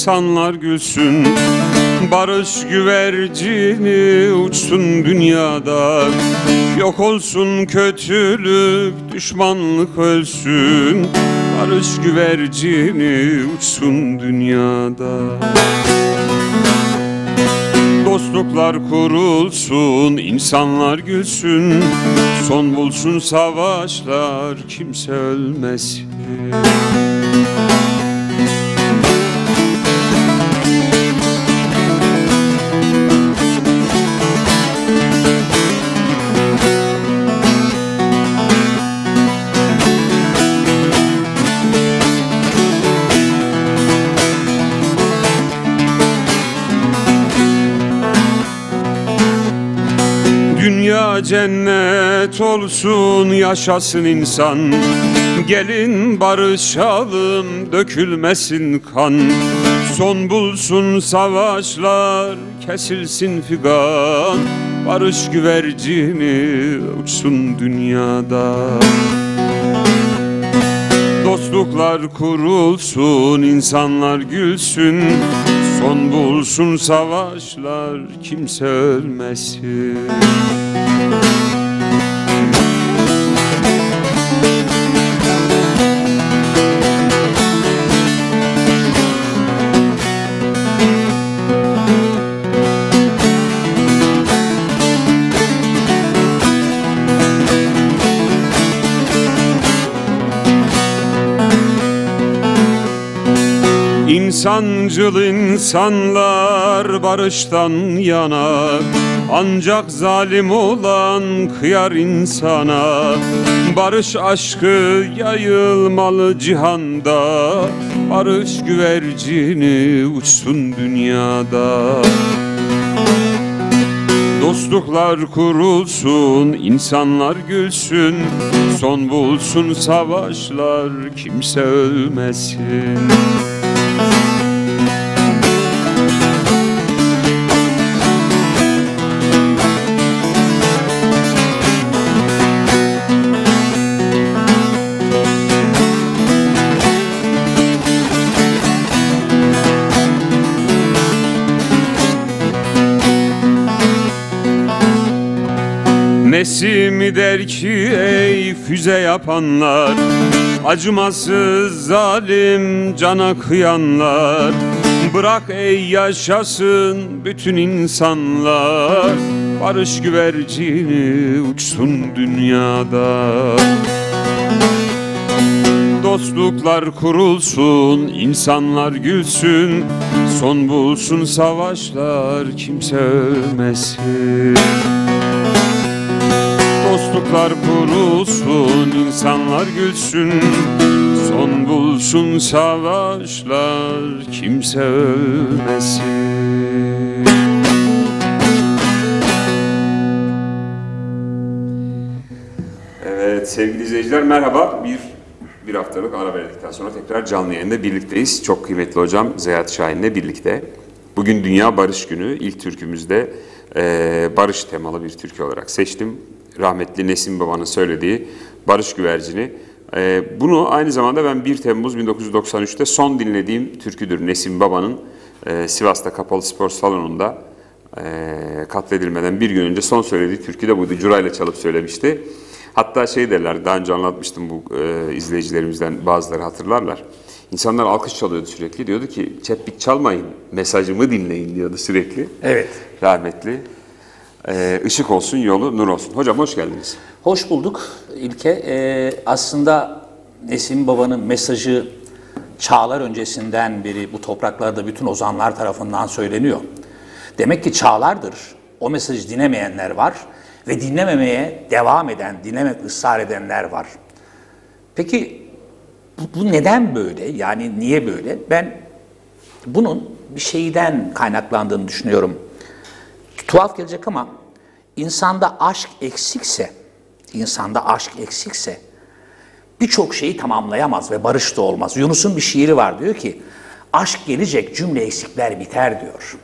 İnsanlar gülsün. Barış güvercini uçsun dünyada. Yok olsun kötülük, düşmanlık ölsün. Barış güvercini uçsun dünyada. Dostluklar kurulsun, insanlar gülsün. Son bulsun savaşlar, kimse ölmesin cennet olsun yaşasın insan. Gelin barışalım dökülmesin kan. Son bulsun savaşlar kesilsin figan. Barış güvercini uçsun dünyada. Dostluklar kurulsun, insanlar gülsün. Son bulsun savaşlar, kimse ölmesin İnsancıl insanlar barıştan yana Ancak zalim olan kıyar insana. Barış aşkı yayılmalı cihanda Barış güvercini uçsun dünyada. Dostluklar kurulsun, insanlar gülsün Son bulsun savaşlar, kimse ölmesin Nesimi der ki ey füze yapanlar Acımasız zalim cana kıyanlar Bırak ey yaşasın bütün insanlar Barış güvercini uçsun dünyada. Dostluklar kurulsun, insanlar gülsün Son bulsun savaşlar, kimse ölmesin Dostluklar kurulsun, insanlar gülsün Son bulsun savaşlar, kimse ölmesin Evet sevgili izleyiciler merhaba. Bir bir haftalık ara verdikten sonra tekrar canlı yayında birlikteyiz. Çok kıymetli hocam Zeyat Şahin'le birlikte. Bugün Dünya Barış Günü. İlk türkümüzde e, barış temalı bir türkü olarak seçtim. Rahmetli Nesim Baba'nın söylediği Barış Güvercini. E, bunu aynı zamanda ben 1 Temmuz 1993'te son dinlediğim türküdür. Nesim Baba'nın e, Sivas'ta Kapalı Spor Salonu'nda e, katledilmeden bir gün önce son söylediği türkü de buydu. Curayla çalıp söylemişti. Hatta şey derler, daha önce anlatmıştım bu e, izleyicilerimizden bazıları hatırlarlar. İnsanlar alkış çalıyordu sürekli. Diyordu ki çepik çalmayın, mesajımı dinleyin diyordu sürekli. Evet. Rahmetli. E, ışık olsun, yolu nur olsun. Hocam hoş geldiniz. Hoş bulduk İlke. Ee, aslında Nesim Baba'nın mesajı çağlar öncesinden beri bu topraklarda bütün ozanlar tarafından söyleniyor. Demek ki çağlardır o mesajı dinlemeyenler var ve dinlememeye devam eden, dinlemek ısrar edenler var. Peki bu, bu neden böyle? Yani niye böyle? Ben bunun bir şeyden kaynaklandığını düşünüyorum. Tuhaf gelecek ama insanda aşk eksikse, insanda aşk eksikse birçok şeyi tamamlayamaz ve barış da olmaz. Yunus'un bir şiiri var diyor ki, aşk gelecek cümle eksikler biter diyor.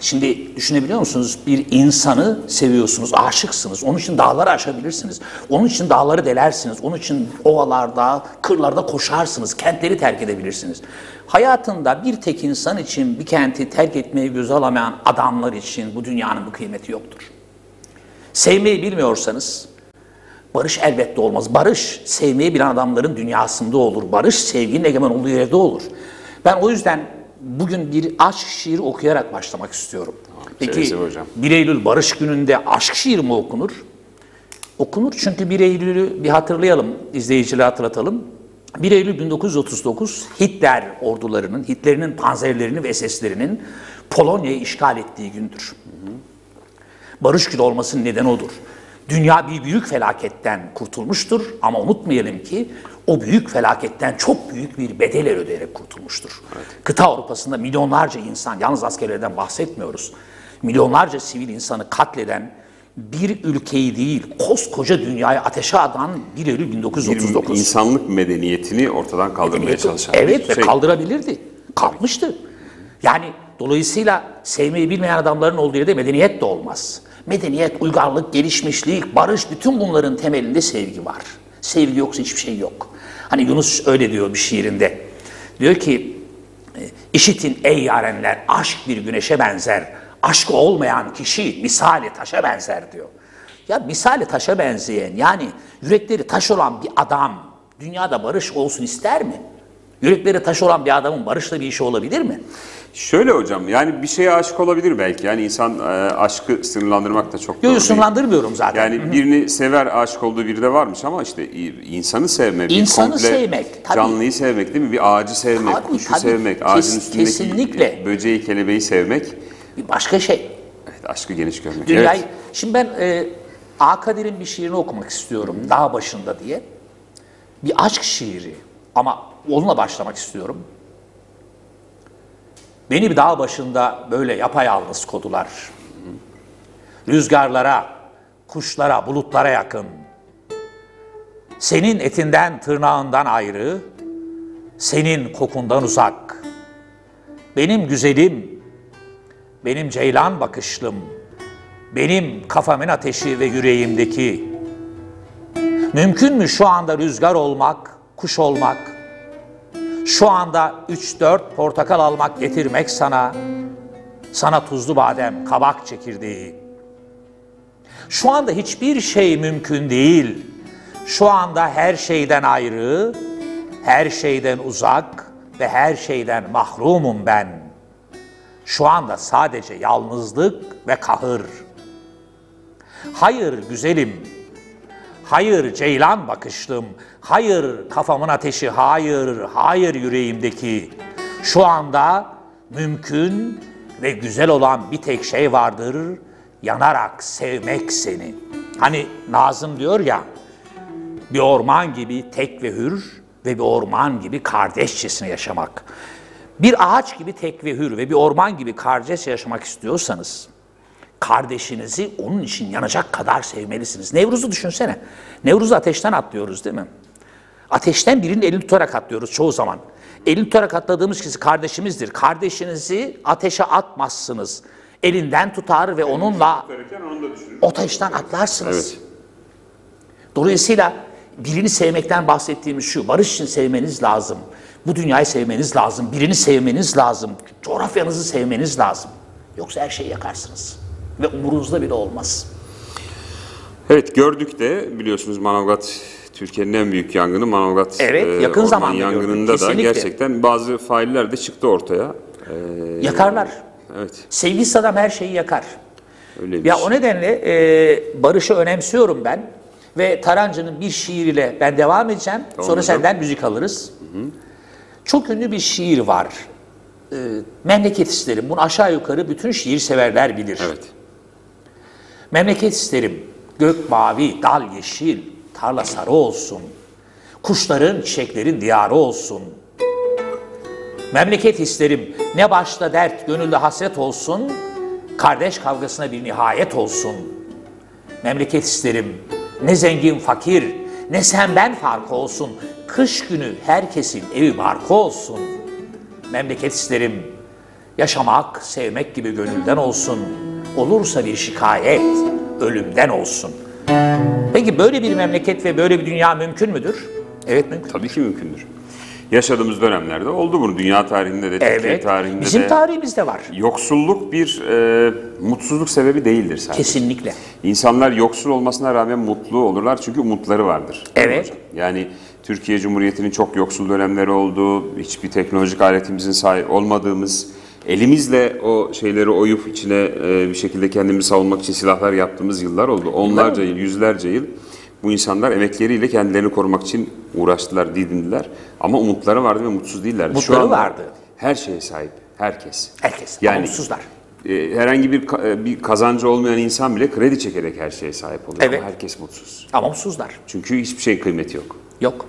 Şimdi düşünebiliyor musunuz? Bir insanı seviyorsunuz, aşıksınız. Onun için dağları aşabilirsiniz. Onun için dağları delersiniz. Onun için ovalarda, kırlarda koşarsınız. Kentleri terk edebilirsiniz. Hayatında bir tek insan için bir kenti terk etmeyi göze alamayan adamlar için bu dünyanın bu kıymeti yoktur. Sevmeyi bilmiyorsanız barış elbette olmaz. Barış sevmeyi bilen adamların dünyasında olur. Barış sevginin egemen olduğu yerde olur. Ben o yüzden bugün bir aşk şiiri okuyarak başlamak istiyorum. Peki seve hocam. 1 Eylül Barış Günü'nde aşk şiiri mi okunur? Okunur çünkü 1 Eylül'ü bir hatırlayalım, izleyicilere hatırlatalım. 1 Eylül 1939 Hitler ordularının, Hitler'in panzerlerini ve SS'lerinin Polonya'yı işgal ettiği gündür. Barış günü olmasının nedeni odur. Dünya bir büyük felaketten kurtulmuştur ama unutmayalım ki o büyük felaketten çok büyük bir bedeler ödeyerek kurtulmuştur. Kıta Avrupa'sında milyonlarca insan, yalnız askerlerden bahsetmiyoruz, milyonlarca sivil insanı katleden bir ülkeyi değil, koskoca dünyayı ateşe atan 1 Eylül Bir 1939. insanlık medeniyetini ortadan kaldırmaya çalışan Evet bir ve şey. kaldırabilirdi. Kalkmıştı. Yani dolayısıyla sevmeyi bilmeyen adamların olduğu yerde medeniyet de olmaz. Medeniyet, uygarlık, gelişmişlik, barış bütün bunların temelinde sevgi var. Sevgi yoksa hiçbir şey yok. Hani Yunus öyle diyor bir şiirinde. Diyor ki e, işitin ey yarenler aşk bir güneşe benzer. Aşkı olmayan kişi misali taşa benzer diyor. Ya misali taşa benzeyen yani yürekleri taş olan bir adam dünyada barış olsun ister mi? Yürekleri taş olan bir adamın barışla bir işi olabilir mi? Şöyle hocam yani bir şeye aşık olabilir belki. Yani insan e, aşkı sınırlandırmak da çok doğru Yok sınırlandırmıyorum zaten. Yani birini sever, aşık olduğu biri de varmış ama işte insanı sevmek, İnsanı komple sevmek, tabii. canlıyı sevmek değil mi? Bir ağacı sevmek, Tabii, kuşu tabii. sevmek, Kes- ağacın üstündeki kesinlikle. böceği, kelebeği sevmek. Bir başka şey. Evet, aşkı geniş görmek. Dünyayı, Evet. Şimdi ben e, Akadir'in bir şiirini okumak istiyorum. Dağ başında diye. Bir aşk şiiri. Ama onunla başlamak istiyorum. Beni bir dağ başında böyle yapayalnız kodular. Rüzgarlara, kuşlara, bulutlara yakın. Senin etinden, tırnağından ayrı, senin kokundan uzak. Benim güzelim, benim ceylan bakışlım, benim kafamın ateşi ve yüreğimdeki. Mümkün mü şu anda rüzgar olmak, kuş olmak? Şu anda üç dört portakal almak getirmek sana, sana tuzlu badem, kabak çekirdeği. Şu anda hiçbir şey mümkün değil. Şu anda her şeyden ayrı, her şeyden uzak ve her şeyden mahrumum ben. Şu anda sadece yalnızlık ve kahır. Hayır güzelim, hayır ceylan bakışlım, hayır kafamın ateşi, hayır, hayır yüreğimdeki. Şu anda mümkün ve güzel olan bir tek şey vardır, yanarak sevmek seni. Hani Nazım diyor ya, bir orman gibi tek ve hür ve bir orman gibi kardeşçesine yaşamak. Bir ağaç gibi tek ve hür ve bir orman gibi kardeşçe yaşamak istiyorsanız kardeşinizi onun için yanacak kadar sevmelisiniz. Nevruz'u düşünsene. Nevruz'u ateşten atlıyoruz değil mi? Ateşten birinin elini tutarak atlıyoruz çoğu zaman. Elini tutarak atladığımız kişi kardeşimizdir. Kardeşinizi ateşe atmazsınız. Elinden tutar ve onunla o ateşten atlarsınız. Evet. Dolayısıyla birini sevmekten bahsettiğimiz şu, barış için sevmeniz lazım. Bu dünyayı sevmeniz lazım, birini sevmeniz lazım, coğrafyanızı sevmeniz lazım. Yoksa her şeyi yakarsınız. Ve umurunuzda bile olmaz. Evet gördük de biliyorsunuz Manavgat Türkiye'nin en büyük yangını Manavgat Evet, yakın orman zamanda gördük, yangınında da gerçekten bazı failler de çıktı ortaya. Ee, Yakarlar. evet Sevgisiz adam her şeyi yakar. öyle Ya şey. o nedenle e, barışı önemsiyorum ben. Ve Tarancı'nın bir şiiriyle ben devam edeceğim. Sonra hocam. senden müzik alırız. Çok ünlü bir şiir var. E, memleket isterim. Bunu aşağı yukarı bütün şiir severler bilir. Evet. Memleket isterim. Gök mavi, dal yeşil, tarla sarı olsun. Kuşların, çiçeklerin diyarı olsun. Memleket isterim. Ne başta dert, gönülde hasret olsun. Kardeş kavgasına bir nihayet olsun. Memleket isterim. Ne zengin fakir, ne sen ben farkı olsun. Kış günü herkesin evi barkı olsun. Memleket isterim. Yaşamak, sevmek gibi gönülden olsun. Olursa bir şikayet, ölümden olsun. Peki böyle bir memleket ve böyle bir dünya mümkün müdür? Evet mümkün. Tabii ki mümkündür. Yaşadığımız dönemlerde oldu bunu. Dünya tarihinde de, Türkiye Evet. tarihinde Bizim de. tarihimizde var. Yoksulluk bir e, mutsuzluk sebebi değildir sadece. Kesinlikle. İnsanlar yoksul olmasına rağmen mutlu olurlar çünkü umutları vardır. Evet. Yani Türkiye Cumhuriyeti'nin çok yoksul dönemleri oldu. Hiçbir teknolojik aletimizin sahip olmadığımız, elimizle o şeyleri oyup içine e, bir şekilde kendimizi savunmak için silahlar yaptığımız yıllar oldu. Onlarca yıl, yüzlerce yıl bu insanlar emekleriyle kendilerini korumak için uğraştılar, didindiler. Ama umutları vardı ve mutsuz değillerdi. Şu Umutları anda vardı. Her şeye sahip, herkes. Herkes. Yani- Yani, mutsuzlar. E, herhangi bir e, bir kazancı olmayan insan bile kredi çekerek her şeye sahip oluyor. Evet. Ama herkes mutsuz. Ama mutsuzlar. Çünkü hiçbir şeyin kıymeti yok. Yok.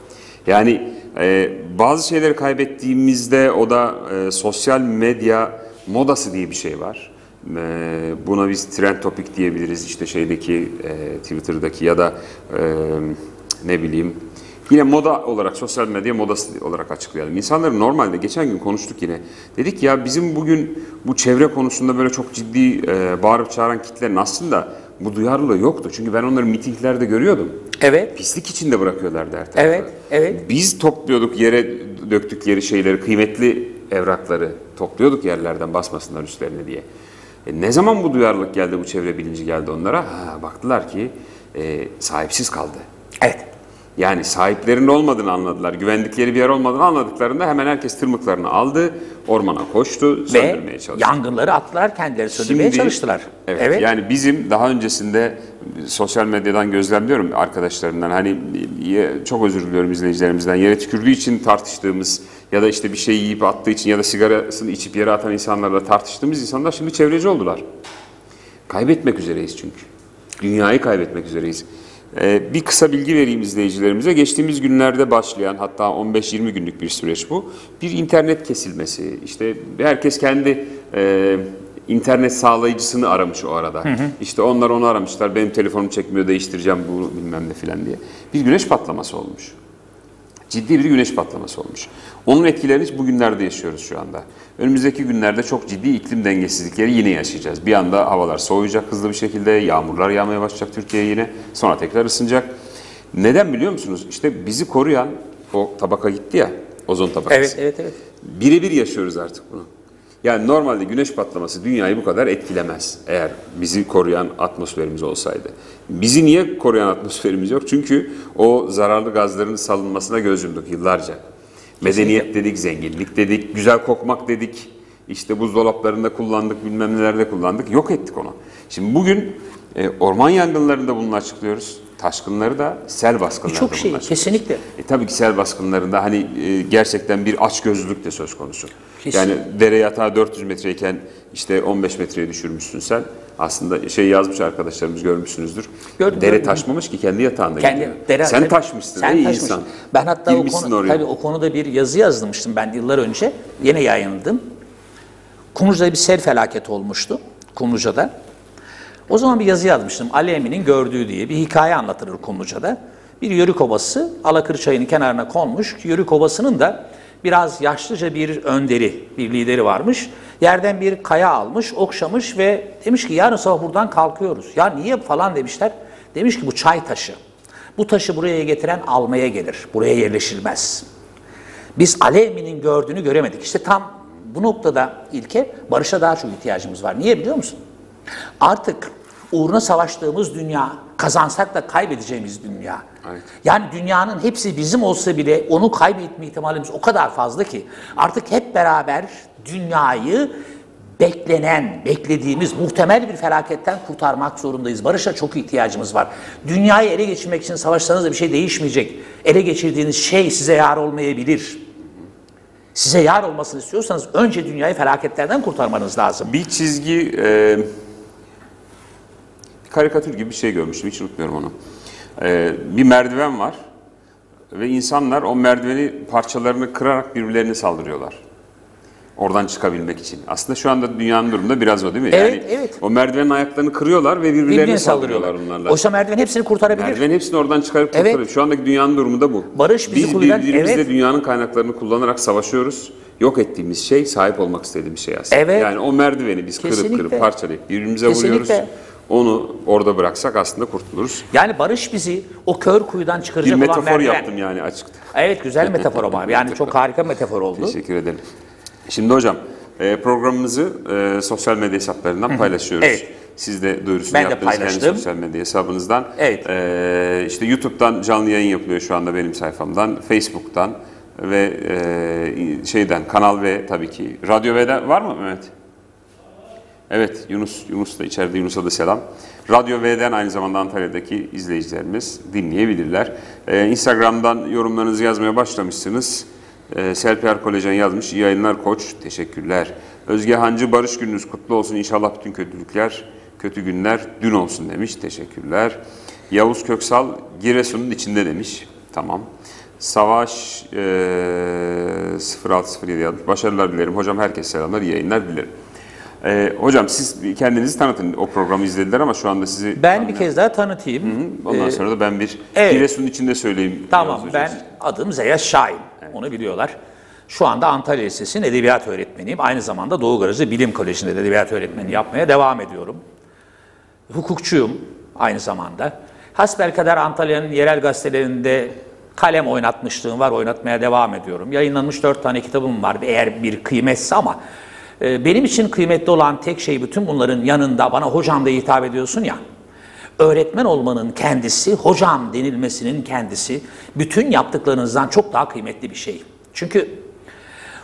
Yani e, bazı şeyleri kaybettiğimizde o da e, sosyal medya modası diye bir şey var. E, buna biz trend topik diyebiliriz işte şeydeki e, Twitter'daki ya da e, ne bileyim yine moda olarak sosyal medya modası olarak açıklayalım. İnsanların normalde geçen gün konuştuk yine. Dedik ya bizim bugün bu çevre konusunda böyle çok ciddi e, bağırıp çağıran kitlerin aslında bu duyarlılığı yoktu. Çünkü ben onları mitinglerde görüyordum Evet. pislik içinde bırakıyorlardı her tarafı. Evet, evet. Biz topluyorduk yere döktükleri şeyleri, kıymetli evrakları topluyorduk yerlerden basmasınlar üstlerine diye. E, ne zaman bu duyarlılık geldi, bu çevre bilinci geldi onlara? Ha, baktılar ki e, sahipsiz kaldı. Evet. Yani sahiplerinin olmadığını anladılar. Güvendikleri bir yer olmadığını anladıklarında hemen herkes tırmıklarını aldı, ormana koştu, Ve söndürmeye çalıştı. yangınları attılar kendileri söndürmeye çalıştılar. Evet, Yani bizim daha öncesinde sosyal medyadan gözlemliyorum arkadaşlarımdan. Hani çok özür diliyorum izleyicilerimizden. Yere tükürdüğü için tartıştığımız ya da işte bir şey yiyip attığı için ya da sigarasını içip yere atan insanlarla tartıştığımız insanlar şimdi çevreci oldular. Kaybetmek üzereyiz çünkü. Dünyayı kaybetmek üzereyiz. Ee, bir kısa bilgi vereyim izleyicilerimize. Geçtiğimiz günlerde başlayan hatta 15-20 günlük bir süreç bu. Bir internet kesilmesi. İşte herkes kendi e, internet sağlayıcısını aramış o arada. İşte onlar onu aramışlar. Benim telefonum çekmiyor değiştireceğim bu bilmem ne filan diye. Bir güneş patlaması olmuş. Ciddi bir güneş patlaması olmuş. Onun etkilerini bugünlerde yaşıyoruz şu anda. Önümüzdeki günlerde çok ciddi iklim dengesizlikleri yine yaşayacağız. Bir anda havalar soğuyacak hızlı bir şekilde, yağmurlar yağmaya başlayacak Türkiye'ye yine. Sonra tekrar ısınacak. Neden biliyor musunuz? İşte bizi koruyan o tabaka gitti ya, ozon tabakası. Evet, evet, evet. Birebir yaşıyoruz artık bunu. Yani normalde güneş patlaması dünyayı bu kadar etkilemez eğer bizi koruyan atmosferimiz olsaydı. Bizi niye koruyan atmosferimiz yok? Çünkü o zararlı gazların salınmasına göz yumduk yıllarca. Medeniyet dedik, zenginlik dedik, güzel kokmak dedik. İşte buzdolaplarında kullandık, bilmem nelerde kullandık. Yok ettik onu. Şimdi bugün e, orman yangınlarında bunu açıklıyoruz. Taşkınları da sel baskınlarında Çok bunu şey, kesinlikle. E, tabii ki sel baskınlarında hani e, gerçekten bir açgözlülük de söz konusu. Kesin. Yani dere yatağı 400 metreyken işte 15 metreye düşürmüşsün sen. Aslında şey yazmış arkadaşlarımız görmüşsünüzdür. Gördüm, dere gördüm. taşmamış ki kendi yatağında Kendi, gidiyor. dere- sen tabii, taşmışsın sen ey taşmışsın. insan. Ben hatta o, konu, oraya. tabii o konuda bir yazı yazmıştım ben yıllar önce. Yine yayınladım. Kumluca'da bir sel felaketi olmuştu. Kumluca'da. O zaman bir yazı yazmıştım. Ali Emin'in gördüğü diye bir hikaye anlatılır Kumluca'da. Bir yörük obası Alakır Çayı'nın kenarına konmuş. Yörük obasının da biraz yaşlıca bir önderi, bir lideri varmış. Yerden bir kaya almış, okşamış ve demiş ki yarın sabah buradan kalkıyoruz. Ya niye falan demişler. Demiş ki bu çay taşı. Bu taşı buraya getiren almaya gelir. Buraya yerleşilmez. Biz Alevmi'nin gördüğünü göremedik. İşte tam bu noktada ilke barışa daha çok ihtiyacımız var. Niye biliyor musun? Artık uğruna savaştığımız dünya, kazansak da kaybedeceğimiz dünya. Evet. Yani dünyanın hepsi bizim olsa bile onu kaybetme ihtimalimiz o kadar fazla ki artık hep beraber dünyayı beklenen, beklediğimiz muhtemel bir felaketten kurtarmak zorundayız. Barışa çok ihtiyacımız var. Dünyayı ele geçirmek için savaşsanız da bir şey değişmeyecek. Ele geçirdiğiniz şey size yar olmayabilir. Size yar olmasını istiyorsanız önce dünyayı felaketlerden kurtarmanız lazım. Bir çizgi, e, bir karikatür gibi bir şey görmüştüm, hiç unutmuyorum onu. E, bir merdiven var ve insanlar o merdiveni parçalarını kırarak birbirlerine saldırıyorlar. Oradan çıkabilmek için. Aslında şu anda dünyanın durumunda biraz o değil mi? Evet, yani evet. O merdivenin ayaklarını kırıyorlar ve birbirlerine, Birbirine saldırıyorlar onlarla. Oysa merdiven hepsini kurtarabilir. Merdivenin hepsini oradan çıkarıp Evet. kurtarıyor. Şu andaki dünyanın durumu da bu. Barış bizi Biz kuyudan- birbirimizle evet. dünyanın kaynaklarını kullanarak savaşıyoruz. Yok ettiğimiz şey sahip olmak istediğimiz şey aslında. Evet. Yani o merdiveni biz kırıp Kesinlikle. kırıp parçalayıp birbirimize Kesinlikle. vuruyoruz. Onu orada bıraksak aslında kurtuluruz. Yani barış bizi o kör kuyudan Bir çıkaracak olan metafor merdiven. yaptım yani açıkta. Evet güzel metafor ama. Yani çok harika metafor oldu. Teşekkür ederim. Şimdi hocam e, programımızı e, sosyal medya hesaplarından paylaşıyoruz. Evet. Siz de duyurusunu Ben de yaptınız kendi paylaştım. sosyal medya hesabınızdan. Evet. E, işte YouTube'dan canlı yayın yapılıyor şu anda benim sayfamdan, Facebook'tan ve e, şeyden Kanal V tabii ki. Radyo V'de var mı Mehmet? Evet Yunus Yunus da içeride Yunus'a da selam. Radyo V'den aynı zamanda Antalya'daki izleyicilerimiz dinleyebilirler. Ee, Instagram'dan yorumlarınızı yazmaya başlamışsınız. Ee, Selper Kolejen yazmış. İyi yayınlar koç. Teşekkürler. Özge Hancı Barış gününüz kutlu olsun. İnşallah bütün kötülükler, kötü günler dün olsun demiş. Teşekkürler. Yavuz Köksal Giresun'un içinde demiş. Tamam. Savaş e, 0607 yazmış. Başarılar dilerim. Hocam herkese selamlar, iyi yayınlar dilerim. Ee, hocam siz kendinizi tanıtın. O programı izlediler ama şu anda sizi... Ben bir kez daha tanıtayım. Ondan sonra da ben bir evet. Giresun'un içinde söyleyeyim. Tamam ben adım Zeya Şahin. Onu biliyorlar. Şu anda Antalya Lisesi'nin edebiyat öğretmeniyim. Aynı zamanda Doğu Garajı Bilim Koleji'nde de edebiyat öğretmeni yapmaya devam ediyorum. Hukukçuyum aynı zamanda. Hasbelkader Antalya'nın yerel gazetelerinde kalem oynatmışlığım var, oynatmaya devam ediyorum. Yayınlanmış dört tane kitabım var eğer bir kıymetse ama e, benim için kıymetli olan tek şey bütün bunların yanında bana hocam da hitap ediyorsun ya. Öğretmen olmanın kendisi, hocam denilmesinin kendisi bütün yaptıklarınızdan çok daha kıymetli bir şey. Çünkü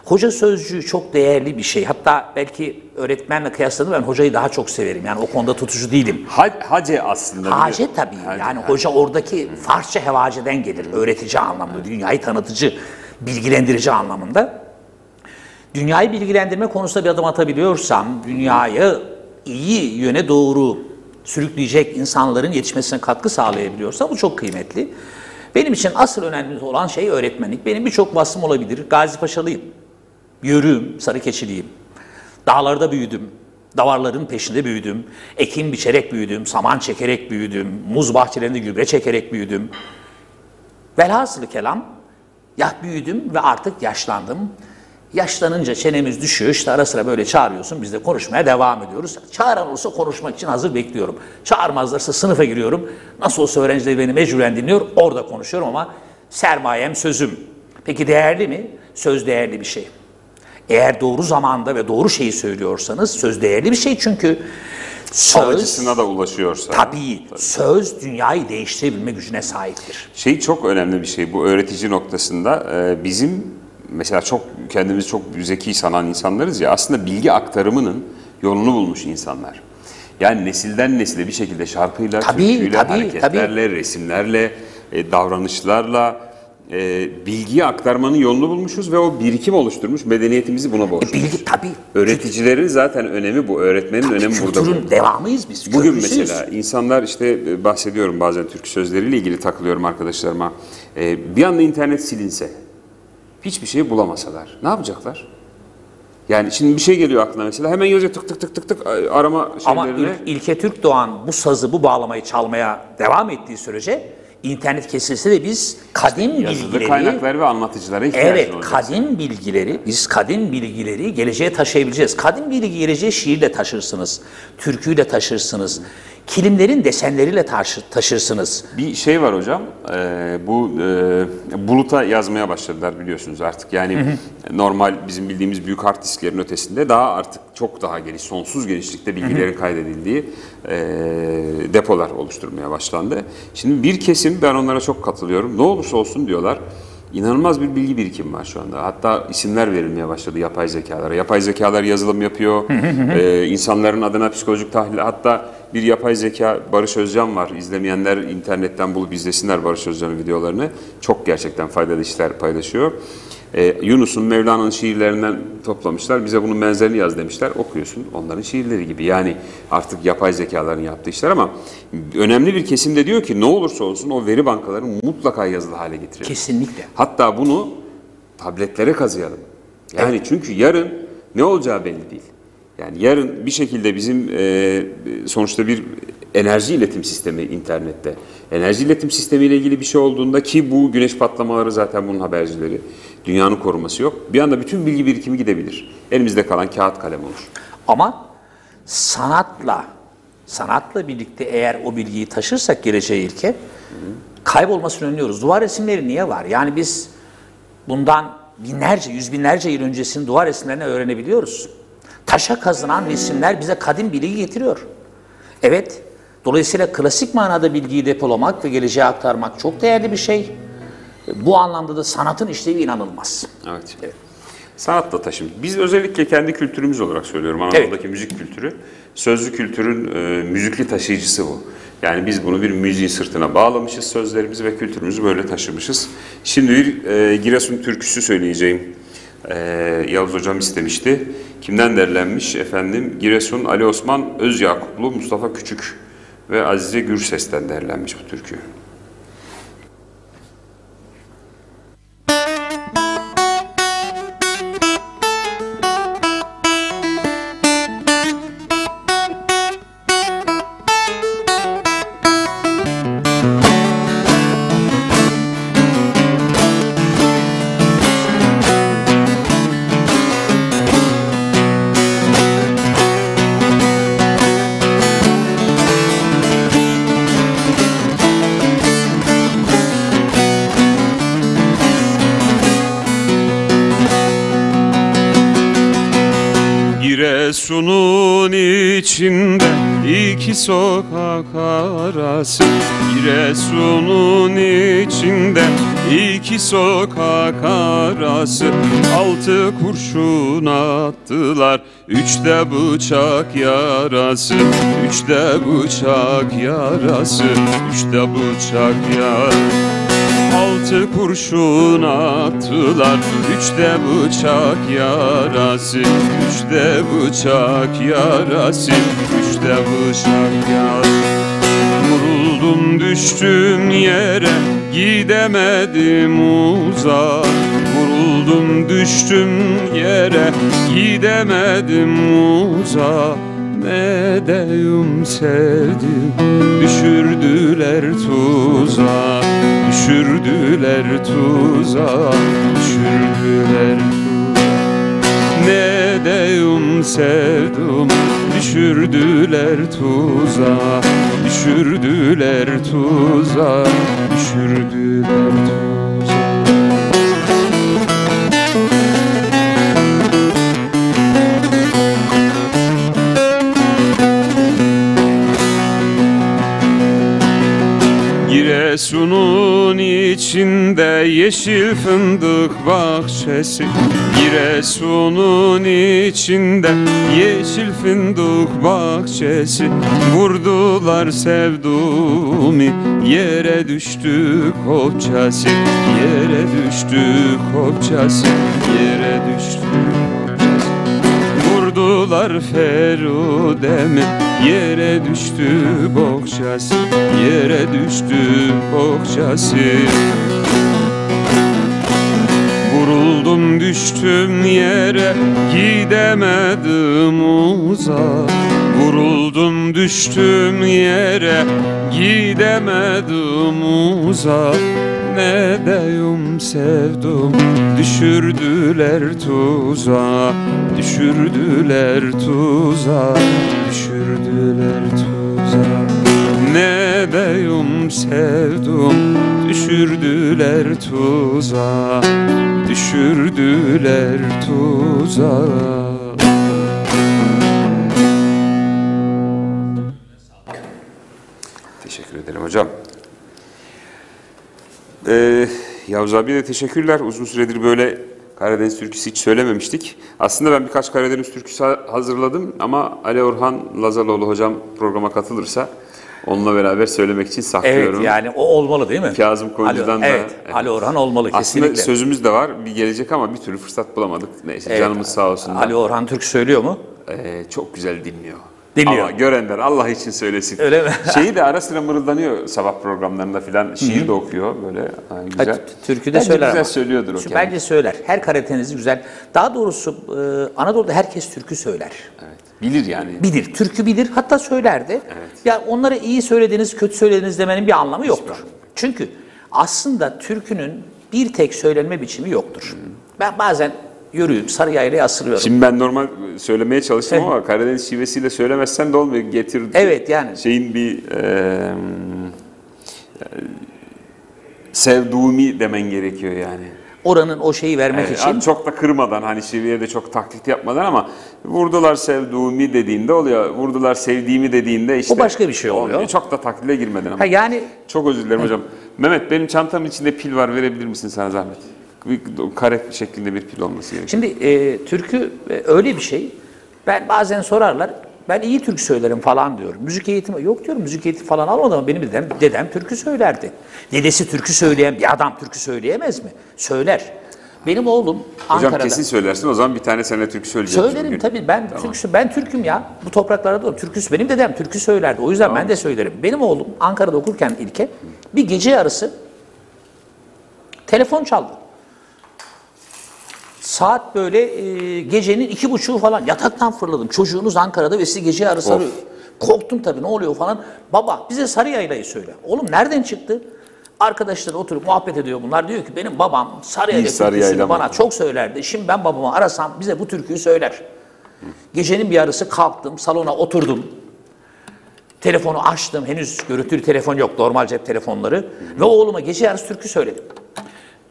hoca sözcüğü çok değerli bir şey. Hatta belki öğretmenle kıyasladığımda ben hocayı daha çok severim. Yani o konuda tutucu değilim. Ha- Hace aslında. Hace tabii. Hace, yani hace. hoca oradaki Farsça hevaceden gelir. Öğretici anlamda, dünyayı tanıtıcı, bilgilendirici anlamında. Dünyayı bilgilendirme konusunda bir adım atabiliyorsam, dünyayı iyi yöne doğru sürükleyecek insanların yetişmesine katkı sağlayabiliyorsam bu çok kıymetli. Benim için asıl önemli olan şey öğretmenlik. Benim birçok vasfım olabilir. Gazi Paşalıyım. Yörüğüm, sarı keçiliyim. Dağlarda büyüdüm. Davarların peşinde büyüdüm. Ekim biçerek büyüdüm. Saman çekerek büyüdüm. Muz bahçelerinde gübre çekerek büyüdüm. Velhasılı kelam, ya büyüdüm ve artık yaşlandım. Yaşlanınca çenemiz düşüyor, işte ara sıra böyle çağırıyorsun, biz de konuşmaya devam ediyoruz. Çağıran olursa konuşmak için hazır bekliyorum. Çağırmazlarsa sınıfa giriyorum. Nasıl olsa öğrenciler beni mecburen dinliyor, orada konuşuyorum ama sermayem sözüm. Peki değerli mi? Söz değerli bir şey. Eğer doğru zamanda ve doğru şeyi söylüyorsanız söz değerli bir şey çünkü söz Alıcısına da ulaşıyorsa. tabii söz dünyayı değiştirebilme gücüne sahiptir. Şey çok önemli bir şey bu öğretici noktasında bizim mesela çok kendimizi çok zeki sanan insanlarız ya aslında bilgi aktarımının yolunu bulmuş insanlar. Yani nesilden nesile bir şekilde şarkıyla, Tabii, türküyle, tabii, hareketlerle, resimlerle, e, davranışlarla e, bilgiyi aktarmanın yolunu bulmuşuz ve o birikim oluşturmuş medeniyetimizi buna borçluyuz. Bilgi tabii. Öğreticilerin zaten önemi bu, öğretmenin önemi burada bu. Kültürün devamıyız biz. Bugün köprüsüyüz. mesela insanlar işte e, bahsediyorum bazen türkü sözleriyle ilgili takılıyorum arkadaşlarıma. E, bir anda internet silinse, hiçbir şey bulamasalar ne yapacaklar? Yani şimdi bir şey geliyor aklına mesela hemen yazıyor tık tık tık tık tık arama Ama şeylerine. İl- İlke Türk Doğan bu sazı, bu bağlamayı çalmaya devam ettiği sürece internet kesilse de biz kadim Yazılı bilgileri... kaynaklar ve anlatıcılara ihtiyacın Evet, olacak. kadim bilgileri, biz kadim bilgileri geleceğe taşıyabileceğiz. Kadim bilgi geleceğe şiirle taşırsınız, türküyle taşırsınız, kilimlerin desenleriyle taşı- taşırsınız. Bir şey var hocam, e, bu e, buluta yazmaya başladılar biliyorsunuz artık. Yani normal bizim bildiğimiz büyük hard disklerin ötesinde daha artık çok daha geniş, sonsuz genişlikte bilgilerin kaydedildiği e, depolar oluşturmaya başlandı. Şimdi bir kesim, ben onlara çok katılıyorum, ne olursa olsun diyorlar. İnanılmaz bir bilgi birikimi var şu anda. Hatta isimler verilmeye başladı yapay zekalara. Yapay zekalar yazılım yapıyor. ee, insanların adına psikolojik tahlil. Hatta bir yapay zeka Barış Özcan var. İzlemeyenler internetten bulup izlesinler Barış Özcan'ın videolarını. Çok gerçekten faydalı işler paylaşıyor. Ee, Yunus'un Mevlana'nın şiirlerinden toplamışlar. Bize bunun benzerini yaz demişler. Okuyorsun onların şiirleri gibi. Yani artık yapay zekaların yaptığı işler ama önemli bir kesim de diyor ki ne olursa olsun o veri bankalarını mutlaka yazılı hale getirelim. Kesinlikle. Hatta bunu tabletlere kazıyalım. Yani çünkü yarın Ne olacağı belli değil. Yani yarın bir şekilde bizim e, sonuçta bir enerji iletim sistemi internette. Enerji iletim sistemi ile ilgili bir şey olduğunda ki bu güneş patlamaları zaten bunun habercileri. Dünyanın koruması yok. Bir anda bütün bilgi birikimi gidebilir. Elimizde kalan kağıt kalem olur. Ama sanatla, sanatla birlikte eğer o bilgiyi taşırsak geleceğe ilke, kaybolmasını önlüyoruz. Duvar resimleri niye var? Yani biz bundan binlerce, yüz binlerce yıl öncesinin duvar resimlerini öğrenebiliyoruz. Taşa kazınan resimler bize kadim bilgi getiriyor. Evet, dolayısıyla klasik manada bilgiyi depolamak ve geleceğe aktarmak çok değerli bir şey. Bu anlamda da sanatın işlevi inanılmaz. Evet. Sanatla taşım. Biz özellikle kendi kültürümüz olarak söylüyorum Anadolu'daki müzik kültürü. Sözlü kültürün e, müzikli taşıyıcısı bu. Yani biz bunu bir müziğin sırtına bağlamışız sözlerimizi ve kültürümüzü böyle taşımışız. Şimdi bir e, Giresun türküsü söyleyeceğim. E, Yavuz Hocam istemişti. Kimden derlenmiş? Efendim Giresun Ali Osman Özyakuplu Mustafa Küçük və Əzizə Gür səsləndirilmiş bu türkü. Sokak arası. Giresun'un içinde iki sokak arası. Altı kurşun attılar Üçte bıçak yarası. Üçte bıçak yarası Üçte bıçak yarası Altı kurşun attılar. Üçte bıçak yarası Üçte bıçak yarası Üçte bıçak yarası. Vuruldum düştüm yere Gidemedim uzak Vuruldum düştüm yere Gidemedim uzak ne deyim sevdim Düşürdüler tuzağa Düşürdüler tuzağa Düşürdüler. Ne deyim sevdim Düşürdüler tuzağa Düşürdüler tuzağa Düşürdüler tuzağa Giresun'un içinde yeşil fındık bahçesi. Giresun'un içinde yeşil fındık bahçesi. Vurdular sevdumi yere düştü kopçası. Yere düştü kopçası yere düştü Vurdular Ferudemi Yere düştü bohçası Yere düştü bohçası. Vuruldum düştüm yere Gidemedim uzak Vuruldum düştüm yere Gidemedim uzak ne deyim sevdim Düşürdüler tuzağa Düşürdüler tuzağa Düşürdüler tuzağa Ne deyim sevdim Düşürdüler tuzağa Düşürdüler tuzağa Teşekkür ederim hocam. Ee, Yavuz abi de teşekkürler. Uzun süredir böyle Karadeniz türküsü hiç söylememiştik. Aslında ben birkaç Karadeniz türküsü ha- hazırladım ama Ali Orhan Lazaloğlu hocam programa katılırsa onunla beraber söylemek için Evet saklıyorum. yani o olmalı değil mi? Kazım Koyuncu'dan Ali, da- Evet, Ali Orhan olmalı Aslında kesinlikle. sözümüz de var, bir gelecek ama bir türlü fırsat bulamadık. Neyse Evet, canımız sağ olsun. da. Ali Orhan Türk söylüyor mu? Ee, çok güzel dinliyor. Deniyor. Ama görenler Allah için söylesin. Öyle mi? Şeyi de ara sıra mırıldanıyor sabah programlarında filan. Şiir de okuyor böyle. Güzel. Ha, Türkü de Bence söyler güzel ama. söylüyordur o Şu kendi. Bence söyler. Her Karadenizli güzel. Daha doğrusu e, Anadolu'da herkes türkü söyler. Evet. Bilir yani. Bilir, türkü bilir. Hatta söyler de. Ya onlara iyi söylediniz, kötü söylediniz demenin bir anlamı yoktur. Çünkü aslında türkünün bir tek söylenme biçimi yoktur. Ben bazen yürüyüp Sarıyaylı'ya asılıyorum. Şimdi ben normal söylemeye çalıştım Evet. ama Karadeniz şivesiyle söylemezsen de olmuyor. Getir Evet, yani. şeyin bir e, sevduğumi demen gerekiyor yani. Oranın o şeyi vermek Evet, için. çok da kırmadan hani şiveye de çok taklit yapmadan ama vurdular sevduğumi dediğinde oluyor. Vurdular sevdiğimi dediğinde işte O başka bir şey oluyor. Çok da taklide girmeden ama. Ha yani Çok özür dilerim hocam. Mehmet benim çantamın içinde pil var verebilir misin sana zahmet? Bir kare şeklinde bir pil olması gerekiyor. Şimdi e, türkü e, öyle bir şey. Ben bazen sorarlar. Ben iyi türkü söylerim falan diyorum. Müzik eğitimi yok diyorum. Müzik eğitimi falan almadım ama benim dedem, dedem türkü söylerdi. Dedesi türkü söyleyen bir adam türkü söyleyemez mi? Söyler. Benim oğlum Hocam Ankara'da. kesin söylersin o zaman bir tane seninle türkü söyleyeceğim. Söylerim tabii ben türküsü ben Türk'üm ya. Bu topraklarda doğdum. Türküsü benim dedem türkü söylerdi. O yüzden ben de söylerim. Benim oğlum Ankara'da okurken ilke bir gece yarısı telefon çaldı. Saat böyle e, gecenin iki buçuğu falan yataktan fırladım. Çocuğunuz Ankara'da ve sizi gece yarısı arıyor. Korktum tabii ne oluyor falan. Baba bize Sarıyaylı'yı söyle. Oğlum nereden çıktı? Arkadaşlar oturup muhabbet ediyor bunlar. Diyor ki benim babam İyi Sarıyayla türküsünü bana çok söylerdi. Şimdi ben babamı arasam bize bu türküyü söyler. Gecenin bir yarısı kalktım, salona oturdum. Telefonu açtım, henüz görüntülü telefon yok, normal cep telefonları. Ve oğluma gece yarısı türkü söyledim.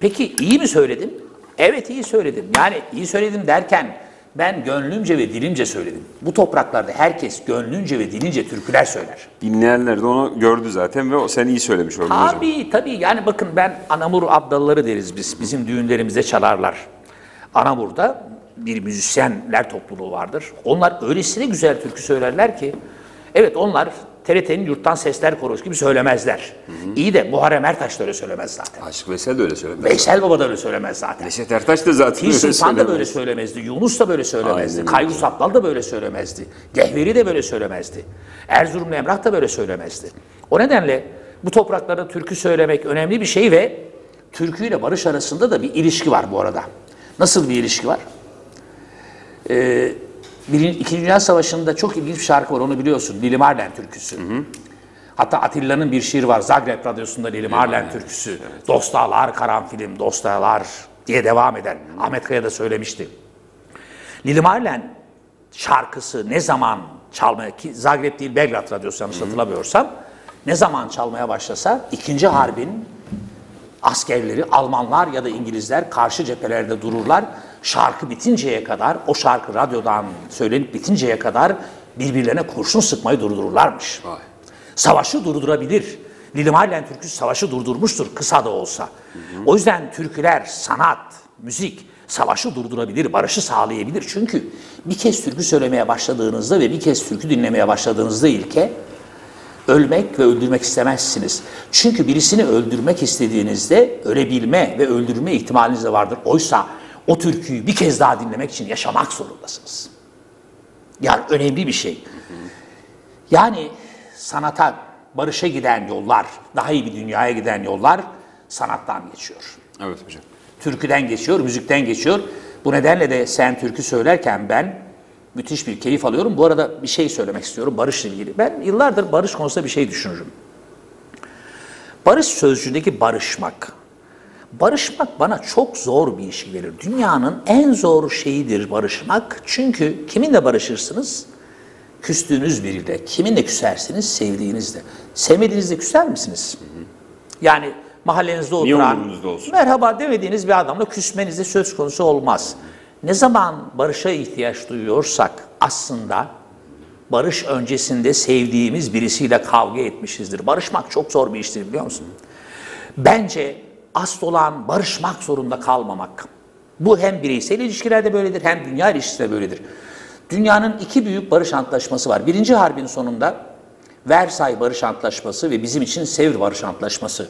Peki iyi mi söyledim? Evet iyi söyledim. Yani iyi söyledim derken ben gönlümce ve dilimce söyledim. Bu topraklarda herkes gönlünce ve dilince türküler söyler. Dinleyenler de onu gördü zaten ve o sen iyi söylemiş oldun hocam. Tabii tabii yani bakın ben Anamur abdalları deriz biz. Bizim düğünlerimizde çalarlar. Anamur'da bir müzisyenler topluluğu vardır. Onlar öylesine güzel türkü söylerler ki evet onlar TRT'nin Yurttan Sesler Korosu gibi söylemezler. İyi de Muharrem Ertaş da öyle söylemez zaten. Aşık Veysel de öyle söylemez. Veysel Baba da öyle söylemez zaten. Neşet Ertaş da zaten Pir öyle Sultan da böyle söylemezdi. Yunus da böyle söylemezdi. Aynen Kayrus Abdal da böyle söylemezdi. Gehveri de böyle söylemezdi. Erzurumlu Emrah da böyle söylemezdi. O nedenle bu topraklarda türkü söylemek önemli bir şey ve türküyle barış arasında da bir ilişki var bu arada. Nasıl bir ilişki var? Ee, Birinci, İkinci Dünya Savaşı'nda çok ilginç bir şarkı var onu biliyorsun. Lili Marlen türküsü. Hatta Atilla'nın bir şiiri var Zagreb Radyosu'nda Lili Marlen türküsü. Dostalar karanfilim, dostalar diye devam eder. Ahmet Kaya da söylemişti. Lili Marlen şarkısı ne zaman çalmaya ki Zagreb değil Belgrad Radyosu yanlış hatırlamıyorsam ne zaman çalmaya başlasa ikinci harbin askerleri Almanlar ya da İngilizler karşı cephelerde dururlar. Şarkı bitinceye kadar o şarkı radyodan söylenip bitinceye kadar birbirlerine kurşun sıkmayı durdururlarmış. Vay. Savaşı durdurabilir. Lili Marlen türküsü savaşı durdurmuştur kısa da olsa. O yüzden türküler, sanat, müzik savaşı durdurabilir, barışı sağlayabilir. Çünkü bir kez türkü söylemeye başladığınızda ve bir kez türkü dinlemeye başladığınızda ilke ölmek ve öldürmek istemezsiniz. Çünkü birisini öldürmek istediğinizde ölebilme ve öldürme ihtimaliniz de vardır. Oysa o türküyü bir kez daha dinlemek için yaşamak zorundasınız. Yani önemli bir şey. Yani sanata, barışa giden yollar, daha iyi bir dünyaya giden yollar sanattan geçiyor. Evet hocam. Türküden geçiyor, müzikten geçiyor. Bu nedenle de sen türkü söylerken ben müthiş bir keyif alıyorum. Bu arada bir şey söylemek istiyorum barışla ilgili. Ben yıllardır barış konusunda bir şey düşünürüm. Barış sözcüğündeki barışmak. Barışmak bana çok zor bir iş gelir. Dünyanın en zor şeyidir barışmak. Çünkü kiminle barışırsınız? Küstüğünüz biriyle. Kiminle küsersiniz? Sevdiğinizle. Sevmediğinizle küser misiniz? Yani mahallenizde oturan, olsun? merhaba demediğiniz bir adamla küsmenizde söz konusu olmaz. Ne zaman barışa ihtiyaç duyuyorsak aslında barış öncesinde sevdiğimiz birisiyle kavga etmişizdir. Barışmak çok zor bir iştir biliyor musun? Bence asıl olan barışmak zorunda kalmamak. Bu hem bireysel ilişkilerde böyledir hem dünya ilişkisinde böyledir. Dünyanın iki büyük barış antlaşması var. Birinci harbin sonunda Versay Barış Antlaşması ve bizim için Sevr Barış Antlaşması.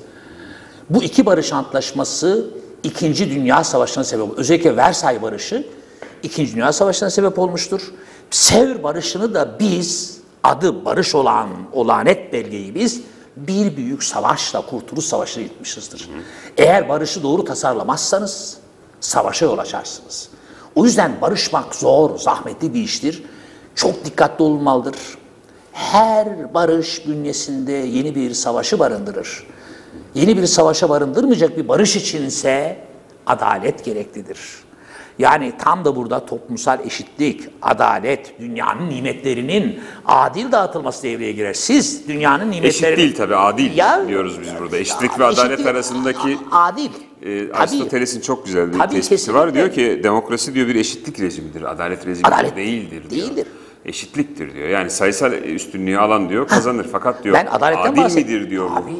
Bu iki barış antlaşması İkinci Dünya Savaşı'na sebep oldu. Özellikle Versay Barışı İkinci Dünya Savaşı'na sebep olmuştur. Sevr Barışı'nı da biz adı barış olan o lanet belgeyi biz bir büyük savaşla Kurtuluş Savaşı'na gitmişizdir. Eğer barışı doğru tasarlamazsanız savaşa yol açarsınız. O yüzden barışmak zor, zahmetli bir iştir. Çok dikkatli olunmalıdır. Her barış bünyesinde yeni bir savaşı barındırır. Yeni bir savaşa barındırmayacak bir barış içinse adalet gereklidir. Yani tam da burada toplumsal eşitlik, adalet, dünyanın nimetlerinin adil dağıtılması devreye girer. Siz dünyanın nimetlerini... Eşit değil tabii, adil Ya- diyoruz biz burada. Eşitlik Ya, ve adalet eşitlik- arasındaki adil. e. Aristoteles'in çok güzel bir Tabii, tespiti var. Diyor ki demokrasi diyor bir eşitlik rejimidir. Adalet rejimi Adalet değildir diyor. değildir. Eşitliktir diyor. Yani sayısal üstünlüğü alan diyor kazanır. Fakat diyor Ben adaletten adil bahsediyorum. midir diyor. Abi,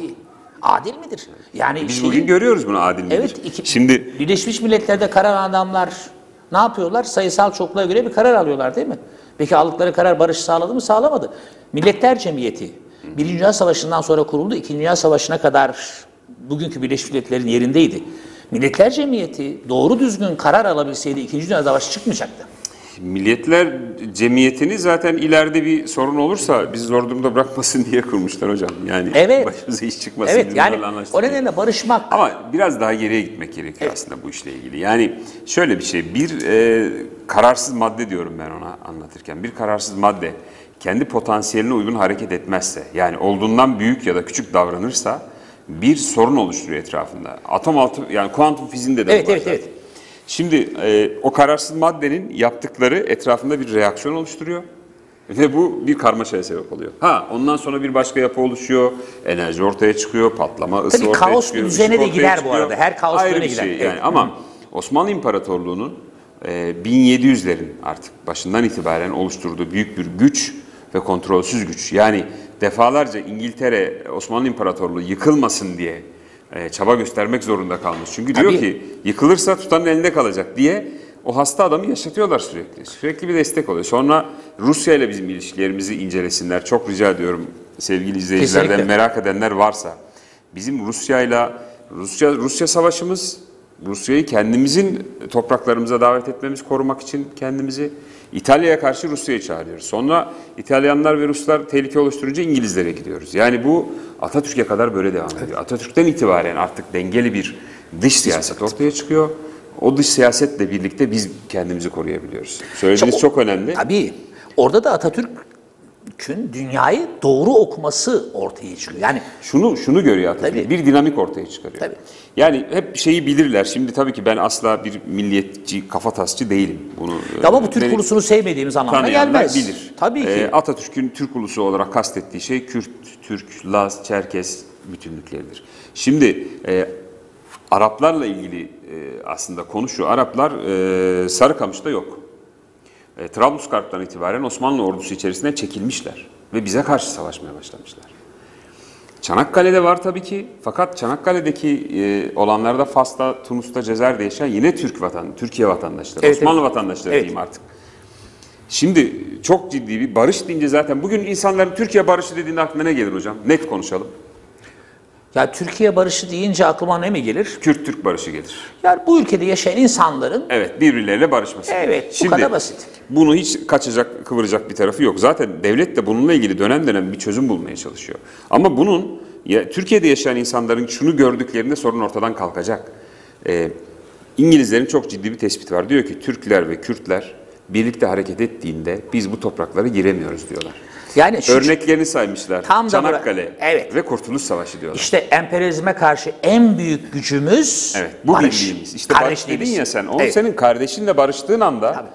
adil midir? Yani Biz şeyin- bugün görüyoruz bunu adil midir. Evet, iki, Şimdi Birleşmiş Milletler'de karar adamlar ne yapıyorlar? Sayısal çokluğa göre bir karar alıyorlar değil mi? Peki aldıkları karar barış sağladı mı? Sağlamadı. Milletler Cemiyeti Birinci Dünya Savaşı'ndan sonra kuruldu. İkinci Dünya Savaşı'na kadar bugünkü Birleşmiş Milletler'in yerindeydi. Milletler Cemiyeti doğru düzgün karar alabilseydi İkinci Dünya Savaşı çıkmayacaktı. Milletler Cemiyeti'ni zaten ileride bir sorun olursa bizi zor durumda bırakmasın diye kurmuşlar hocam. Yani Evet. başımıza iş çıkmasın. Evet yani o diye. nedenle barışmak Ama biraz daha geriye gitmek gerekiyor aslında bu işle ilgili. Yani şöyle bir şey, bir e, kararsız madde diyorum ben ona anlatırken. Bir kararsız madde kendi potansiyeline uygun hareket etmezse, yani olduğundan büyük ya da küçük davranırsa bir sorun oluşturuyor etrafında. Atom altı, yani kuantum fiziğinde de bu Evet, var evet, zaten. evet. Şimdi e, o kararsız maddenin yaptıkları etrafında bir reaksiyon oluşturuyor. Ve bu bir karmaşaya sebep oluyor. Ha ondan sonra bir başka yapı oluşuyor, enerji ortaya çıkıyor, patlama, ısı Tabii ortaya kaos çıkıyor. bir düzene de gider bu çıkıyor. arada. Her kaos Ayrı düzene bir gider. Şey Evet. yani. Ama Osmanlı İmparatorluğu'nun e, 1700'lerin artık başından itibaren oluşturduğu büyük bir güç ve kontrolsüz güç. Yani defalarca İngiltere, Osmanlı İmparatorluğu yıkılmasın diye e, çaba göstermek zorunda kalmış. Çünkü diyor Tabii. ki yıkılırsa tutanın elinde kalacak diye o hasta adamı yaşatıyorlar sürekli. Sürekli bir destek oluyor. Sonra Rusya ile bizim ilişkilerimizi incelesinler. Çok rica ediyorum sevgili izleyicilerden Kesinlikle. merak edenler varsa. Bizim Rusya ile Rusya Rusya savaşımız Rusya'yı kendimizin topraklarımıza davet etmemiz, korumak için kendimizi İtalya'ya karşı Rusya'yı çağırıyoruz. Sonra İtalyanlar ve Ruslar tehlike oluşturunca İngilizlere gidiyoruz. Yani bu Atatürk'e kadar böyle devam ediyor. Atatürk'ten itibaren artık dengeli bir dış siyaset ortaya çıkıyor. O dış siyasetle birlikte biz kendimizi koruyabiliyoruz. Söylediğiniz çok, önemli. Tabii. Orada da Atatürk'ün dünyayı doğru okuması ortaya çıkıyor. Yani Şunu şunu görüyor Atatürk. Tabii. Bir dinamik ortaya çıkarıyor. Tabii. Yani hep şeyi bilirler. Şimdi tabii ki ben asla bir milliyetçi, kafatasçı değilim. Bunu ama bu Türk beni ulusunu sevmediğimiz anlamına gelmez. bilir. Tabii ki. Ee, Atatürk'ün Türk ulusu olarak kastettiği şey Kürt, Türk, Laz, Çerkes bütünlükleridir. Şimdi e, Araplarla ilgili e, aslında konu şu. Araplar e, Sarıkamış'ta yok. E, Trablusgarp'tan itibaren Osmanlı ordusu içerisine çekilmişler ve bize karşı savaşmaya başlamışlar. Çanakkale'de var tabii ki fakat Çanakkale'deki e, olanlarda Fas'ta, Tunus'ta, Cezer'de yaşayan yine Türk vatan, Türkiye vatandaşları, Evet, Osmanlı evet. vatandaşları Evet. diyeyim artık. Şimdi çok ciddi bir barış deyince zaten bugün insanların Türkiye barışı dediğinde aklına ne gelir hocam? Net konuşalım. Ya Türkiye barışı deyince aklıma ne mi gelir? Kürt-Türk barışı gelir. Yani bu ülkede yaşayan insanların Evet birbirleriyle barışması. Evet, bu kadar basit. Bunu hiç kaçacak, kıvıracak bir tarafı yok. Zaten devlet de bununla ilgili dönem dönem bir çözüm bulmaya çalışıyor. Ama bunun ya, Türkiye'de yaşayan insanların şunu gördüklerinde sorun ortadan kalkacak. Ee, İngilizlerin çok ciddi bir tespiti var. Diyor ki Türkler ve Kürtler birlikte hareket ettiğinde biz bu topraklara giremiyoruz diyorlar. Yani şu, Örneklerini saymışlar. Tam da Çanakkale bura- evet. ve Kurtuluş Savaşı diyorlar. işte emperyalizme karşı en büyük gücümüz Evet, bu barış. birliğimiz. İşte barış dedin ya sen, onun Evet. senin kardeşinle barıştığın anda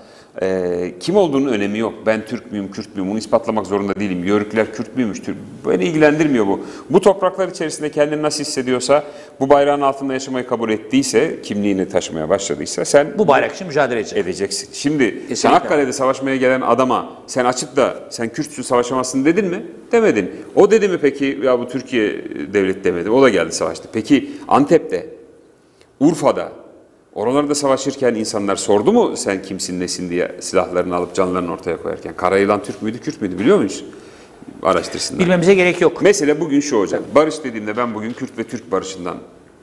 e, kim olduğunun önemi yok. Ben Türk müyüm, Kürt müyüm bunu ispatlamak zorunda değilim. Yörükler Kürt müymüş, Türk Beni ilgilendirmiyor bu. Bu topraklar içerisinde kendini nasıl hissediyorsa, bu bayrağın altında yaşamayı kabul ettiyse, kimliğini taşımaya başladıysa sen Bu bayrak için mücadele edecek. edeceksin. Şimdi Çanakkale'de savaşmaya gelen adama sen açıp da sen Kürtsün savaşamazsın dedin mi? Demedin. O dedi mi peki ya bu Türkiye devlet demedi. O da geldi savaştı. Peki Antep'te, Urfa'da, oralarda savaşırken insanlar sordu mu sen kimsin nesin diye silahlarını alıp canlarını ortaya koyarken. Karayılan Türk müydü Kürt müydü biliyor muyuz? Araştırsınlar. Bilmemize gerek yok. Mesele bugün şu hocam. Barış dediğimde ben bugün Kürt ve Türk barışından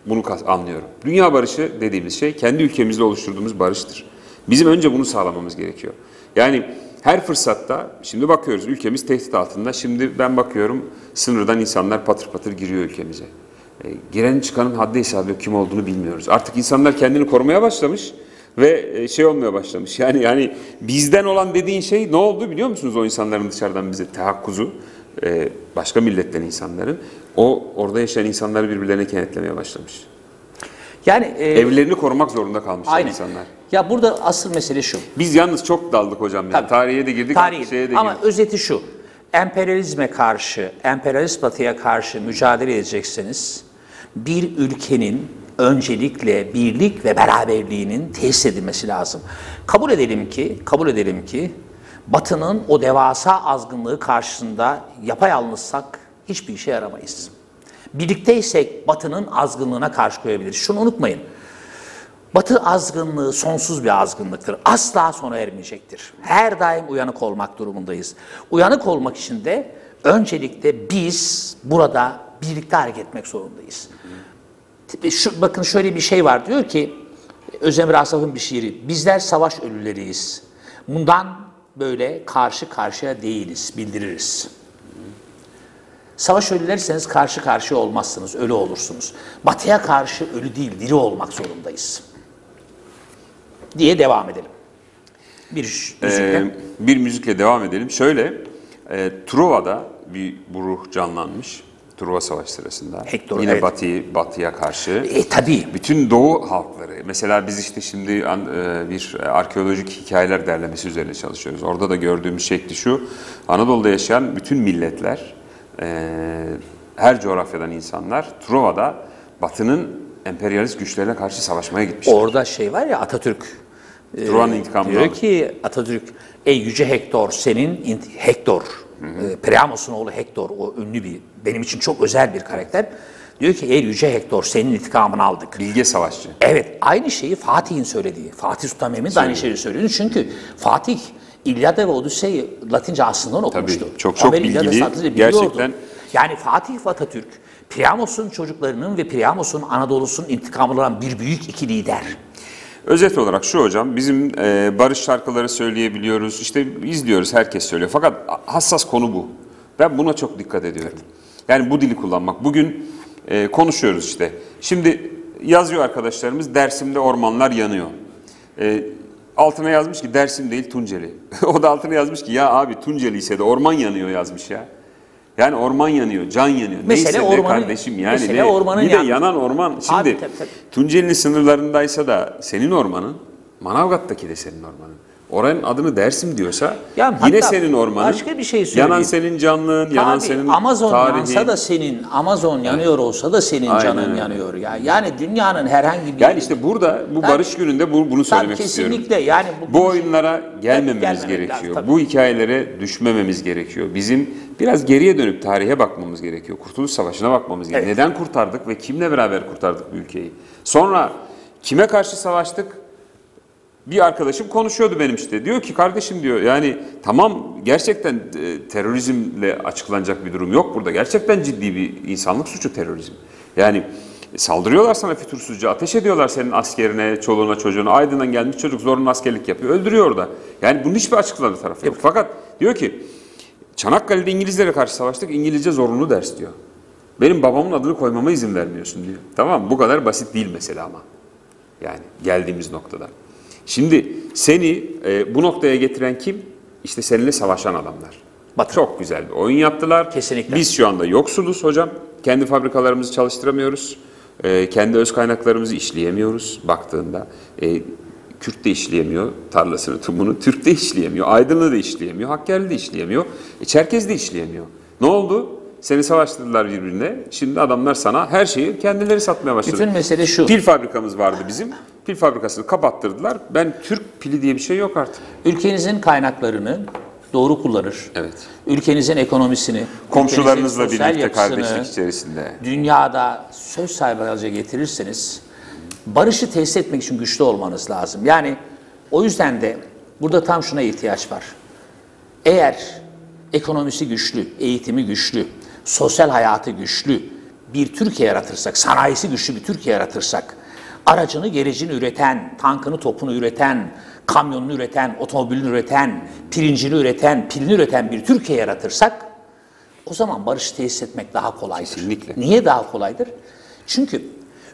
bunu anlıyorum. Dünya barışı dediğimiz şey kendi ülkemizde oluşturduğumuz barıştır. Bizim önce bunu sağlamamız gerekiyor. Yani Her fırsatta şimdi bakıyoruz ülkemiz tehdit altında. Şimdi ben bakıyorum sınırdan insanlar patır patır giriyor ülkemize. E, giren çıkanın haddi hesabı kim olduğunu bilmiyoruz. Artık insanlar kendini korumaya başlamış ve e, şey olmaya başlamış. Yani yani bizden olan dediğin şey ne oldu biliyor musunuz o insanların dışarıdan bize tehakkuzu e, başka milletten insanların o orada yaşayan insanları birbirlerine kenetlemeye başlamış. Yani e, Evlerini korumak zorunda kalmışlar aynen. insanlar. Ya burada asıl mesele şu. Biz yalnız çok daldık hocam. Yani. Tabii. Tarihe de girdik, Tarihi. şeye de Ama girdik. özeti şu. Emperyalizme karşı, emperyalist batıya karşı mücadele edecekseniz bir ülkenin öncelikle birlik ve beraberliğinin tesis edilmesi lazım. Kabul edelim ki, kabul edelim ki Batı'nın o devasa azgınlığı karşısında yapayalnızsak hiçbir işe yaramayız. Birlikteysek Batı'nın azgınlığına karşı koyabiliriz. Şunu unutmayın. Batı azgınlığı sonsuz bir azgınlıktır. Asla sona ermeyecektir. Her daim uyanık olmak durumundayız. Uyanık olmak için de öncelikle biz burada birlikte hareket etmek zorundayız. Şu, bakın şöyle bir şey var diyor ki Özdemir Asaf'ın bir şiiri. Bizler savaş ölüleriyiz. Bundan böyle karşı karşıya değiliz, bildiririz. Savaş ölülerseniz karşı karşıya olmazsınız, ölü olursunuz. Batıya karşı ölü değil, diri olmak zorundayız. Diye devam edelim. Bir müzikle. Ee, bir müzikle devam edelim. Şöyle, e, Truva'da bir bu ruh canlanmış. Truva Savaşı sırasında. Hector, Yine evet. Batı'yı, Batı'ya karşı. E tabii. Bütün Doğu halkları, mesela biz işte şimdi e, bir arkeolojik hikayeler derlemesi üzerine çalışıyoruz. Orada da gördüğümüz şekli şu, Anadolu'da yaşayan bütün milletler, e, her coğrafyadan insanlar Truva'da Batı'nın emperyalist güçlerine karşı savaşmaya gitmişler. Orada şey var ya Atatürk. E, Truva'nın intikamını Diyor ki Atatürk, ey yüce Hektor senin Hektor, e, Priamos'un oğlu Hektor, o ünlü bir, benim için çok özel bir karakter. Diyor ki ey yüce Hektor senin intikamını aldık. Bilge savaşçı. Evet, aynı şeyi Fatih'in söylediği. Fatih Sultan Mehmet de aynı şeyi söylüyor. Çünkü Fatih İlyada ve Odise'yi Latince aslından okumuştu. çok- çok Ömer İlyada bilgili, gerçekten. Yani Fatih ve Atatürk, Priamos'un çocuklarının ve Priamos'un Anadolu'sunun intikamını alan bir büyük iki lider. Özet olarak şu hocam, bizim e, barış şarkıları söyleyebiliyoruz, işte izliyoruz, herkes söylüyor. Fakat hassas konu bu. Ben buna çok dikkat ediyorum. Yani bu dili kullanmak. Bugün e, konuşuyoruz işte. Şimdi yazıyor arkadaşlarımız, Dersim'de ormanlar yanıyor. E, altına yazmış ki Dersim değil Tunceli. o da altına yazmış ki ya abi Tunceli ise de orman yanıyor yazmış ya. Yani orman yanıyor, can yanıyor. Mesele Neyse ne ormanın- kardeşim yani mesele ne? ormanın bir de yan- yanan orman. Şimdi Abi, tabii, tabii. Tunceli'nin sınırlarındaysa da senin ormanın, Manavgat'taki de senin ormanın. Oranın adını Dersim diyorsa Ya yine senin ormanın. başka bir şey söyleyeyim. Yanan senin canlığın, yanan Tabii, senin Amazon tarihin. yansa da senin, Amazon yanıyor olsa da senin Aynen canın yanıyor ya. Yani dünyanın herhangi bir... Yani işte burada bu Tabii. barış gününde bu, bunu Tabii söylemek istiyorum. kesinlikle yani bu, Bu oyunlara gelmememiz gelmemek gerekiyor. lazım, tabii. Bu hikayelere düşmememiz gerekiyor. Bizim biraz geriye dönüp tarihe bakmamız gerekiyor. Kurtuluş Savaşı'na bakmamız gerekiyor. Evet. Neden kurtardık ve kimle beraber kurtardık bu ülkeyi? Sonra kime karşı savaştık? Bir arkadaşım konuşuyordu benim işte. Diyor ki kardeşim diyor yani tamam gerçekten e, terörizmle açıklanacak bir durum yok burada. Gerçekten ciddi bir insanlık suçu terörizm. Yani saldırıyorlar sana fütursuzca, ateş ediyorlar senin askerine, çoluğuna, çocuğuna. Aydın'dan gelmiş çocuk zorunlu askerlik yapıyor, öldürüyor orada. Yani bunun hiçbir açıkladığı tarafı yok. Fakat diyor ki Çanakkale'de İngilizlere karşı savaştık, İngilizce zorunlu ders diyor. Benim babamın adını koymama izin vermiyorsun diyor. Tamam? Bu kadar basit değil mesela ama. Yani geldiğimiz noktada. Şimdi seni e, bu noktaya getiren kim? İşte seninle savaşan adamlar. Batı. Çok güzel bir oyun yaptılar. Kesinlikle. Biz şu anda yoksuluz hocam. Kendi fabrikalarımızı çalıştıramıyoruz. E, kendi öz kaynaklarımızı işleyemiyoruz baktığında. E, Kürt de işleyemiyor tarlasını, tumunu. Türk de işleyemiyor. Aydınlı da işleyemiyor. Hakkari de işleyemiyor. E, Çerkez de işleyemiyor. Ne oldu? Seni savaştırdılar birbirine. Şimdi adamlar sana her şeyi kendileri satmaya başladı. Bütün mesele şu. Pil fabrikamız vardı bizim. Pil fabrikasını kapattırdılar. Ben Türk pili diye bir şey yok artık. Ülkenizin kaynaklarını doğru kullanır. Evet. Ülkenizin ekonomisini, Komşularınızla ülkenizin birlikte kardeşlik içerisinde. dünyada söz sahibi haline getirirseniz barışı tesis etmek için güçlü olmanız lazım. Yani o yüzden de burada tam şuna ihtiyaç var. Eğer ekonomisi güçlü, eğitimi güçlü, sosyal hayatı güçlü bir Türkiye yaratırsak, sanayisi güçlü bir Türkiye yaratırsak, aracını, gerecini üreten, tankını, topunu üreten, kamyonunu üreten, otomobilini üreten, pirincini üreten, pilini üreten bir Türkiye yaratırsak o zaman barışı tesis etmek daha kolaydır. Kesinlikle. Niye daha kolaydır? Çünkü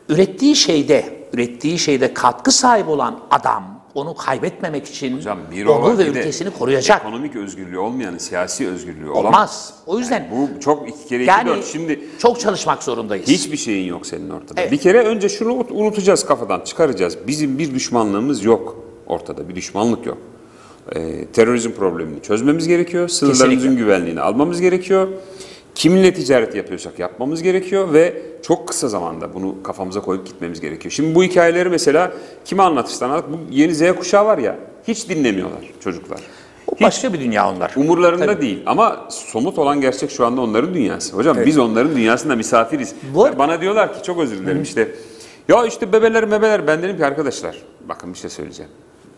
ürettiği şeyde, ürettiği şeyde katkı sahibi olan adam onu kaybetmemek için Hocam bir onu ve ülkesini koruyacak. Ekonomik özgürlüğü olmayanın siyasi özgürlüğü olamaz. Olmaz. O yüzden Bu çok iki kere iki yani dört. Şimdi çok çalışmak zorundayız. hiçbir şeyin yok senin ortada. Evet. Bir kere önce şunu unut- unutacağız kafadan, çıkaracağız. Bizim bir düşmanlığımız yok ortada. Bir düşmanlık yok. Ee, terörizm problemini çözmemiz gerekiyor. Sınırlarımızın Kesinlikle. güvenliğini almamız gerekiyor. Kiminle ticaret yapıyorsak yapmamız gerekiyor ve çok kısa zamanda bunu kafamıza koyup gitmemiz gerekiyor. Şimdi bu hikayeleri mesela kime anlatırsan anlat. Bu yeni Z kuşağı var ya hiç dinlemiyorlar çocuklar. O başka bir dünya onlar. Umurlarında değil ama somut olan gerçek şu anda onların dünyası. Hocam biz onların dünyasında misafiriz. Bu Bana diyorlar ki çok özür dilerim işte. Ya işte bebeler bebeler ben dedim ki arkadaşlar bakın bir şey söyleyeceğim.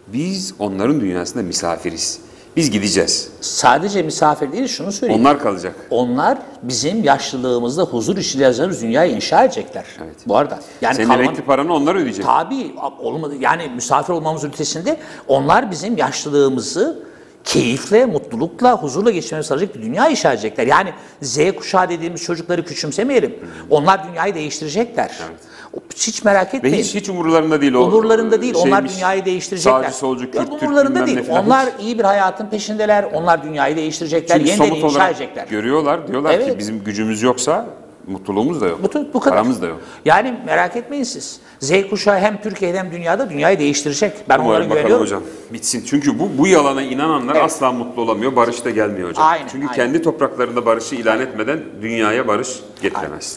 Biz onların dünyasında misafiriz. Biz gideceğiz. Sadece misafir değil şunu söyleyeyim. Onlar kalacak. Onlar bizim yaşlılığımızda huzur içinde yaşadığımız dünyayı inşa edecekler. Evet. Bu arada. Yani Senin kalman- emekli paranı onlar ödeyecek. Tabii olmadı. Yani misafir olmamız ötesinde onlar bizim yaşlılığımızı keyifle, mutlulukla, huzurla geçirmemizi sağlayacak bir dünya inşa edecekler. Yani Z kuşağı dediğimiz çocukları küçümsemeyelim. Onlar dünyayı değiştirecekler. O- Hiç merak Ve etmeyin. hiç hiç umurlarında değil o. Umurlarında değil. Onlar şeymiş, dünyayı değiştirecekler. Sağcı solcu Yok, Kürt Türk umurlarında değil. Onlar Hiç- iyi bir hayatın peşindeler. Onlar dünyayı değiştirecekler. Çünkü yeniden somut inşa edecekler. görüyorlar. Diyorlar ki Evet. bizim gücümüz yoksa mutluluğumuz da yok. Bu, bu kadar. Paramız da yok. Yani merak etmeyin siz. Z kuşağı hem Türkiye'de hem dünyada dünyayı değiştirecek. Ben onlara Umarım bakalım güveniyorum. hocam. Bitsin. Çünkü bu bu yalana inananlar Evet. asla mutlu olamıyor. Barış da gelmiyor hocam. Aynen, Çünkü aynen. kendi topraklarında barışı ilan etmeden dünyaya barış getiremez.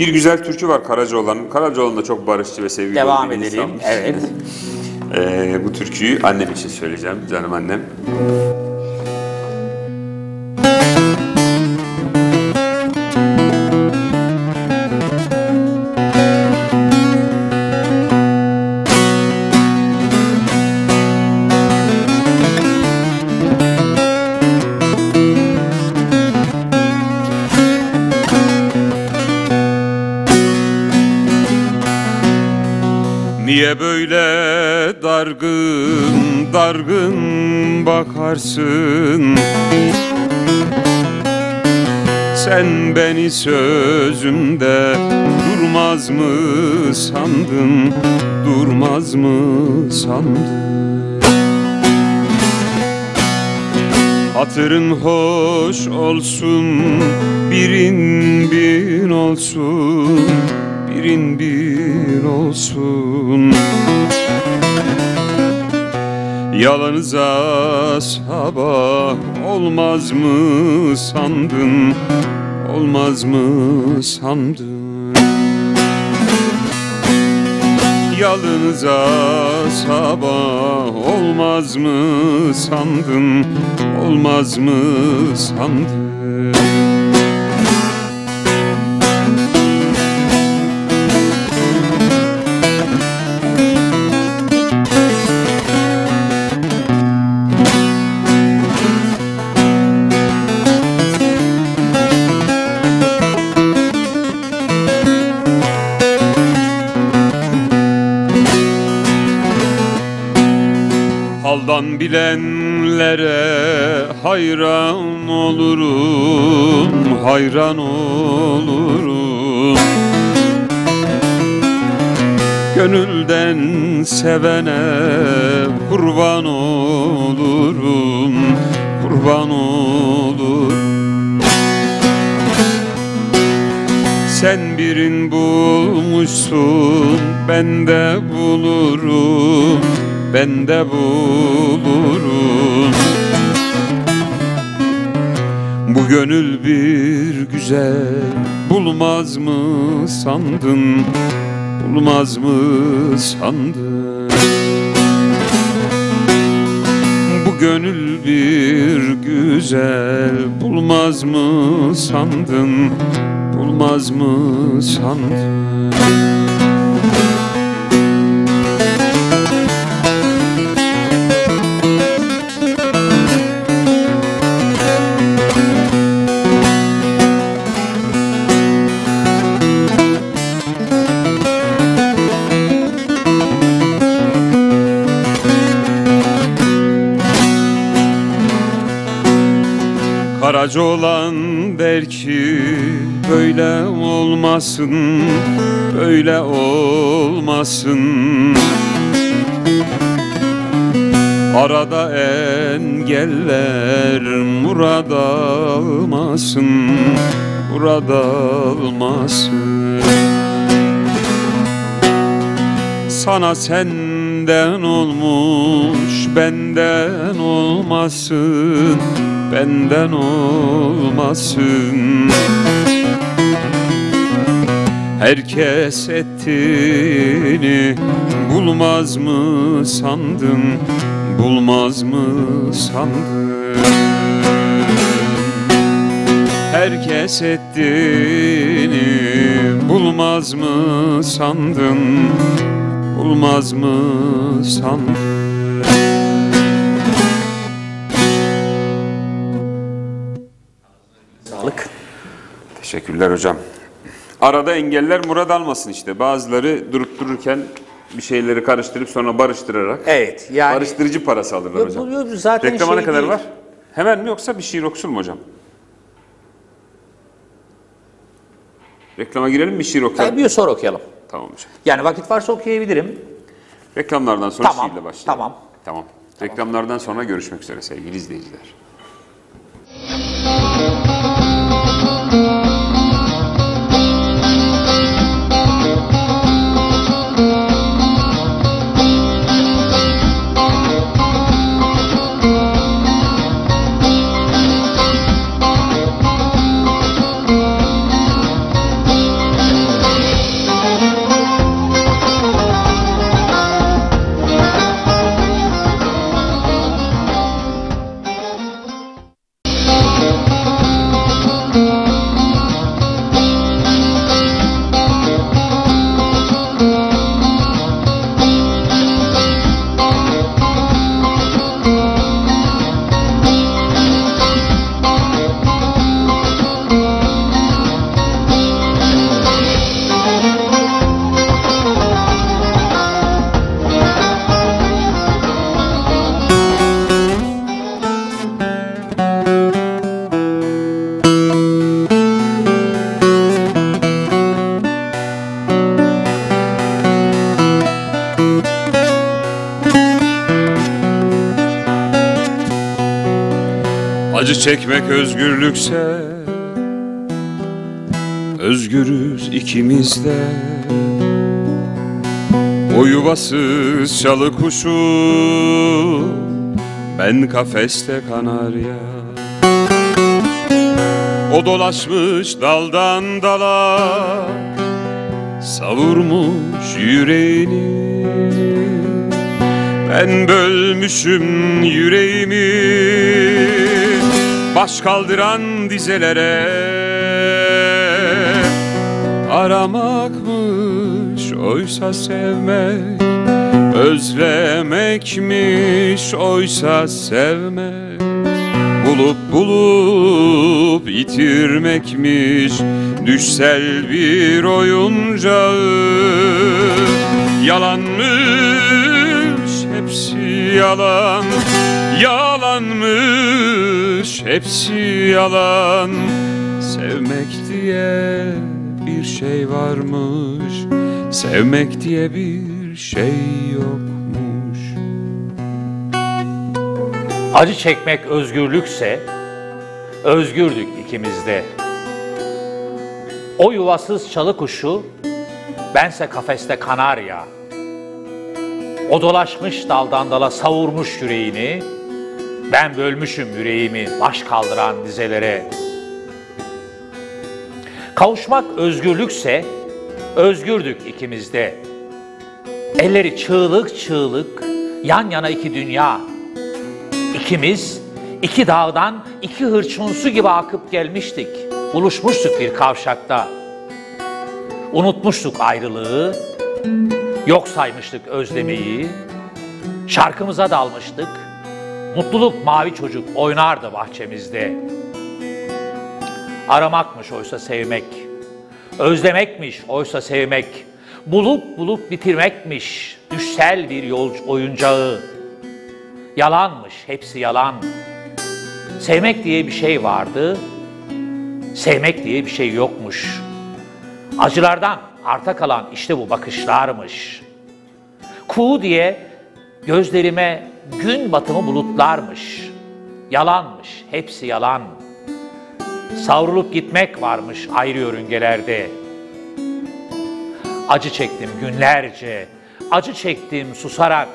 Bir güzel türkü var Karacaoğlan'ın. Karacaoğlan da çok barışçı ve sevgili Devam edelim. Evet. Ee, bu türküyü annem için söyleyeceğim. Canım annem. Dargın dargın bakarsın. Sen beni sözümde durmaz mı sandın? Durmaz mı sandın? Hatırın hoş olsun, birin bin olsun, birin bin olsun. Yalanıza sabah olmaz mı sandın, olmaz mı sandın? Yalınıza sabah olmaz mı sandın? Olmaz mı sandın bilenlere hayran olurum, hayran olurum. Gönülden sevene kurban olurum, kurban olurum. Sen birin bulmuşsun, ben de bulurum, ben de bulurum. Bu gönül bir güzel bulmaz mı sandın, bulmaz mı sandın? Bu gönül bir güzel bulmaz mı sandın, bulmaz mı sandın? Aracı olan der ki böyle olmasın, böyle olmasın. Arada engeller murad almasın, murad almasın. Sana senden olmuş, benden olmasın, benden olmasın. Herkes ettiğini bulmaz mı sandın, bulmaz mı sandın? Herkes ettiğini bulmaz mı sandın, bulmaz mı sandın? Teşekkürler hocam. Arada engeller murad almasın işte. Bazıları durup dururken bir şeyleri karıştırıp sonra barıştırarak Evet yani barıştırıcı parası alırlar Yok, hocam. bu- yok, zaten Reklama şey ne kadar değil. var? Hemen mi yoksa bir şiir okusun mu hocam? Reklama girelim mi bir şiir okuyalım? bir soru okuyalım. Tamam hocam. Yani vakit varsa okuyabilirim. Reklamlardan sonra Tamam, şiirle başlayalım. tamam. Tamam. Reklamlardan sonra görüşmek üzere sevgili izleyiciler. Çekmek özgürlükse Özgürüz ikimiz de O yuvasız çalı kuşu Ben kafeste kanarya. O dolaşmış daldan dala Savurmuş yüreğini. Ben bölmüşüm yüreğimi Baş kaldıran dizelere. Aramakmış oysa sevmek. Özlemekmiş oysa sevmek. Bulup bulup yitirmekmiş Düşsel bir oyuncağı. Yalanmış hepsi yalan hepsi yalan Sevmek diye bir şey varmış Sevmek diye bir şey yokmuş Acı çekmek özgürlükse özgürdük ikimiz de. O yuvasız çalı kuşu, bense kafeste kanarya. O dolaşmış daldan dala savurmuş yüreğini, ben bölmüşüm yüreğimi baş kaldıran dizelere. Kavuşmak özgürlükse özgürdük ikimiz de. Elleri çığlık çığlık, yan yana iki dünya. İkimiz iki dağdan iki hırçın su gibi akıp gelmiştik. Buluşmuştuk bir kavşakta. Unutmuştuk ayrılığı, yok saymıştık özlemeyi. Şarkımıza dalmıştık. Mutluluk mavi çocuk oynardı bahçemizde. Aramakmış oysa sevmek. Özlemekmiş oysa sevmek. Bulup bulup bitirmekmiş düşsel bir yol oyuncağı. Yalanmış hepsi yalan. Sevmek diye bir şey vardı, sevmek diye bir şey yokmuş. Acılardan arta kalan işte bu bakışlarmış. Kuğu diye gözlerime gün batımı bulutlarmış. Yalanmış, hepsi yalan. Savrulup gitmek varmış ayrı yörüngelerde. Acı çektim günlerce, acı çektim susarak.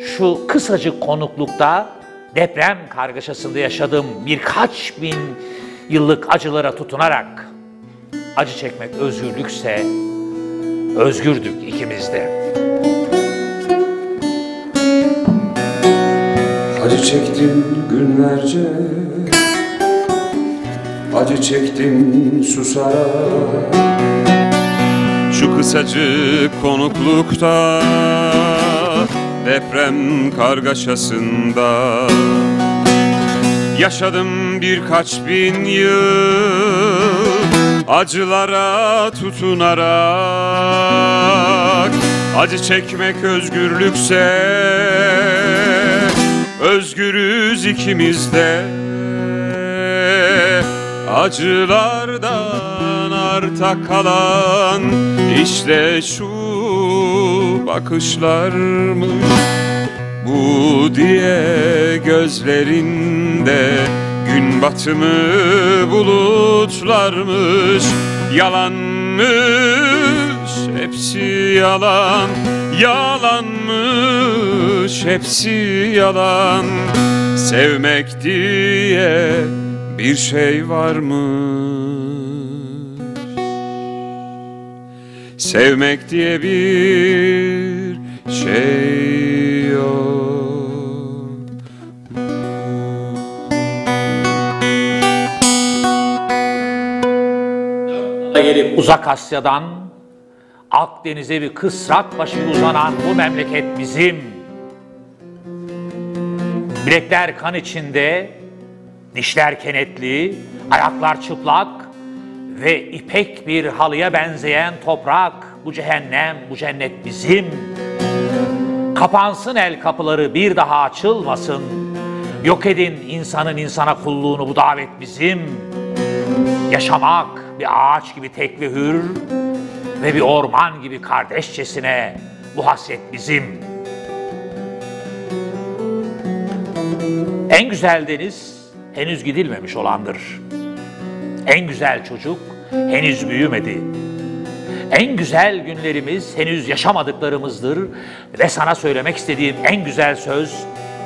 Şu kısacık konuklukta deprem kargaşasında yaşadım birkaç bin yıllık acılara tutunarak. Acı çekmek özgürlükse özgürdük ikimiz de. Acı çektim günlerce. Acı çektim susarak Şu kısacık konuklukta Deprem kargaşasında. Yaşadım birkaç bin yıl Acılara tutunarak. Acı çekmek özgürlükse Özgürüz ikimiz de Acılardan arta kalan işte şu bakışlarmış. Bu diye gözlerinde gün batımı bulutlarmış. Yalanmış hepsi yalan Yalanmış hepsi yalan Sevmek diye bir şey var mı? Sevmek diye bir şey yok. gelip uzak Asya'dan Akdeniz'e bir kısrak başı uzanan bu memleket bizim. Bilekler kan içinde, dişler kenetli, ayaklar çıplak ve ipek bir halıya benzeyen toprak bu cehennem, bu cennet bizim. Kapansın el kapıları bir daha açılmasın. Yok edin insanın insana kulluğunu bu davet bizim. Yaşamak bir ağaç gibi tek ve hür ve bir orman gibi kardeşçesine bu hasret bizim. En güzel deniz henüz gidilmemiş olandır. En güzel çocuk henüz büyümedi. En güzel günlerimiz henüz yaşamadıklarımızdır ve sana söylemek istediğim en güzel söz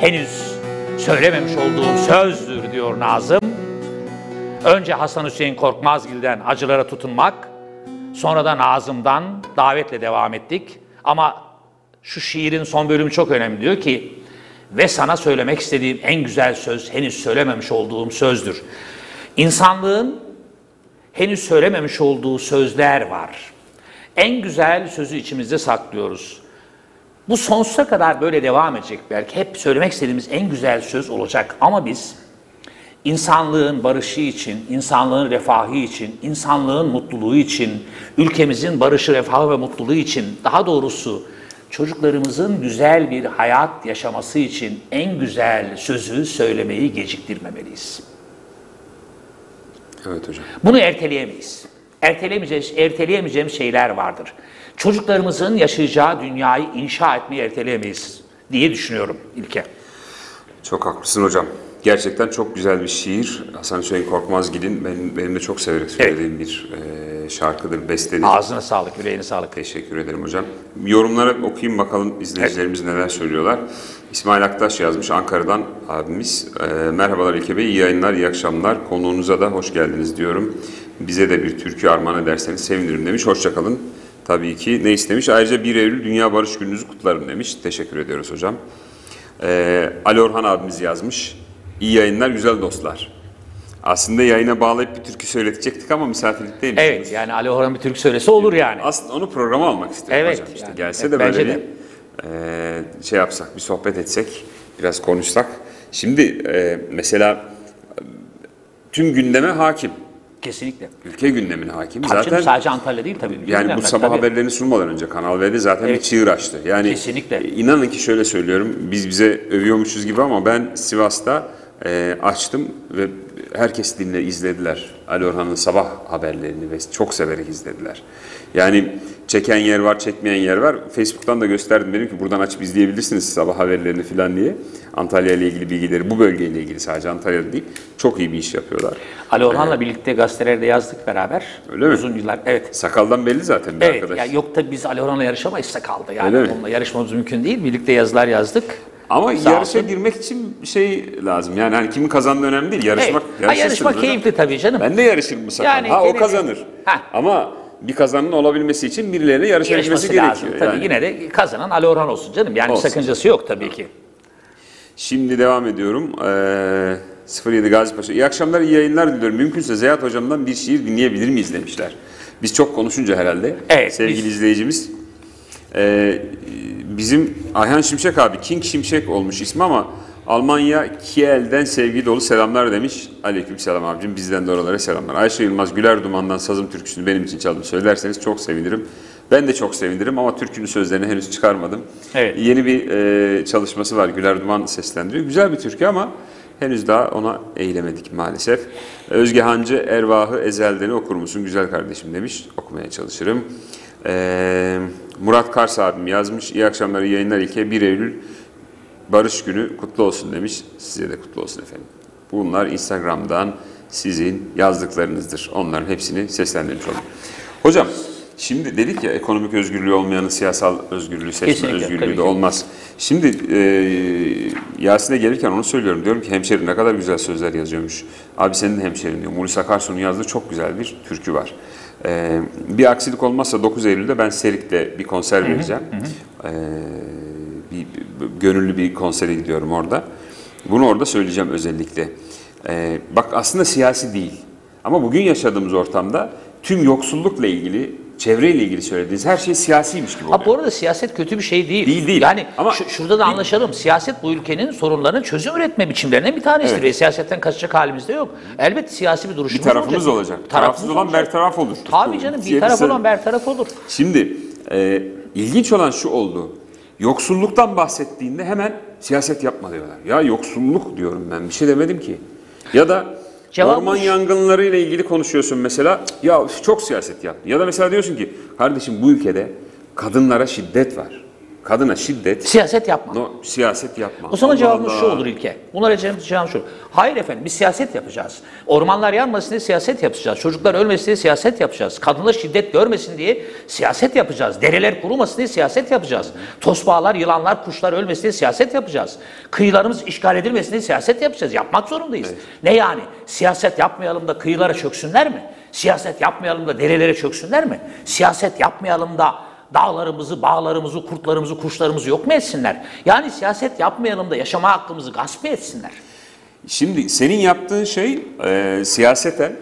henüz söylememiş olduğum sözdür diyor Nazım. Önce Hasan Hüseyin Korkmazgil'den acılara tutunmak, sonra da Nazım'dan davetle devam ettik. Ama şu şiirin son bölümü çok önemli diyor ki ve sana söylemek istediğim en güzel söz henüz söylememiş olduğum sözdür. İnsanlığın henüz söylememiş olduğu sözler var. En güzel sözü içimizde saklıyoruz. Bu sonsuza kadar böyle devam edecek belki. Hep söylemek istediğimiz en güzel söz olacak. Ama biz insanlığın barışı için, insanlığın refahı için, insanlığın mutluluğu için, ülkemizin barışı, refahı ve mutluluğu için, daha doğrusu çocuklarımızın güzel bir hayat yaşaması için en güzel sözü söylemeyi geciktirmemeliyiz. Evet hocam. Bunu erteleyemeyiz. Erteleyemeyeceğimiz, erteleyemeyeceğimiz şeyler vardır. Çocuklarımızın yaşayacağı dünyayı inşa etmeyi erteleyemeyiz diye düşünüyorum İlke. Çok haklısın hocam. Gerçekten çok güzel bir şiir. Hasan Hüseyin Korkmazgil'in benim, benim de çok severek söylediğim bir e, şarkıdır, bestedir. Ağzına sağlık, yüreğine sağlık. Teşekkür ederim hocam. Yorumları okuyayım bakalım izleyicilerimiz neler söylüyorlar. İsmail Aktaş yazmış Ankara'dan abimiz. Ee, merhabalar İlke Bey, iyi yayınlar, iyi akşamlar. Konuğunuza da hoş geldiniz diyorum. Bize de bir türkü armağan ederseniz sevinirim demiş. Hoşçakalın. Tabii ki ne istemiş? Ayrıca 1 Eylül Dünya Barış Gününüzü kutlarım demiş. Teşekkür ediyoruz hocam. Ee, Ali Orhan abimiz yazmış. İyi yayınlar, güzel dostlar. Aslında yayına bağlayıp bir türkü söyletecektik ama misafirlikteymişsiniz. Evet, yani Ali Orhan bir türkü söylese olur yani. Aslında onu programa almak istiyorum Evet, hocam. İşte yani, gelse evet, de böyle bir de. e, şey yapsak, bir sohbet etsek, biraz konuşsak. Şimdi e, mesela tüm gündeme hakim. Kesinlikle. Ülke gündemine hakim. Tabii zaten sadece Antalya değil tabii. yani bu sabah tabii. haberlerini sunmadan önce Kanal V'de zaten Evet. bir çığır açtı. Yani Kesinlikle. inanın ki şöyle söylüyorum. Biz bize övüyormuşuz gibi ama ben Sivas'ta e, açtım ve herkes dinle izlediler. Ali Orhan'ın sabah haberlerini ve çok severek izlediler. Yani çeken yer var, çekmeyen yer var. Facebook'tan da gösterdim dedim ki buradan açıp izleyebilirsiniz sabah haberlerini falan diye. Antalya ile ilgili bilgileri, bu bölgeyle ilgili sadece Antalya'da değil. Çok iyi bir iş yapıyorlar. Ali Orhan'la birlikte gazetelerde yazdık beraber. Öyle mi? Uzun yıllar. Evet. Sakaldan belli zaten bir Evet. arkadaş. Ya yok tabii biz Ali Orhan'la yarışamayız sakalda. Yani onunla yarışmamız mümkün değil. Birlikte yazılar yazdık. Ama Sağ yarışa olsun. girmek için şey lazım. Yani hani kimin kazandığı önemli değil. Yarışmak, Evet. Ha, yarışmak yarışırsınız hocam. keyifli tabii canım. Ben de yarışırım sakal. Yani ha o kazanır. Ha. Ama bir kazanın olabilmesi için birilerine yarışabilmesi gerekiyor. lazım. Tabii yani. yine de kazanan Ali Orhan olsun canım. Yani Olsun. bir sakıncası yok tabii ki. Şimdi devam ediyorum. Ee, 07 Gazi Paşa. İyi akşamlar, iyi yayınlar diliyorum. Mümkünse Zeyat Hocam'dan bir şiir dinleyebilir miyiz demişler. Biz çok konuşunca herhalde Evet, sevgili biz- izleyicimiz. Ee, bizim Ayhan Şimşek abi, King Şimşek olmuş ismi ama Almanya Kiel'den sevgi dolu selamlar demiş. Aleyküm selam abicim. Bizden de oralara selamlar. Ayşe Yılmaz Güler Duman'dan sazım türküsünü benim için çaldım söylerseniz çok sevinirim. Ben de çok sevinirim ama türkünün sözlerini henüz çıkarmadım. Evet. Yeni bir e, çalışması var. Güler Duman seslendiriyor. Güzel bir türkü ama henüz daha ona eğilemedik maalesef. Özge Hancı Ervahı Ezelden'i okur musun güzel kardeşim demiş. Okumaya çalışırım. E, Murat Kars abim yazmış. İyi akşamlar, iyi yayınlar İlke. 1 Eylül Barış Günü kutlu olsun demiş. Size de kutlu olsun efendim. Bunlar Instagram'dan sizin yazdıklarınızdır. Onların hepsini seslendirmiş oldum. Hocam şimdi dedik ya ekonomik özgürlüğü olmayanın siyasal özgürlüğü, seçme Kesinlikle, özgürlüğü de olmaz. Şimdi e, Yasin'e gelirken onu söylüyorum. Diyorum ki hemşerin ne kadar güzel sözler yazıyormuş. Abi senin hemşerin diyor. Mulis Akarsu'nun yazdığı çok güzel bir türkü var. E, bir aksilik olmazsa 9 Eylül'de ben Serik'te bir konser vereceğim. E, bir, bir- gönüllü bir konsere gidiyorum orada. Bunu orada söyleyeceğim özellikle. Ee, bak aslında siyasi değil. Ama bugün yaşadığımız ortamda tüm yoksullukla ilgili, çevreyle ilgili söylediğiniz her şey siyasiymiş gibi oluyor. Ha bu arada siyaset kötü bir şey değil. Değil, değil. Yani Ama- şu- şurada da anlaşalım. Siyaset bu ülkenin sorunlarının çözüm üretme biçimlerinden bir tanesidir. Evet. Ve siyasetten kaçacak halimiz de yok. Elbette siyasi bir duruşumuz bir tarafımız olacak. Tarafsız olan olacak. bertaraf olur. Tabii canım bir taraf söyle- olan bertaraf olur. Şimdi e, ilginç olan şu oldu. Yoksulluktan bahsettiğinde hemen siyaset yapma diyorlar. Ya yoksulluk diyorum ben bir şey demedim ki. Ya da Cevap orman bu. yangınları ile ilgili konuşuyorsun mesela. Ya çok siyaset yaptın. Ya da mesela diyorsun ki kardeşim bu ülkede kadınlara şiddet var. Kadına şiddet, Siyaset yapma. no, siyaset yapma. O zaman Allah cevabımız Allah. şu olur İlke. Bunlara cevabımız şu. Hayır efendim biz siyaset yapacağız. Ormanlar yanmasın diye siyaset yapacağız. Çocuklar ölmesin diye siyaset yapacağız. Kadınlar şiddet görmesin diye siyaset yapacağız. Dereler kurumasın diye siyaset yapacağız. Tosbağalar, yılanlar, kuşlar ölmesin diye siyaset yapacağız. Kıyılarımız işgal edilmesin diye siyaset yapacağız. Yapmak zorundayız. Ne yani? Siyaset yapmayalım da kıyılara çöksünler mi? Siyaset yapmayalım da derelere çöksünler mi? Siyaset yapmayalım da dağlarımızı, bağlarımızı, kurtlarımızı, kuşlarımızı yok mu etsinler? Yani siyaset yapmayalım da yaşama hakkımızı gasp mı etsinler? Şimdi senin yaptığın şey e, siyaseten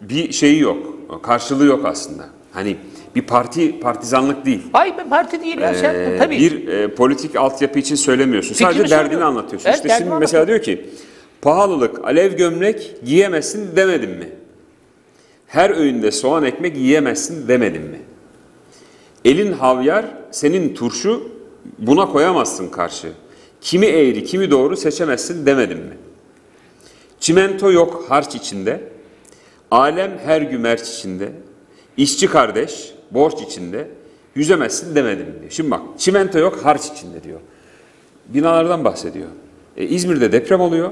bir şeyi yok. Karşılığı yok aslında. Hani bir parti partizanlık değil. Hayır parti değil ya Ee, tabii. Bir e, politik altyapı için söylemiyorsun. Fikrimi Sadece derdini söylüyorum. anlatıyorsun. Evet, işte şimdi mesela diyor ki pahalılık, alev gömlek giyemezsin demedim mi? Her öğünde soğan ekmek yiyemezsin demedim mi? Elin havyar, senin turşu buna koyamazsın karşı. Kimi eğri, kimi doğru seçemezsin demedim mi? Çimento yok harç içinde. Alem her gümerç içinde. İşçi kardeş borç içinde. Yüzemezsin demedim diyor. Şimdi bak çimento yok harç içinde diyor. Binalardan bahsediyor. E, İzmir'de deprem oluyor.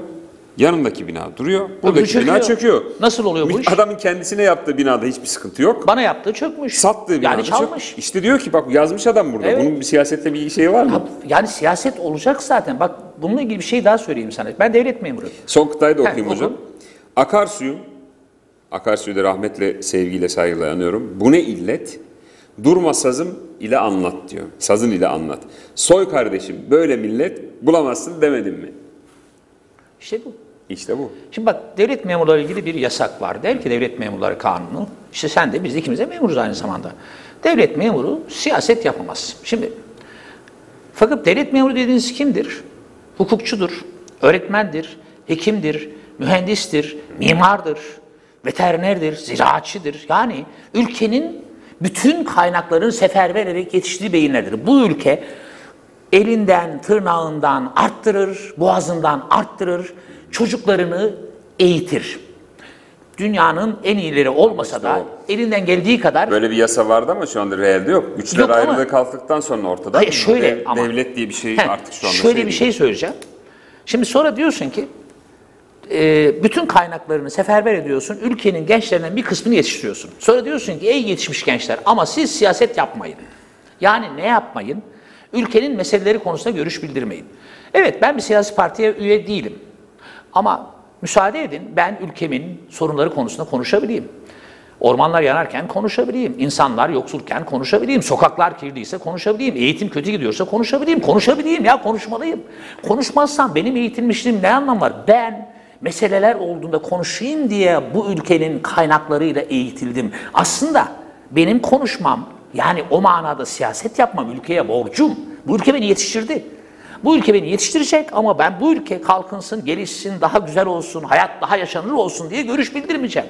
Yanındaki bina duruyor. Buradaki bina çöküyor. Nasıl oluyor bu iş? Adamın kendisine yaptığı binada hiçbir sıkıntı yok. Bana yaptığı çökmüş. Sattığı binada Yani çök- çalmış. İşte diyor ki bak yazmış adam burada. Evet. Bunun bir siyasetle bir şey var mı? Yani siyaset olacak zaten. Bak bununla ilgili bir şey daha söyleyeyim sana. Ben devlet memuruyum. Son kıtayı da Heh, okuyayım oku. hocam. Akarsuyum, akarsuyu da rahmetle, sevgiyle, saygıyla anıyorum. Bu ne illet? Durma sazım ile anlat diyor. Sazın ile anlat. Soy kardeşim böyle millet bulamazsın demedim mi? İşte bu. İşte bu. Şimdi bak devlet memurları ilgili bir yasak var. Der ki devlet memurları kanunu. İşte sen de biz de ikimiz de memuruz aynı zamanda. Devlet memuru siyaset yapamaz. Şimdi fakat devlet memuru dediğiniz kimdir? Hukukçudur, öğretmendir, hekimdir, mühendistir, mimardır, veterinerdir, ziraatçıdır. Yani ülkenin bütün kaynaklarını seferber ederek yetiştiği beyinlerdir. Bu ülke elinden, tırnağından arttırır, boğazından arttırır, çocuklarını eğitir. Dünyanın en iyileri olmasa da elinden geldiği kadar Böyle bir yasa vardı ama şu anda reelde yok. Güçler Yok ama- ayrılığı kalktıktan sonra ortada. Hayır, şöyle Dev- ama- Devlet diye bir şey Heh, artık şu anda Şöyle bir değil. şey söyleyeceğim. Şimdi sonra diyorsun ki e, bütün kaynaklarını seferber ediyorsun. Ülkenin gençlerinden bir kısmını yetiştiriyorsun. Sonra diyorsun ki ey yetişmiş gençler ama siz siyaset yapmayın. Yani ne yapmayın? Ülkenin meseleleri konusunda görüş bildirmeyin. Evet ben bir siyasi partiye üye değilim. Ama müsaade edin ben ülkemin sorunları konusunda konuşabileyim. Ormanlar yanarken konuşabileyim. İnsanlar yoksulken konuşabileyim. Sokaklar kirliyse konuşabileyim. Eğitim kötü gidiyorsa konuşabileyim. Konuşabileyim ya konuşmalıyım. Konuşmazsam benim eğitilmişliğim ne anlam var? Ben meseleler olduğunda konuşayım diye bu ülkenin kaynaklarıyla eğitildim. Aslında benim konuşmam yani o manada siyaset yapmam ülkeye borcum. Bu ülke beni yetiştirdi. Bu ülke beni yetiştirecek ama ben bu ülke kalkınsın, gelişsin, daha güzel olsun, hayat daha yaşanır olsun diye görüş bildirmeyeceğim.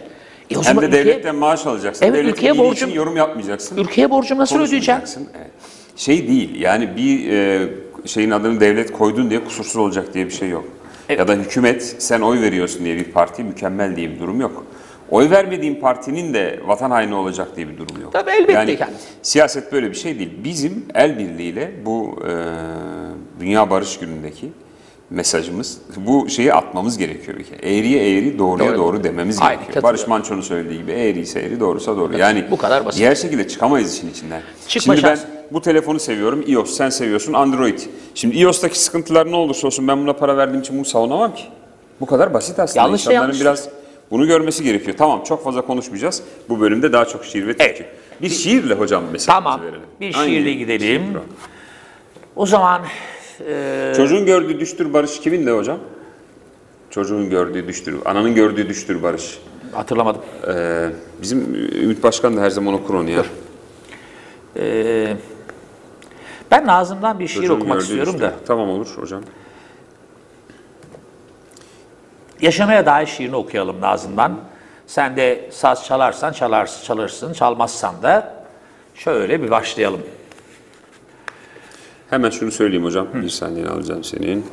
E Hem de ülkeye- devletten maaş alacaksın. Evet, Devletin ülkeye borcum- için yorum yapmayacaksın. Ülkeye borcumu nasıl ödeyeceğim? Evet. Şey değil yani bir e, şeyin adını devlet koydun diye kusursuz olacak diye bir şey yok. Evet. Ya da hükümet sen oy veriyorsun diye bir parti mükemmel diye bir durum yok. Oy vermediğin partinin de vatan haini olacak diye bir durum yok. Tabii elbette yani, yani. Siyaset böyle bir şey değil. Bizim el birliğiyle bu e, Dünya Barış Günü'ndeki mesajımız bu şeyi atmamız gerekiyor bir kere. Eğriye eğri, doğruya Doğru. doğru, dememiz Aynen, gerekiyor. Barış Manço'nun söylediği gibi eğri ise eğri, doğrusa doğru. Yani Bu kadar basit. Diğer şekilde çıkamayız işin içinden. Çıkma Şimdi ben şansı- bu telefonu seviyorum, iOS, sen seviyorsun Android. Şimdi iOS'taki sıkıntılar ne olursa olsun ben buna para verdiğim için bunu savunamam ki. Bu kadar basit aslında. Yanlış İnsanların yanlış. biraz bunu görmesi gerekiyor. Tamam çok fazla konuşmayacağız. Bu bölümde daha çok şiir ve türkü. Evet. Bir şiirle hocam mesajımızı Tamam, verelim. bir Hangi şiirle gidelim. şiir o? Zaman Çocuğun gördüğü düştür barış kimin de hocam? Çocuğun gördüğü düştür, ananın gördüğü düştür barış. hatırlamadım. Ee, bizim Ümit Başkan da her zaman okur onu ya. Ee, ben Nazım'dan bir şiir Çocuğun okumak istiyorum düştür. da. Tamam olur hocam. Yaşamaya dair şiirini okuyalım Nazım'dan. Sen de saz çalarsan çalarsın, çalırsın, çalmazsan da şöyle bir başlayalım. Hemen şunu söyleyeyim hocam. Bir saniye alacağım senin.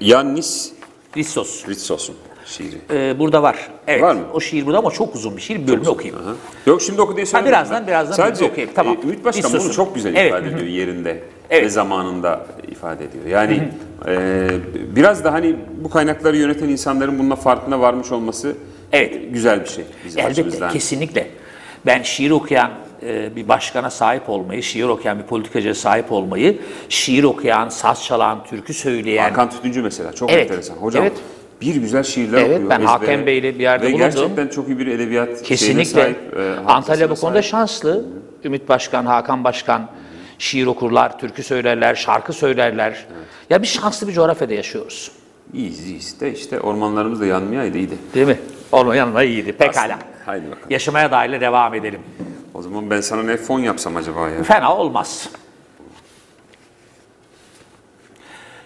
Yannis Rissos. Ritsos'un şiiri. Ee, burada var. Evet. Var mı? O şiir burada ama çok uzun bir şiir. Bir bölümünü okuyayım. Aha. Yok şimdi oku diye söylemiyorum birazdan, ben. birazdan Sadece okuyayım. Tamam. e, Ümit Başkan bunu çok güzel Evet, ifade hı hı. ediyor yerinde Evet. ve zamanında ifade ediyor. Yani e, biraz da hani bu kaynakları yöneten insanların bununla farkına varmış olması Evet. güzel bir şey bizim Elbette, açımızdan. kesinlikle. Ben şiir okuyan e, bir başkana sahip olmayı, şiir okuyan bir politikacıya sahip olmayı, şiir okuyan, saz çalan, türkü söyleyen, Hakan Tütüncü mesela çok Evet, enteresan. Hocam evet. bir güzel şiirler Evet, okuyor. ben ezbere. Hakan Bey'le bir yerde Ve bulundum. gerçekten çok iyi bir edebiyat Kesinlikle. sahip. e, Antalya bu konuda sahip. şanslı. Ümit Başkan, Hakan Başkan şiir okurlar, türkü söylerler, şarkı söylerler. Ya biz şanslı bir coğrafyada yaşıyoruz. İyiyiz iyiyiz de işte ormanlarımız da yanmayaydı iyiydi. Değil mi? Onun yanına iyiydi. Pekala. Haydi bakalım. Yaşamaya dairle devam edelim. O zaman ben sana ne fon yapsam acaba ya? Fena olmaz.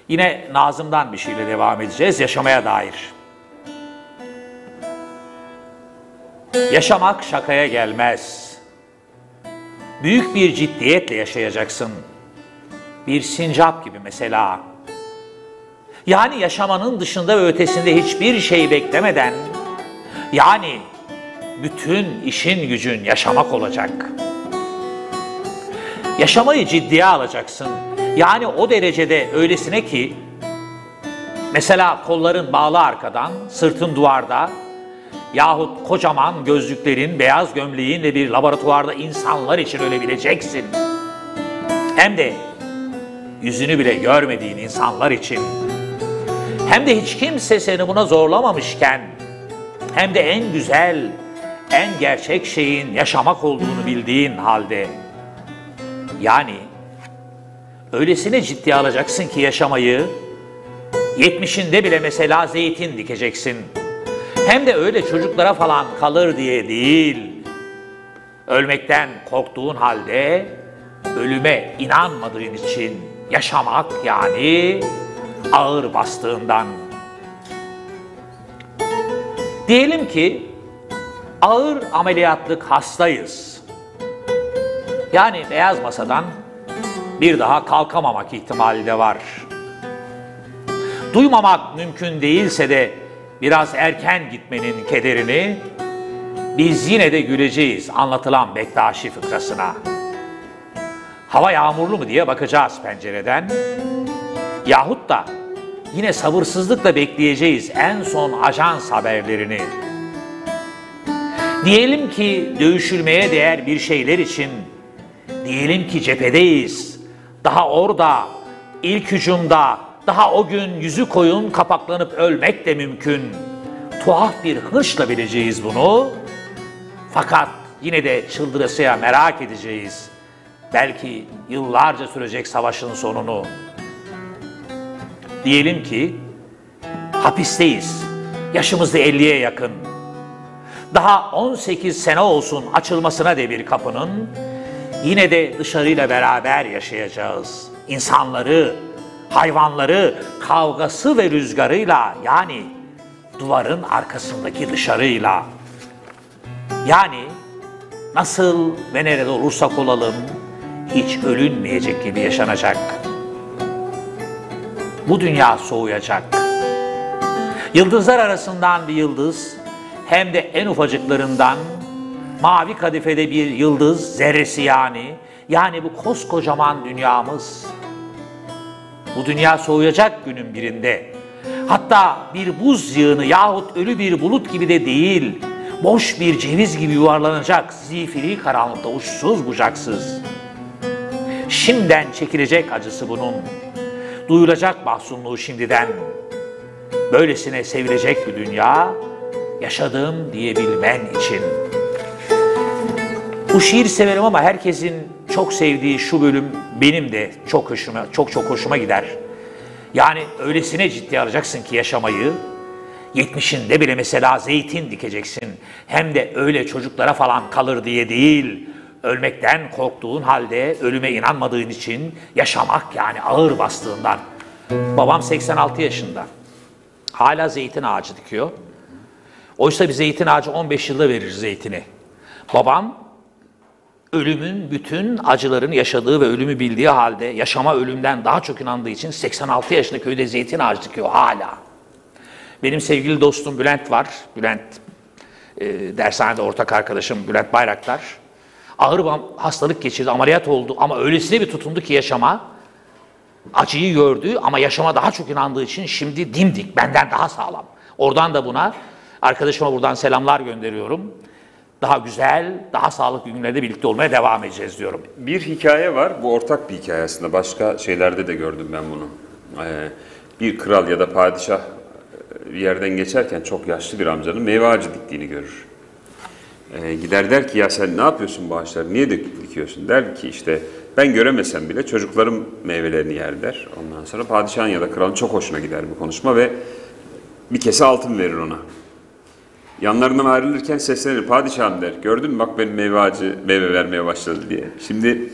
Yine Nazım'dan bir şeyle devam edeceğiz. Yaşamaya dair. Yaşamak şakaya gelmez. Büyük bir ciddiyetle yaşayacaksın. Bir sincap gibi mesela. Yani yaşamanın dışında ve ötesinde hiçbir şey beklemeden, yani bütün işin gücün yaşamak olacak. Yaşamayı ciddiye alacaksın. Yani o derecede öylesine ki mesela kolların bağlı arkadan, sırtın duvarda yahut kocaman gözlüklerin, beyaz gömleğin ve bir laboratuvarda insanlar için ölebileceksin. Hem de yüzünü bile görmediğin insanlar için. Hem de hiç kimse seni buna zorlamamışken hem de en güzel, en gerçek şeyin yaşamak olduğunu bildiğin halde yani öylesine ciddiye alacaksın ki yaşamayı, yetmişinde bile mesela zeytin dikeceksin. Hem de öyle çocuklara falan kalır diye değil. Ölmekten korktuğun halde ölüme inanmadığın için yaşamak yani ağır bastığından. Diyelim ki ağır ameliyatlık hastayız. Yani beyaz masadan bir daha kalkamamak ihtimali de var. Duymamak mümkün değilse de biraz erken gitmenin kederini biz yine de güleceğiz anlatılan Bektaşi fıkrasına. Hava yağmurlu mu diye bakacağız pencereden. Yahut da yine sabırsızlıkla bekleyeceğiz en son ajans haberlerini. Diyelim ki dövüşülmeye değer bir şeyler için, diyelim ki cephedeyiz, daha orada, ilk hücumda, daha o gün yüzü koyun kapaklanıp ölmek de mümkün. Tuhaf bir hırsla bileceğiz bunu. Fakat yine de çıldırasıya merak edeceğiz. Belki yıllarca sürecek savaşın sonunu. Diyelim ki hapisteyiz. Yaşımız da 50'ye yakın. Daha 18 sene olsun açılmasına de bir kapının. Yine de dışarıyla beraber yaşayacağız. İnsanları, hayvanları, kavgası ve rüzgarıyla yani duvarın arkasındaki dışarıyla. Yani nasıl ve nerede olursak olalım hiç ölünmeyecek gibi yaşanacak. Bu dünya soğuyacak. Yıldızlar arasından bir yıldız hem de en ufacıklarından mavi kadifede bir yıldız zerresi yani yani bu koskocaman dünyamız bu dünya soğuyacak günün birinde. Hatta bir buz yığını yahut ölü bir bulut gibi de değil, boş bir ceviz gibi yuvarlanacak zifiri karanlıkta uçsuz bucaksız. Şimdiden çekilecek acısı bunun, duyulacak mahzunluğu şimdiden. Böylesine sevilecek bir dünya, yaşadığım diyebilmen için. Bu şiir severim ama herkesin çok sevdiği şu bölüm benim de çok hoşuma, çok çok hoşuma gider. Yani öylesine ciddi alacaksın ki yaşamayı, 70'inde bile mesela zeytin dikeceksin. Hem de öyle çocuklara falan kalır diye değil. Ölmekten korktuğun halde ölüme inanmadığın için yaşamak yani ağır bastığından. Babam 86 yaşında. Hala zeytin ağacı dikiyor. Oysa bir zeytin ağacı 15 yılda verir zeytini. Babam ölümün bütün acılarını yaşadığı ve ölümü bildiği halde yaşama ölümden daha çok inandığı için 86 yaşında köyde zeytin ağacı dikiyor hala. Benim sevgili dostum Bülent var. Bülent e, dershanede ortak arkadaşım Bülent Bayraktar. Ağır bir hastalık geçirdi, ameliyat oldu ama öylesine bir tutundu ki yaşama. Acıyı gördü ama yaşama daha çok inandığı için şimdi dimdik, benden daha sağlam. Oradan da buna arkadaşıma buradan selamlar gönderiyorum. Daha güzel, daha sağlıklı günlerde birlikte olmaya devam edeceğiz diyorum. Bir hikaye var. Bu ortak bir hikaye aslında. Başka şeylerde de gördüm ben bunu. Ee, bir kral ya da padişah e, bir yerden geçerken çok yaşlı bir amcanın meyve ağacı diktiğini görür. Ee, gider der ki ya sen ne yapıyorsun bu ağaçları? Niye dik- dikiyorsun? Der ki işte ben göremesem bile çocuklarım meyvelerini yer der. Ondan sonra padişahın ya da kralın çok hoşuna gider bu konuşma ve bir kese altın verir ona. Yanlarından ayrılırken seslenir. Padişahım der. Gördün mü bak benim meyve ağacı meyve vermeye başladı diye. Şimdi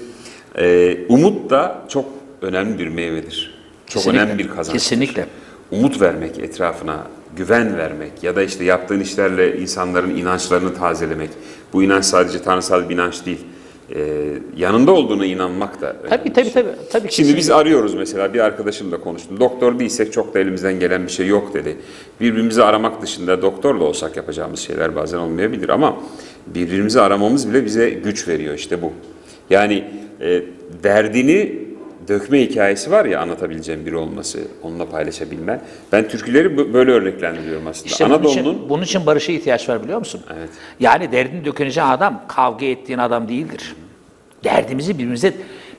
e, umut da çok önemli bir meyvedir. Çok Kesinlikle, önemli bir kazanç. Kesinlikle. Umut vermek etrafına, güven vermek ya da işte yaptığın işlerle insanların inançlarını tazelemek. Bu inanç sadece tanrısal bir inanç değil. E, yanında olduğuna inanmak da önemli. Tabii tabii tabii. tabii Şimdi biz arıyoruz mesela bir arkadaşımla konuştum. Doktor değilsek çok da elimizden gelen bir şey yok dedi. Birbirimizi aramak dışında doktorla olsak yapacağımız şeyler bazen olmayabilir ama birbirimizi aramamız bile bize güç veriyor işte bu. Yani e, derdini dökme hikayesi var ya anlatabileceğim biri olması, onunla paylaşabilmen. Ben türküleri böyle örneklendiriyorum aslında. İşte bunun Anadolu'nun için, bunun için barışa ihtiyaç var biliyor musun? Evet. Yani derdini döküneceğin adam kavga ettiğin adam değildir. Derdimizi birbirimize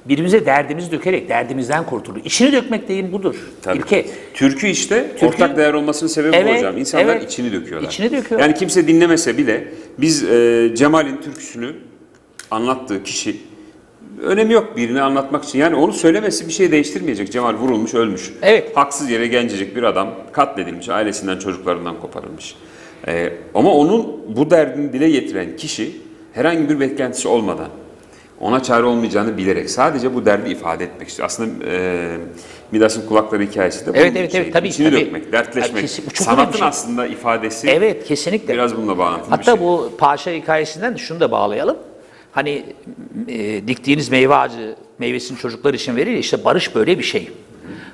birbirimize derdimizi dökerek derdimizden kurtulur. İçini dökmek değil budur. Tabii. İlke. Türkü işte Türkü- ortak değer olmasının sebebi bu Evet, hocam. İnsanlar evet. içini döküyorlar. İçini döküyor. Yani kimse dinlemese bile biz e, Cemal'in türküsünü anlattığı kişi önemi yok birini anlatmak için. Yani onu söylemesi bir şey değiştirmeyecek. Cemal vurulmuş, ölmüş. Evet. Haksız yere gencecik bir adam katledilmiş, ailesinden, çocuklarından koparılmış. E, ama onun bu derdini dile getiren kişi herhangi bir beklentisi olmadan ona çare olmayacağını bilerek sadece bu derdi ifade etmek istiyor. Aslında e, Midas'ın kulakları hikayesi de Evet, evet, evet, tabii, İçini tabii. dökmek, dertleşmek. Kesin- Sanatın şey. aslında ifadesi Evet kesinlikle. biraz bununla bağlantılı Hatta şey. bu paşa hikayesinden de şunu da bağlayalım. Hani e, diktiğiniz meyve ağacı meyvesini çocuklar için verir ya, işte barış böyle bir şey.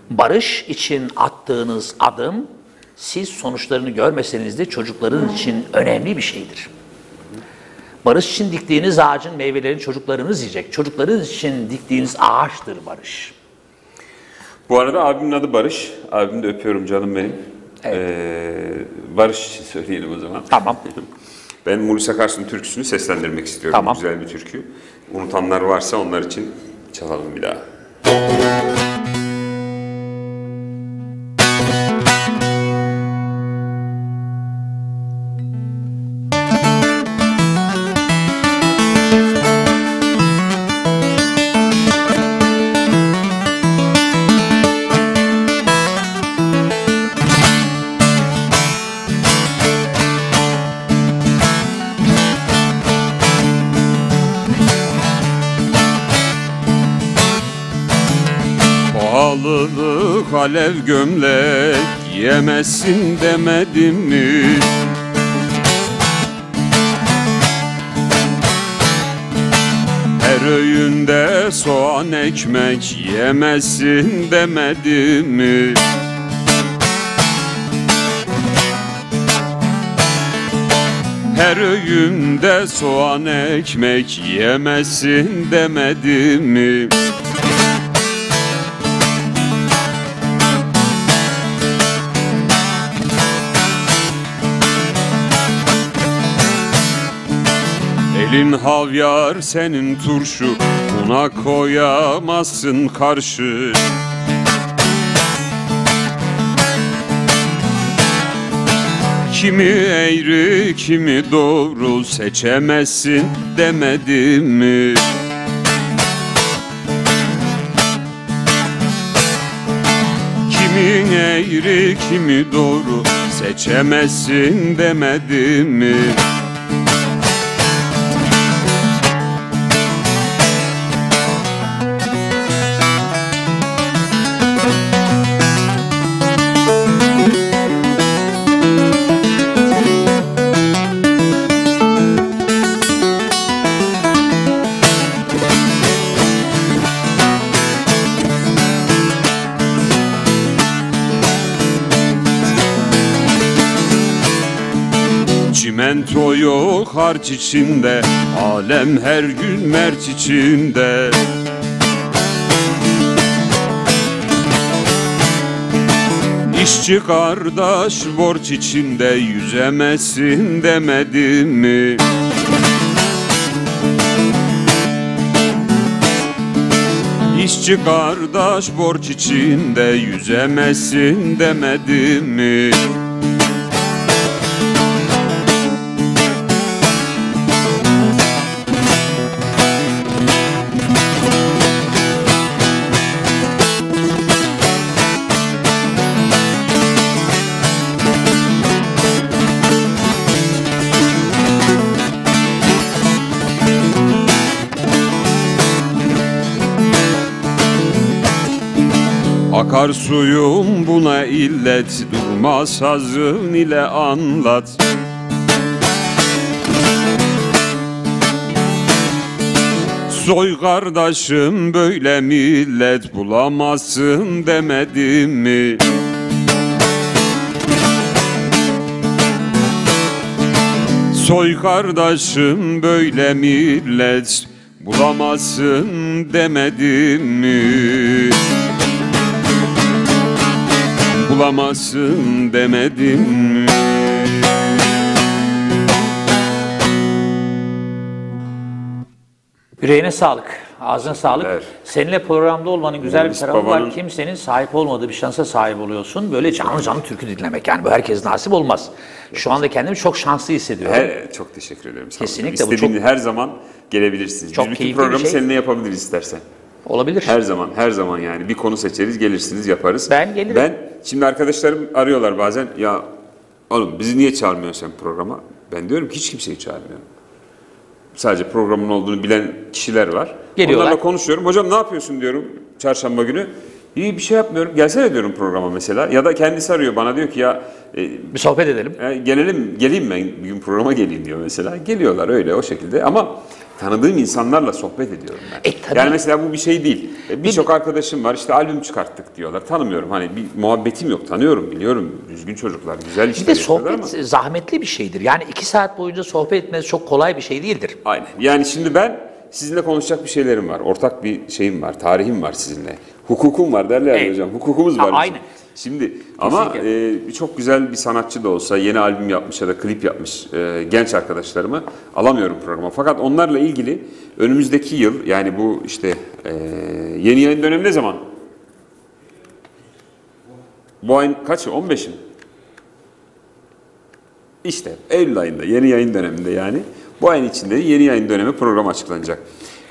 Barış için attığınız adım siz sonuçlarını görmeseniz de çocukların için önemli bir şeydir. Barış için diktiğiniz ağacın meyvelerini çocuklarınız yiyecek. Çocuklarınız için diktiğiniz ağaçtır barış. Bu arada abimin adı Barış. Abimi de öpüyorum canım benim. Evet. Ee, Barış için söyleyelim o zaman. Tamam. Ben Mulis Akarsu'nun türküsünü seslendirmek istiyorum. Tamam. Güzel bir türkü. Unutanlar varsa onlar için çalalım bir daha. Pahalılık alev gömlek Yemezsin demedim mi? Her öğünde soğan ekmek Yemezsin demedim mi? Her öğünde soğan ekmek Yemezsin demedim mi? Elin havyar senin turşu Buna koyamazsın karşı Kimi eğri kimi doğru seçemezsin demedim mi? Kimin eğri kimi doğru seçemezsin demedim mi? Harç içinde Alem her gün mert içinde İşçi kardeş borç içinde Yüzemezsin demedim mi? İşçi kardeş borç içinde Yüzemezsin demedim mi? Akar suyum buna illet Durma sazın ile anlat Soy kardeşim böyle millet bulamazsın demedim mi? Soy kardeşim böyle millet bulamazsın demedim mi? Bulamazsın demedim mi? Yüreğine sağlık, ağzına sağlık. Evet. Seninle programda olmanın güzel bir Mulis tarafı babanın- var. Kimsenin sahip olmadığı bir şansa sahip oluyorsun. Böyle canlı canlı türkü dinlemek. Yani bu herkes nasip olmaz. Şu anda kendimi çok şanslı hissediyorum. Her, çok teşekkür ederim. Kesinlikle bu çok- her zaman gelebilirsiniz. Çok Biz bütün bir programı şey. seninle yapabiliriz istersen. Olabilir. Her zaman, her zaman yani. Bir konu seçeriz, gelirsiniz, yaparız. Ben gelirim. Ben, şimdi arkadaşlarım arıyorlar bazen. Ya oğlum bizi niye çağırmıyorsun sen programa? Ben diyorum ki hiç kimseyi çağırmıyorum. Sadece programın olduğunu bilen kişiler var. Geliyorlar. Onlarla konuşuyorum. Hocam ne yapıyorsun diyorum çarşamba günü. İyi bir şey yapmıyorum. Gelsene diyorum programa mesela. Ya da kendisi arıyor bana diyor ki ya e, Bir sohbet edelim. e, gelelim, geleyim ben bir gün programa geleyim diyor mesela. Geliyorlar öyle o şekilde ama tanıdığım insanlarla sohbet ediyorum ben. E, tabii. yani mesela bu bir şey değil. E, Birçok arkadaşım var işte albüm çıkarttık diyorlar. Tanımıyorum hani bir muhabbetim yok. Tanıyorum, biliyorum. Düzgün çocuklar, güzel Bir işler de yapıyorlar sohbet ama. zahmetli bir şeydir. Yani iki saat boyunca sohbet etmesi çok kolay bir şey değildir. Aynen. Yani şimdi ben sizinle konuşacak bir şeylerim var. Ortak bir şeyim var, tarihim var sizinle. Hukukum var derler Evet. hocam. Hukukumuz Ha, var. bizim. aynen. Şimdi ama e, çok güzel bir sanatçı da olsa yeni albüm yapmış ya da klip yapmış e, genç arkadaşlarımı alamıyorum programa. Fakat onlarla ilgili önümüzdeki yıl yani bu işte e, yeni yayın dönemi ne zaman? Bu ayın kaçı? 15'i mi? İşte Eylül ayında yeni yayın döneminde yani bu ayın içinde yeni yayın dönemi programı açıklanacak.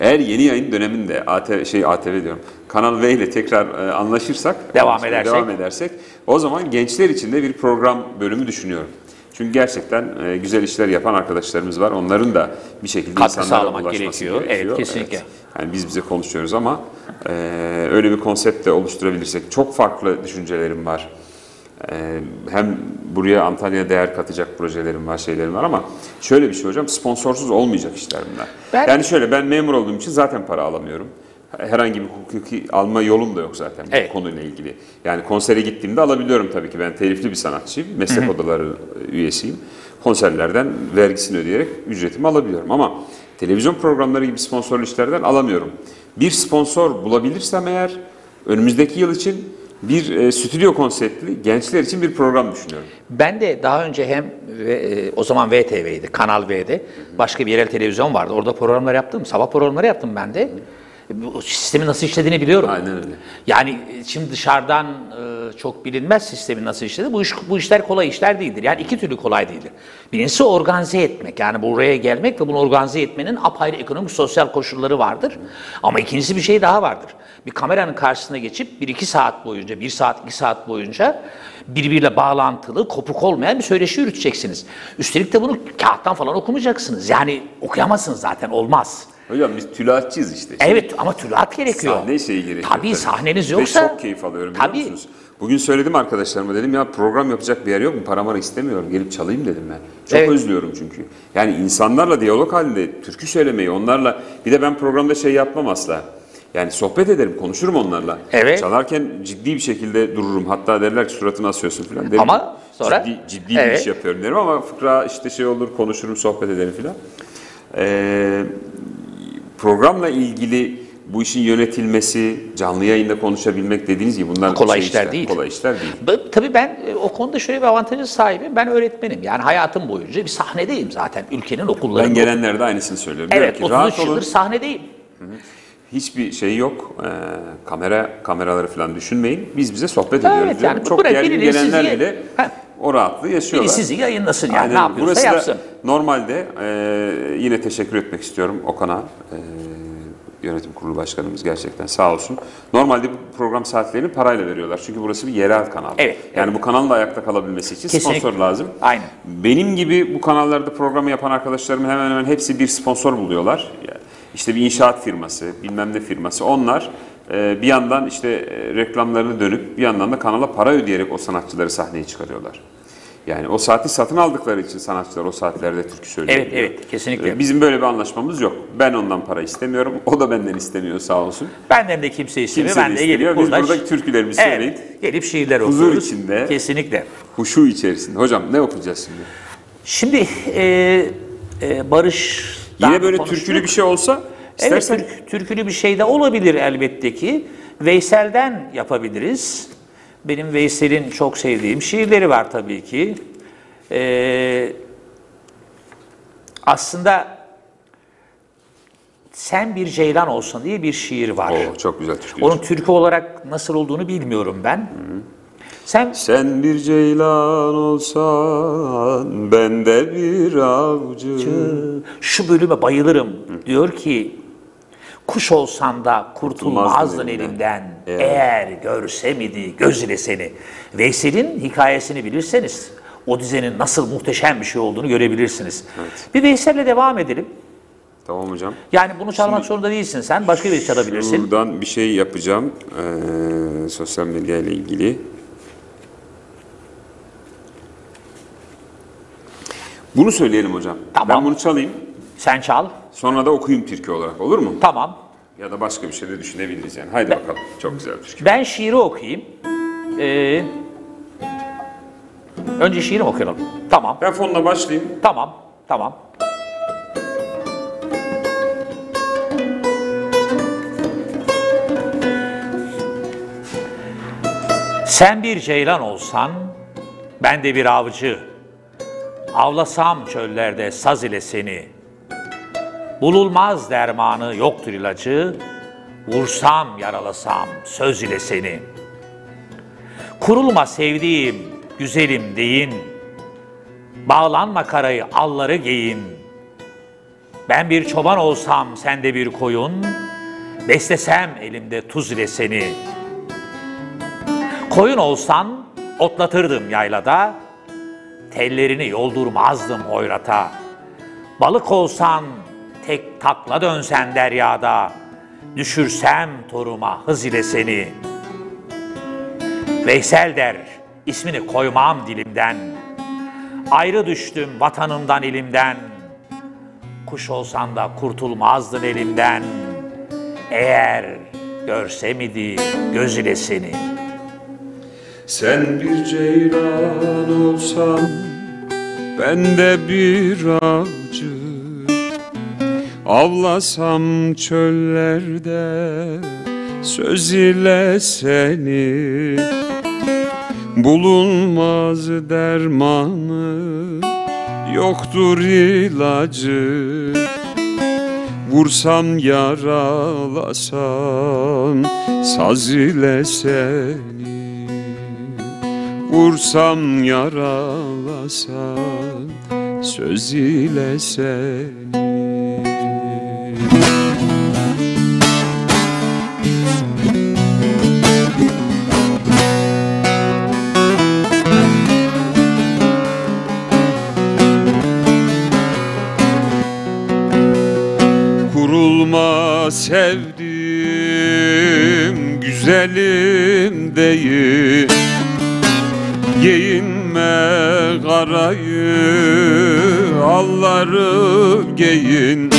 Eğer yeni yayın döneminde ATV, şey ATV diyorum Kanal V ile tekrar e, anlaşırsak Devam edersek. devam edersek o zaman gençler için de bir program bölümü düşünüyorum. Çünkü gerçekten e, güzel işler yapan arkadaşlarımız var. Onların da bir şekilde Katkı insanlara sağlamak ulaşması gerekiyor. Evet, kesinlikle. Yani biz bize konuşuyoruz ama e, öyle bir konsept de oluşturabilirsek çok farklı düşüncelerim var. Ee, hem buraya Antalya'ya değer katacak projelerim var, şeylerim var ama şöyle bir şey hocam, sponsorsuz olmayacak işler bunlar. Ben- Yani şöyle, ben memur olduğum için zaten para alamıyorum. Herhangi bir hukuki alma yolum da yok zaten bu Evet. konuyla ilgili. Yani konsere gittiğimde alabiliyorum tabii ki. Ben telifli bir sanatçıyım, meslek odaları üyesiyim. Konserlerden vergisini ödeyerek ücretimi alabiliyorum ama televizyon programları gibi sponsorlu işlerden alamıyorum. Bir sponsor bulabilirsem eğer önümüzdeki yıl için bir e, stüdyo konseptli gençler için bir program düşünüyorum. Ben de daha önce hem e, o zaman VTV'ydi, Kanal V'de başka bir yerel televizyon vardı. Orada programlar yaptım, sabah programları yaptım ben de. Bu sistemin nasıl işlediğini biliyorum. Aynen öyle. Yani e, şimdi dışarıdan e, çok bilinmez sistemin nasıl işlediği. Bu, iş, bu işler kolay işler değildir. Yani iki türlü kolay değildir. Birincisi organize etmek. Yani buraya gelmek ve bunu organize etmenin apayrı ekonomik sosyal koşulları vardır. Ama ikincisi bir şey daha vardır. Bir kameranın karşısına geçip bir iki saat boyunca, bir saat iki saat boyunca birbiriyle bağlantılı, kopuk olmayan bir söyleşi yürüteceksiniz. Üstelik de bunu kağıttan falan okumayacaksınız. Yani okuyamazsınız zaten olmaz. Hocam biz tülahatçıyız işte. Evet ama tülat gerekiyor. Sahne şeyi gerekiyor. Tabii sahneniz Ve yoksa. çok keyif alıyorum biliyor Tabii. musunuz? Bugün söyledim arkadaşlarıma dedim ya program yapacak bir yer yok mu? Paramarı istemiyorum. Gelip çalayım dedim ben. Çok Evet. özlüyorum çünkü. Yani insanlarla diyalog halinde türkü söylemeyi onlarla bir de ben programda şey yapmam asla. Yani sohbet ederim, konuşurum onlarla. Evet. Çalarken ciddi bir şekilde dururum. Hatta derler ki suratını asıyorsun falan. Derim, Ama sonra- Ciddi, ciddi bir Evet. iş yapıyorum derim ama fıkra işte şey olur, konuşurum, sohbet ederim falan. Ee, programla ilgili bu işin yönetilmesi, canlı yayında konuşabilmek dediğiniz gibi bunlar Kolay şey işler değil. Kolay işler değil. Tabii ben e, o konuda şöyle bir avantajı sahibim. Ben öğretmenim. Yani hayatım boyunca bir sahnedeyim zaten. Ülkenin okullarında. Ben gelenlerde aynısını söylüyorum. Evet, Diyorum ki, 33 rahat olun. yıldır sahnedeyim. Hiçbir şey yok. Ee, kamera kameraları falan düşünmeyin. Biz bize sohbet ediyoruz. Evet, diyorum. yani Çok yerli gelenler bile Heh. O rahatlığı yaşıyorlar. Sizi yayınlasın yani Aynen. ne yapıyorsa Burası yapsın. normalde e, yine teşekkür etmek istiyorum Okan'a. e, yönetim kurulu başkanımız gerçekten sağ olsun. Normalde bu program saatlerini parayla veriyorlar. Çünkü burası bir yerel kanal. Evet, Yani bu kanalın da ayakta kalabilmesi için Kesinlikle. sponsor lazım. Aynen. Benim gibi bu kanallarda programı yapan arkadaşlarımın hemen hemen hepsi bir sponsor buluyorlar. Yani İşte bir inşaat firması, bilmem ne firması. Onlar bir yandan işte e, reklamlarını dönüp bir yandan da kanala para ödeyerek o sanatçıları sahneye çıkarıyorlar. Yani o saati satın aldıkları için sanatçılar o saatlerde türkü söylüyor. Evet, evet, kesinlikle. E, Bizim böyle bir anlaşmamız yok. Ben ondan para istemiyorum. O da benden istemiyor sağ olsun. Benden de kimse istemiyor. Kimse de ben de istemiyor. gelip Biz burada, buradaki türkülerimizi söyleyip evet, gelip şiirler huzur okuyoruz. içinde- Kesinlikle. huşu içerisinde. Hocam ne okuyacağız şimdi? Şimdi e, e, Barış Yine böyle türkülü bir şey olsa istersen türk- türkülü bir şey de olabilir elbette ki. Veysel'den yapabiliriz. Benim Veysel'in çok sevdiğim şiirleri var tabii ki. Ee, aslında Sen Bir Ceylan Olsan diye bir şiir var. Oo, çok güzel türkü. Onun türkü olarak nasıl olduğunu bilmiyorum ben. Sen Sen bir ceylan olsan, ben de bir avcı. şu bölüme bayılırım. Diyor ki kuş olsan da kurtulmazdın elimden. elimden. Eğer görsem idi göz ile seni. Veysel'in hikayesini bilirseniz o dizenin nasıl muhteşem bir şey olduğunu görebilirsiniz. Bir Veysel'le devam edelim. Tamam hocam. Yani bunu çalmak zorunda değilsin sen. Başka bir çalabilirsin. Buradan bir şey yapacağım ee, sosyal medya ile ilgili. Bunu söyleyelim hocam. Tamam. Ben bunu çalayım. Sen çal. Sonra da okuyayım türkü olarak olur mu? Tamam. Ya da başka bir şey de düşünebiliriz yani. Haydi bakalım. Çok güzel bir türkü. Ben şiiri okuyayım. Ee, önce şiiri mi okuyalım? Tamam. Ben fonla başlayayım. Tamam. Tamam. Sen bir ceylan olsan, ben de bir avcı. Avlasam çöllerde saz ile seni. Bululmaz dermanı yoktur ilacı. Vursam yaralasam söz ile seni. Kurulma sevdiğim, güzelim deyin. Bağlanma karayı, alları giyin. Ben bir çoban olsam, sen de bir koyun. Beslesem elimde tuz ile seni. Koyun olsan, otlatırdım yaylada. Tellerini yoldurmazdım hoyrata. Balık olsan, tek takla dönsen deryada. Düşürsem toruma hız ile seni. Veysel der, ismini koymam dilimden. Ayrı düştüm vatanımdan ilimden. Kuş olsan da kurtulmazdın elimden. Eğer görsem idi göz ile seni. Sen bir ceylan olsan Ben de bir avcı Avlasam çöllerde Söz ile seni. Bulunmaz dermanı Yoktur ilacı. Vursam yaralasam Saz ile seni. Vursam yaralasam Söz ile seni sevdim güzelim değil. Giyinme karayı alları giyin.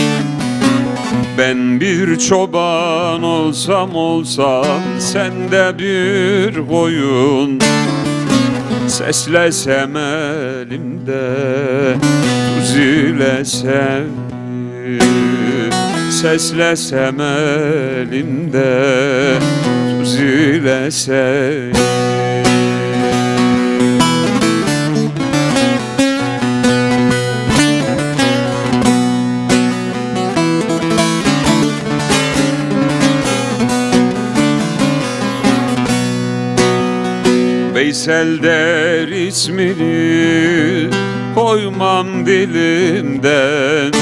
Ben bir çoban olsam olsam sen de bir koyun. Seslesem elimde tuz ile seni Seslesem elimde tuz ile seni Veysel der ismini koymam dilimden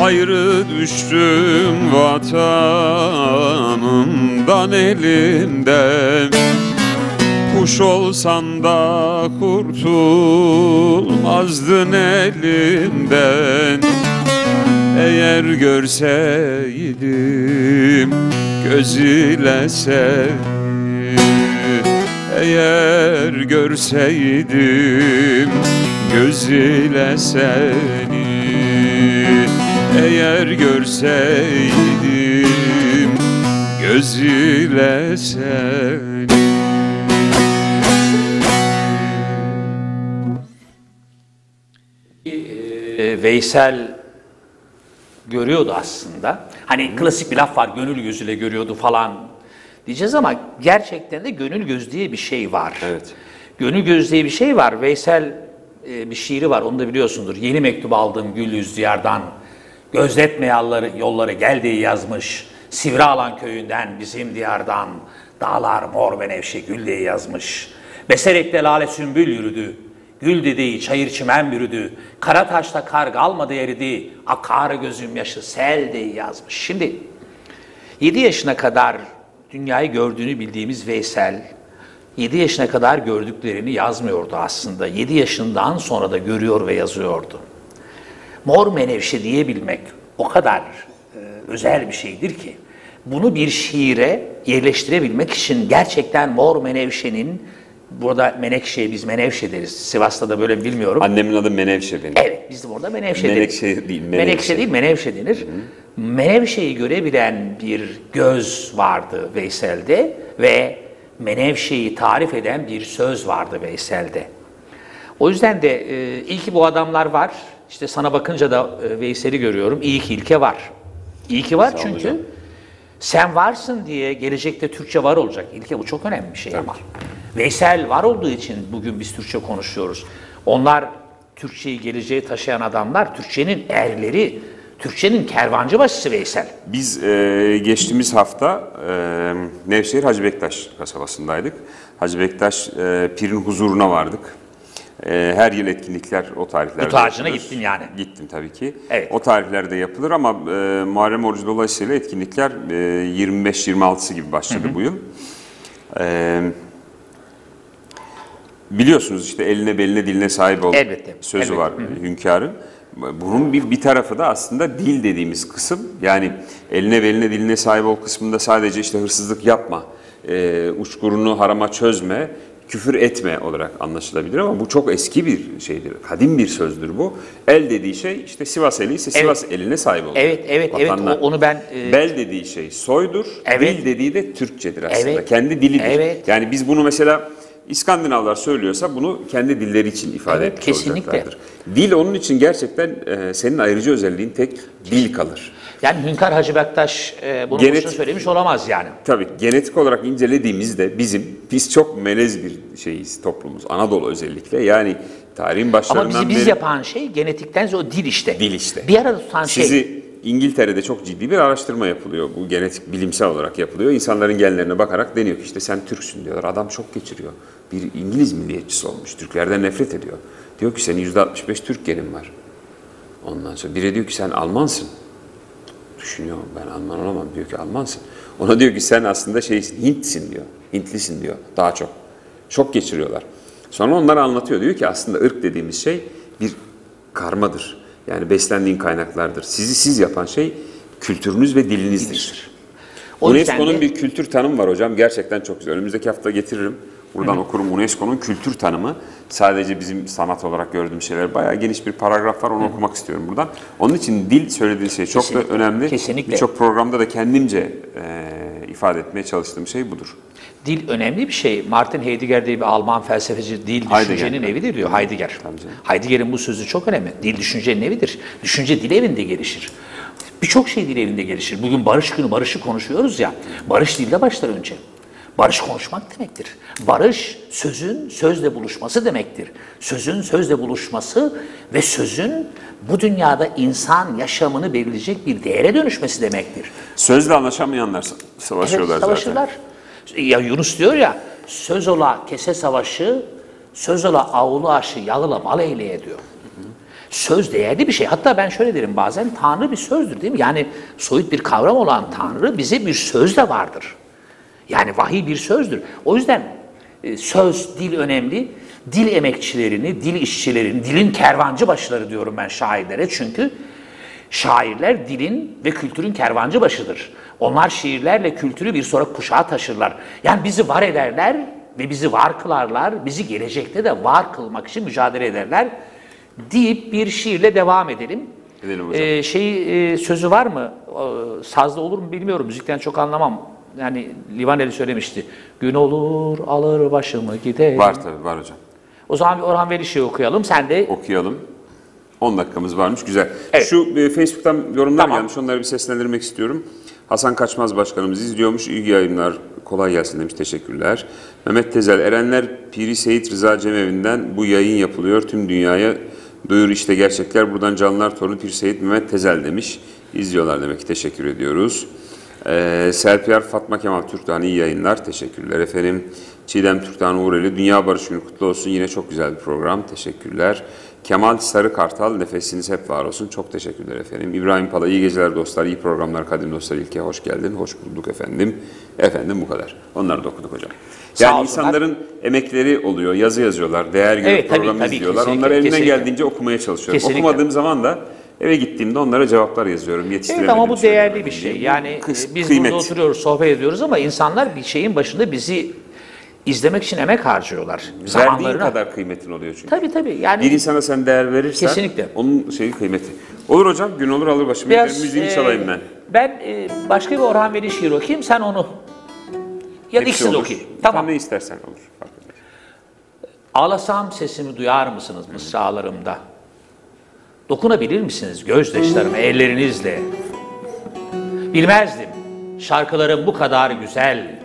Ayrı düştüm vatanımdan elimden Kuş olsan da kurtulmazdın elimden Eğer görseydim göz ile eğer görseydim göz ile seni Eğer görseydim göz ile seni e, Veysel görüyordu aslında. Hani klasik bir laf var, gönül gözüyle görüyordu falan diyeceğiz ama gerçekten de gönül göz diye bir şey var. Evet. Gönül göz diye bir şey var. Veysel e, bir şiiri var, onu da biliyorsundur. Yeni mektup aldım gül yüz diyardan. Gözletme yolları, yolları gel diye yazmış. Sivrialan köyünden bizim diyardan. Dağlar mor benevşe gül diye yazmış. Beserek'te lale sümbül yürüdü. Gül dediği çayır çimen bürüdü. Kara taşta kar kalmadı eridi. Akar gözüm yaşı sel diye yazmış. Şimdi 7 yaşına kadar dünyayı gördüğünü bildiğimiz Veysel, 7 yaşına kadar gördüklerini yazmıyordu aslında. 7 yaşından sonra da görüyor ve yazıyordu. Mor menevşe diyebilmek o kadar e, özel bir şeydir ki bunu bir şiire yerleştirebilmek için gerçekten mor menevşenin Burada Menekşe, biz Menevşe deriz. Sivas'ta da böyle mi bilmiyorum. Annemin adı Menevşe benim. Evet, biz de burada Menevşe deriz. Menekşe değil, Menekşe, Menevşe. değil, Menevşe denir. Menevşe'yi görebilen bir göz vardı Veysel'de ve Menevşe'yi tarif eden bir söz vardı Veysel'de. O yüzden de e, iyi ki bu adamlar var. İşte sana bakınca da e, Veysel'i görüyorum. İyi ki ilke var. İyi ki var çünkü hocam. sen varsın diye gelecekte Türkçe var olacak. İlke bu çok önemli bir şey ama. Veysel var olduğu için bugün biz Türkçe konuşuyoruz. Onlar Türkçeyi geleceğe taşıyan adamlar, Türkçenin erleri, Türkçenin kervancı başısı Veysel. Biz e, geçtiğimiz hafta e, Nevşehir Hacı Bektaş kasabasındaydık. Hacı Bektaş e, Pir'in huzuruna vardık. E, her yıl etkinlikler o tarihlerde Bu yapılır. gittin yani. Gittim tabii ki. Evet. O tarihlerde yapılır ama e, Muharrem Orucu dolayısıyla etkinlikler e, 25-26'sı gibi başladı bu yıl. E, biliyorsunuz işte eline beline diline sahip ol Elbette, sözü elbette. var hünkârın. Bunun bir, bir tarafı da aslında dil dediğimiz kısım. Yani eline beline diline sahip ol kısmında sadece işte hırsızlık yapma, e, uçkurunu harama çözme, küfür etme olarak anlaşılabilir ama bu çok eski bir şeydir. Kadim bir sözdür bu. El dediği şey işte Sivas eli ise Sivas eline sahip olur. Evet, evet, evet. Vatanına. O- onu ben, e, Bel dediği şey soydur. Evet. Dil dediği de Türkçedir aslında. Evet. Kendi dilidir. Evet. Yani biz bunu mesela İskandinavlar söylüyorsa bunu kendi dilleri için ifade Evet, etmiş kesinlikle. olacaklardır. Dil onun için gerçekten e, senin ayrıcı özelliğin tek dil kalır. Yani Hünkar Hacı Bektaş e, bunu Genet- söylemiş olamaz yani. Tabii genetik olarak incelediğimizde bizim biz çok melez bir şeyiz toplumuz. Anadolu özellikle. Yani tarihin Ama başlarından bizi biz beri yapan şey genetikten o dil işte. Dil işte. Bir arada tutan şey. İngiltere'de çok ciddi bir araştırma yapılıyor. Bu genetik bilimsel olarak yapılıyor. İnsanların genlerine bakarak deniyor ki işte sen Türksün diyorlar. Adam çok geçiriyor. Bir İngiliz milliyetçisi olmuş. Türklerden nefret ediyor. Diyor ki senin %65 Türk genin var. Ondan sonra biri diyor ki sen Almansın. Düşünüyor ben Alman olamam diyor ki Almansın. Ona diyor ki sen aslında şeysin Hintsin diyor. Hintlisin diyor daha çok. Çok geçiriyorlar. Sonra onlara anlatıyor. Diyor ki aslında ırk dediğimiz şey bir karmadır. Yani beslendiğin kaynaklardır. Sizi siz yapan şey kültürünüz ve dilinizdir. UNESCO'nun de- bir kültür tanımı var hocam. Gerçekten çok güzel. Önümüzdeki hafta getiririm. Buradan okurum UNESCO'nun kültür tanımı. Sadece bizim sanat olarak gördüğümüz şeyler. Bayağı geniş bir paragraf var. Onu okumak istiyorum buradan. Onun için dil söylediğin şey çok Kesinlikle. da önemli. Kesinlikle. Birçok programda da kendimce e, ifade etmeye çalıştığım şey budur. Dil önemli bir şey. Martin Heidegger diye bir Alman felsefeci dil Heidegger. düşüncenin evidir diyor Heidegger. Heidegger'in bu sözü çok önemli. Dil düşüncenin evidir. Düşünce dil evinde gelişir. Birçok şey dil evinde gelişir. Bugün barış günü barışı konuşuyoruz ya. Barış dilde başlar önce. Barış konuşmak demektir. Barış sözün sözle buluşması demektir. Sözün sözle buluşması ve sözün bu dünyada insan yaşamını belirleyecek bir değere dönüşmesi demektir. Sözle anlaşamayanlar sa- savaşıyorlar Evet, zaten. Ya Yunus diyor ya, söz ola kese savaşı, söz ola avlu aşı yağla bal eyleye diyor. Söz değerli bir şey. Hatta ben şöyle derim bazen, Tanrı bir sözdür değil mi? Yani soyut bir kavram olan Tanrı bize bir söz de vardır. Yani vahiy bir sözdür. O yüzden e, söz, dil önemli. Dil emekçilerini, dil işçilerini, dilin kervancı başları diyorum ben şairlere. Çünkü şairler dilin ve kültürün kervancı başıdır. Onlar şiirlerle kültürü bir sonraki kuşağa taşırlar. Yani bizi var ederler ve bizi var kılarlar. Bizi gelecekte de var kılmak için mücadele ederler. Deyip bir şiirle devam edelim. Edelim hocam. Ee, şey e, sözü var mı? Ee, Sazda olur mu bilmiyorum. Müzikten çok anlamam. Yani Livaneli söylemişti. Gün olur alır başımı gider. Var tabii var hocam. O zaman bir Orhan Veli şeyi okuyalım. Sen de Okuyalım. 10 dakikamız varmış. Güzel. Evet. Şu e, Facebook'tan yorumlar Tamam. gelmiş. Onları bir seslendirmek istiyorum. Hasan Kaçmaz Başkanımız izliyormuş. İyi yayınlar. Kolay gelsin demiş. Teşekkürler. Mehmet Tezel. Erenler Piri Seyit Rıza Cemevi'nden bu yayın yapılıyor. Tüm dünyaya duyur işte gerçekler. Buradan canlılar torunu Piri Seyit Mehmet Tezel demiş. İzliyorlar demek ki. Teşekkür ediyoruz. Ee, Serpiyar Fatma Kemal Türk'ten iyi yayınlar. Teşekkürler efendim. Çiğdem Türk'ten Uğureli. Dünya Barış Günü kutlu olsun. Yine çok güzel bir program. Teşekkürler. Kemal Sarı Kartal nefesiniz hep var olsun. Çok teşekkürler efendim. İbrahim Pala iyi geceler dostlar. iyi programlar Kadim dostlar. İlke hoş geldin. Hoş bulduk efendim. Efendim bu kadar. Onları da okuduk hocam. Sağ Yani olsunlar. insanların emekleri oluyor. Yazı yazıyorlar. Değer görüp Evet, tabii, programı tabii, izliyorlar. kesinlikle, Onları elimden kesinlikle. geldiğince okumaya çalışıyorum. Kesinlikle. Okumadığım zaman da eve gittiğimde onlara cevaplar yazıyorum. Evet ama bu değerli bir şey. Yani Kıs- e, biz kıymet. burada oturuyoruz, sohbet ediyoruz ama insanlar bir şeyin başında bizi izlemek için emek harcıyorlar. Verdiğin kadar kıymetin oluyor çünkü. Tabii tabii. Yani Bir insana sen değer verirsen Kesinlikle. onun şeyi kıymeti. Olur hocam gün olur alır başımı. biraz müziğini e, çalayım ben. Ben e, başka bir Orhan Veli şiir okuyayım. Sen onu ya da ikisini okuyayım. Tamam. ne istersen olur. Ağlasam sesimi duyar mısınız mısralarımda? Dokunabilir misiniz gözyaşlarıma ellerinizle? Bilmezdim şarkıların bu kadar güzel,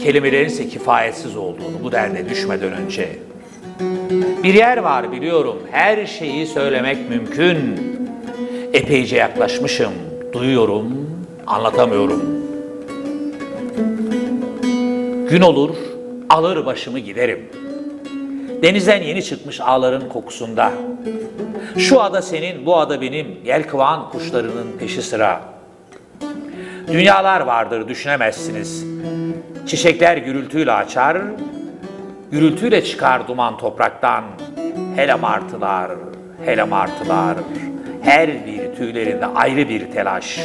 kelimelerin ise kifayetsiz olduğunu bu derde düşmeden önce. Bir yer var biliyorum, her şeyi söylemek mümkün. Epeyce yaklaşmışım, duyuyorum, anlatamıyorum. Gün olur, alır başımı giderim. Denizden yeni çıkmış ağların kokusunda. Şu ada senin, bu ada benim, yelkovan kuşlarının peşi sıra. Dünyalar vardır düşünemezsiniz. Çiçekler gürültüyle açar, gürültüyle çıkar duman topraktan. Hele martılar, hele martılar, her bir tüylerinde ayrı bir telaş.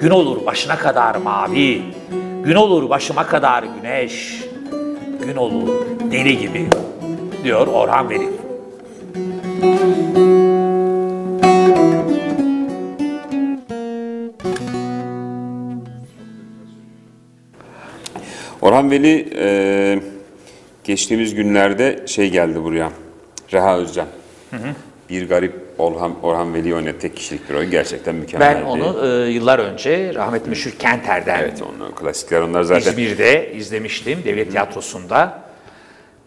Gün olur başına kadar mavi, gün olur başıma kadar güneş, gün olur deli gibi diyor Orhan Veli. Orhan Veli e, geçtiğimiz günlerde şey geldi buraya. Reha Özcan. Bir garip Orhan, Orhan Veli oynadı. Tek kişilik bir oyun. Gerçekten mükemmeldi. Ben onu e, yıllar önce rahmetli Meşhur Kenter'den Evet onlar klasikler onlar zaten. İzmir'de izlemiştim Devlet Tiyatrosu'nda.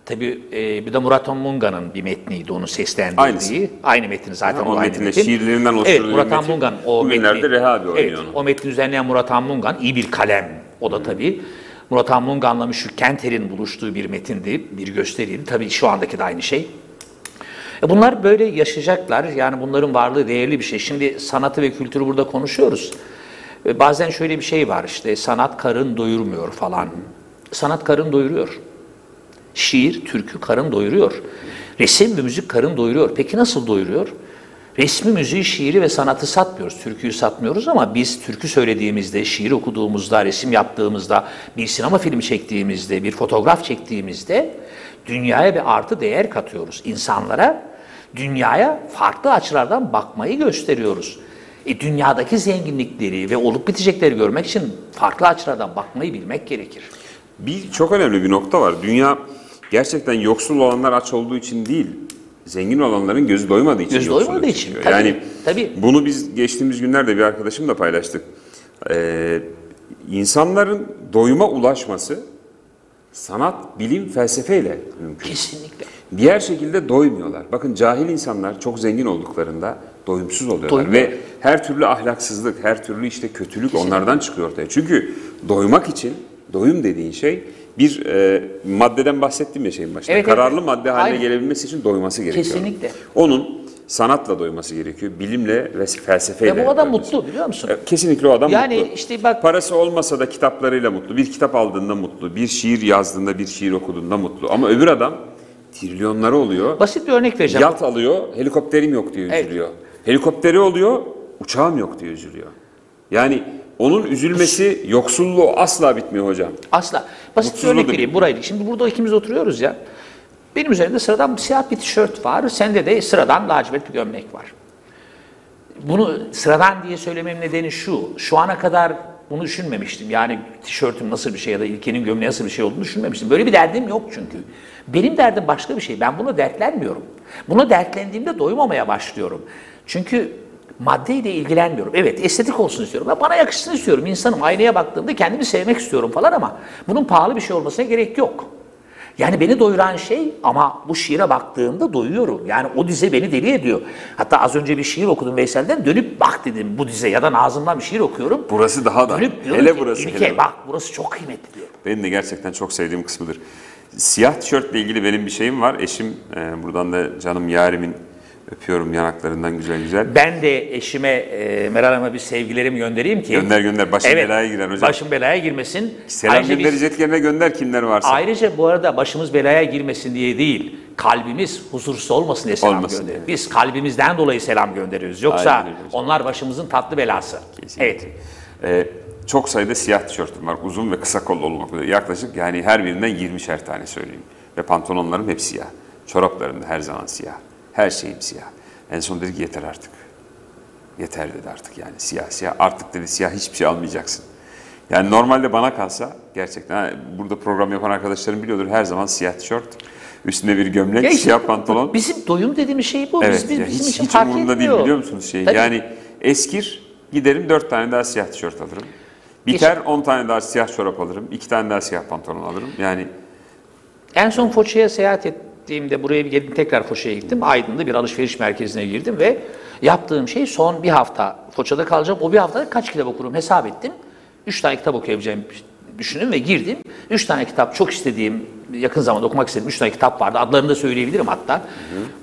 Tabii e, bir de Murat Munga'nın bir metniydi onu seslendirdiği. Aynısı. Aynı metin zaten Ha, o o aynı metinle metin. şiirlerinden Evet oluşturduğu bir Murat metin. Mungan o metni. Reha abi oynuyor evet, onu. o metni düzenleyen Murat Mungan iyi bir kalem. O da tabii. Murat Mungan'la Müşrik Kenter'in buluştuğu bir metindi. Bir gösteriydi. Tabii şu andaki de aynı şey. E bunlar böyle yaşayacaklar. Yani bunların varlığı değerli bir şey. Şimdi sanatı ve kültürü burada konuşuyoruz. E Bazen şöyle bir şey var işte sanat karın doyurmuyor falan. Sanat karın doyuruyor. Şiir, türkü karın doyuruyor. Resim ve müzik karın doyuruyor. Peki nasıl doyuruyor? Resmi, müziği, şiiri ve sanatı satmıyoruz. Türküyü satmıyoruz ama biz türkü söylediğimizde, şiir okuduğumuzda, resim yaptığımızda, bir sinema filmi çektiğimizde, bir fotoğraf çektiğimizde dünyaya bir artı değer katıyoruz. İnsanlara, dünyaya farklı açılardan bakmayı gösteriyoruz. E, dünyadaki zenginlikleri ve olup bitecekleri görmek için farklı açılardan bakmayı bilmek gerekir. Bir çok önemli bir nokta var. Dünya gerçekten yoksul olanlar aç olduğu için değil, zengin olanların gözü doymadığı için Gözü yoksulluk doymadığı için, çekiyor. tabii, yani tabii. bunu biz geçtiğimiz günlerde bir arkadaşımla paylaştık. Ee, insanların doyuma ulaşması sanat, bilim, felsefeyle mümkün. Kesinlikle. Diğer şekilde doymuyorlar. Bakın cahil insanlar çok zengin olduklarında doyumsuz oluyorlar. Doymuyor. Ve her türlü ahlaksızlık, her türlü işte kötülük onlardan çıkıyor ortaya. Çünkü doymak için, doyum dediğin şey bir e, maddeden bahsettim ya şeyin başında. Evet, evet. Kararlı madde haline Aynen. gelebilmesi için doyması gerekiyor. Kesinlikle. Onun sanatla doyması gerekiyor, bilimle ve felsefeyle. Ve bu adam doyması. mutlu biliyor musun? E, Kesinlikle o adam Yani mutlu. işte bak- Parası olmasa da kitaplarıyla mutlu. Bir kitap aldığında mutlu. Bir şiir yazdığında, bir şiir okuduğunda mutlu. Ama öbür adam trilyonları oluyor. Basit bir örnek vereceğim. Yat alıyor, helikopterim yok diye Evet. üzülüyor. Helikopteri oluyor, uçağım yok diye üzülüyor. Yani onun üzülmesi, yoksulluğu asla bitmiyor hocam. Asla. Basit bir örnek vereyim. Burayı. Şimdi burada ikimiz oturuyoruz ya. Benim üzerimde sıradan bir siyah bir tişört var. Sende de sıradan lacivert bir gömlek var. Bunu sıradan diye söylemem nedeni şu. Şu ana kadar bunu düşünmemiştim. Yani tişörtüm nasıl bir şey ya da İlke'nin gömleği nasıl bir şey olduğunu düşünmemiştim. Böyle bir derdim yok çünkü. Benim derdim başka bir şey. Ben buna dertlenmiyorum. Buna dertlendiğimde doymamaya başlıyorum. Çünkü maddeyle ilgilenmiyorum. Evet estetik olsun istiyorum. ve Bana yakışsın istiyorum. İnsanım aynaya baktığımda kendimi sevmek istiyorum falan ama bunun pahalı bir şey olmasına gerek yok. Yani beni doyuran şey ama bu şiire baktığımda doyuyorum. Yani o dize beni deli ediyor. Hatta az önce bir şiir okudum Veysel'den dönüp bak dedim bu dize ya da Nazım'dan bir şiir okuyorum. Burası daha da. Dönüp diyorum Hele ki, burası. "İlke, hele. bak burası çok kıymetli diyor. Benim de gerçekten çok sevdiğim kısmıdır. Siyah tişörtle ilgili benim bir şeyim var. Eşim, e, buradan da canım yarimin öpüyorum yanaklarından güzel güzel. Ben de eşime e, Meral Hanım'a bir sevgilerimi göndereyim ki. Gönder gönder, başın belaya girer hocam. Başım belaya girmesin. Selam Ayrıca biz- göndereceklerine gönder kimler varsa. Ayrıca bu arada başımız belaya girmesin diye değil, kalbimiz huzursuz olmasın diye selam Olmasın gönderiyoruz. diye. Biz kalbimizden dolayı selam gönderiyoruz. Yoksa Aynen onlar başımızın tatlı belası. Kesinlikle. Evet. Ee, çok sayıda siyah tişörtüm var. Uzun ve kısa kollu olmak üzere. Yaklaşık yani her birinden 20'şer tane söyleyeyim. Ve pantolonlarım hep siyah. Çoraplarım da her zaman siyah. Her şeyim siyah. En son dedi ki yeter artık. Yeter dedi artık yani siyah siyah. Artık dedi siyah hiçbir şey almayacaksın. Yani normalde bana kalsa gerçekten burada program yapan arkadaşlarım biliyordur her zaman siyah tişört, üstünde bir gömlek, Ya işte siyah pantolon. Bizim doyum dediğimiz şey bu. Evet, Biz, biz- bizim hiç, için hiç fark umurumda etmiyor. değil biliyor musunuz şeyi? Tabii. Yani eskir, giderim dört tane daha siyah tişört alırım. Biter on tane daha siyah çorap alırım, iki tane daha siyah pantolon alırım. Yani En son Foça'ya seyahat ettiğimde buraya bir geldim tekrar Foça'ya gittim. Aydın'da bir alışveriş merkezine girdim ve yaptığım şey son bir hafta Foça'da kalacağım. O bir haftada kaç kitap okurum hesap ettim. Üç tane kitap okuyabileceğimi düşündüm ve girdim. Üç tane kitap çok istediğim, yakın zamanda okumak istediğim üç tane kitap vardı. Adlarını da söyleyebilirim hatta.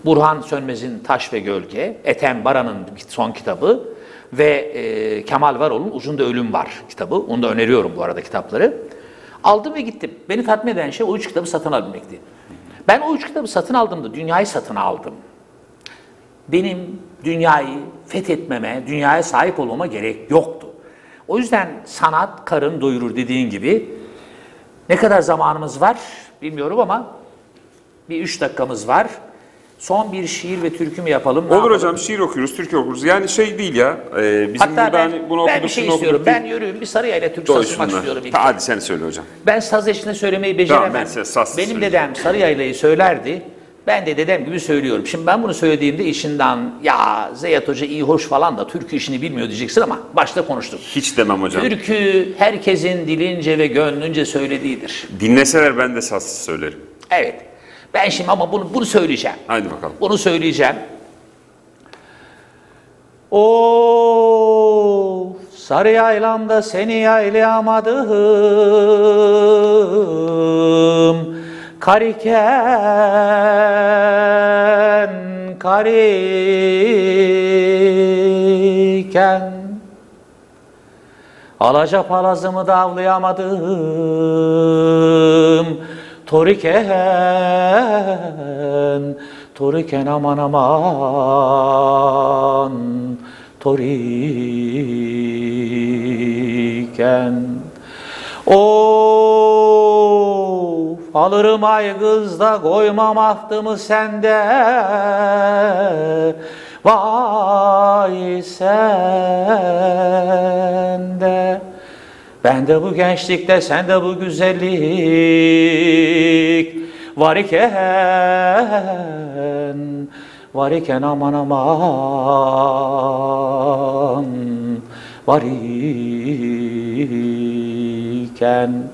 Burhan Sönmez'in Taş ve Gölge, Ethem Baran'ın son kitabı ve e, Kemal Varol'un Uzun da Ölüm Var kitabı. Onu da öneriyorum bu arada kitapları. Aldım ve gittim. Beni tatmin eden şey o üç kitabı satın alabilmekti. Ben o üç kitabı satın aldığımda dünyayı satın aldım. Benim dünyayı fethetmeme, dünyaya sahip olmama gerek yoktu. O yüzden sanat karın doyurur dediğin gibi ne kadar zamanımız var bilmiyorum ama bir üç dakikamız var. Son bir şiir ve türkü mü yapalım? ne olur yapalım? hocam şiir okuyoruz, türkü okuruz. Yani şey değil ya, e, bizim Hatta burada ben, hani bunu ben okuduk, bir şey şunu istiyorum. okuduk Ben değil. yürüyün bir Sarıyer'le türkü satmak Doysunlar. istiyorum. ilk. Ta, hadi sen söyle hocam. Ben saz eşliğinde söylemeyi beceremem. ben size saz Benim söyleyeyim. dedem sarı yaylayı söylerdi. Ben de dedem gibi söylüyorum. Şimdi ben bunu söylediğimde içinden ya Zeyyat Hoca iyi hoş falan da türkü işini bilmiyor diyeceksin ama başta konuştuk. Hiç demem hocam. Türkü herkesin dilince ve gönlünce söylediğidir. Dinleseler ben de sazsız söylerim. Evet. Ben şimdi ama bunu, bunu söyleyeceğim. Haydi bakalım. Bunu söyleyeceğim. O sarı yaylamda seni yaylayamadım. Kariken, kariken. Alaca palazımı da avlayamadım. Toriken, toriken aman aman. Toriken. Of alırım ay kızda koymam ahtımı sende. Vay sende. Ben de bu gençlikte, sen de bu güzellik var iken, var iken aman aman, var iken.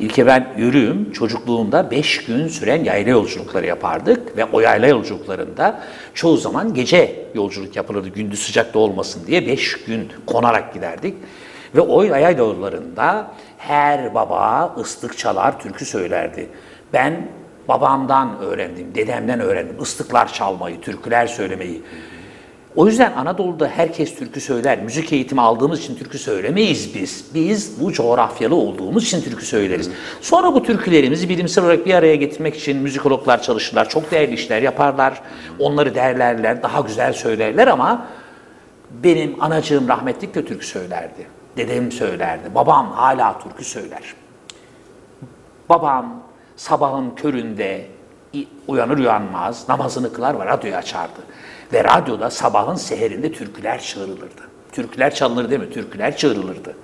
İlke ben yürüyüm çocukluğumda beş gün süren yayla yolculukları yapardık ve o yayla yolculuklarında çoğu zaman gece yolculuk yapılırdı gündüz sıcakta olmasın diye beş gün konarak giderdik. Ve o yayla yollarında her baba ıslık çalar, türkü söylerdi. Ben babamdan öğrendim, dedemden öğrendim ıslıklar çalmayı, türküler söylemeyi. O yüzden Anadolu'da herkes türkü söyler. Müzik eğitimi aldığımız için türkü söylemeyiz biz. Biz bu coğrafyalı olduğumuz için türkü söyleriz. Sonra bu türkülerimizi bilimsel olarak bir araya getirmek için müzikologlar çalışırlar. Çok değerli işler yaparlar. Onları derlerler, daha güzel söylerler ama benim anacığım rahmetlik de türkü söylerdi. Dedem söylerdi. Babam hala türkü söyler. Babam sabahın köründe uyanır uyanmaz namazını kılar ve radyoyu açardı. Ve radyoda sabahın seherinde türküler çığırılırdı. Türküler çalınır değil mi? Türküler çığırılırdı.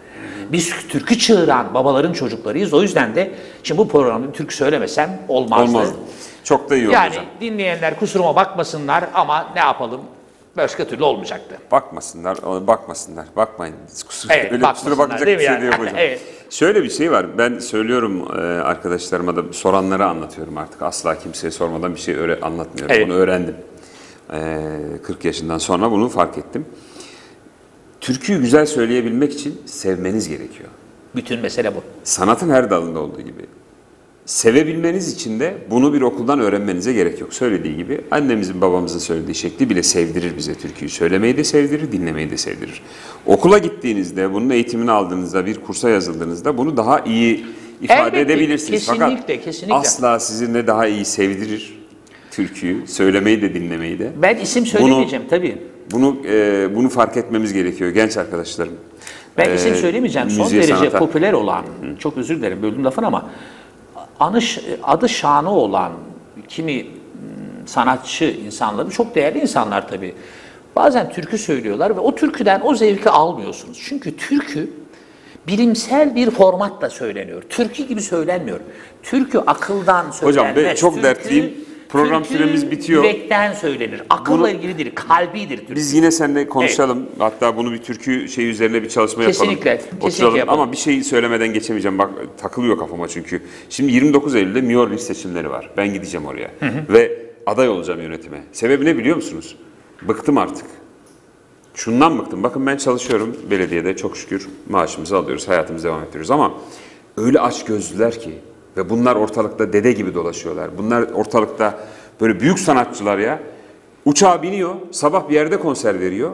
Biz türkü çığıran babaların çocuklarıyız. O yüzden de şimdi bu programda türkü söylemesem olmazdı. Olmaz. Çok da iyi oldu Yani dinleyenler kusuruma bakmasınlar ama ne yapalım? Başka türlü olmayacaktı. Bakmasınlar, bakmasınlar, bakmayın. Kusur, Evet, öyle kusura bakacak bir şey yani? değil hocam. Evet. Şöyle bir şey var, ben söylüyorum e, arkadaşlarıma da soranlara anlatıyorum artık. Asla kimseye sormadan bir şey öyle anlatmıyorum. Evet. Bunu öğrendim. E, 40 yaşından sonra bunu fark ettim. Türküyü güzel söyleyebilmek için sevmeniz gerekiyor. Bütün mesele bu. Sanatın her dalında olduğu gibi. Sevebilmeniz için de bunu bir okuldan öğrenmenize gerek yok. Söylediği gibi annemizin babamızın söylediği şekli bile sevdirir bize türküyü. Söylemeyi de sevdirir, dinlemeyi de sevdirir. Okula gittiğinizde, bunun eğitimini aldığınızda, bir kursa yazıldığınızda bunu daha iyi ifade Elbette, edebilirsiniz. Fakat kesinlikle, kesinlikle. asla sizi ne daha iyi sevdirir türküyü, söylemeyi de dinlemeyi de. Ben isim söylemeyeceğim tabii. Bunu e, bunu fark etmemiz gerekiyor genç arkadaşlarım. Ben e, isim söylemeyeceğim. Son derece sanata. popüler olan, çok özür dilerim böldüm lafını ama anış, adı şanı olan kimi sanatçı insanları, çok değerli insanlar tabii. Bazen türkü söylüyorlar ve o türküden o zevki almıyorsunuz. Çünkü türkü bilimsel bir formatla söyleniyor. Türkü gibi söylenmiyor. Türkü akıldan söylenmez. Hocam ben çok Türkü- dertliyim. Program türkü süremiz bitiyor. Yürekten söylenir. Akılla Bunu- ilgilidir, kalbidir türkü. Biz yine seninle konuşalım. Hatta bunu bir türkü şey üzerine bir çalışma Kesinlikle, yapalım. kesinlikle Oturalım. yapalım. Ama bir şey söylemeden geçemeyeceğim. Bak takılıyor kafama çünkü. Şimdi 29 Eylül'de Miyorbil seçimleri var. Ben gideceğim oraya. Ve aday olacağım yönetime. Sebebi ne biliyor musunuz? Bıktım artık. Şundan bıktım. Bakın ben çalışıyorum belediyede çok şükür maaşımızı alıyoruz, hayatımızı devam ettiriyoruz ama öyle aç gözlüler ki ve bunlar ortalıkta dede gibi dolaşıyorlar. Bunlar ortalıkta böyle büyük sanatçılar ya. Uçağa biniyor, sabah bir yerde konser veriyor.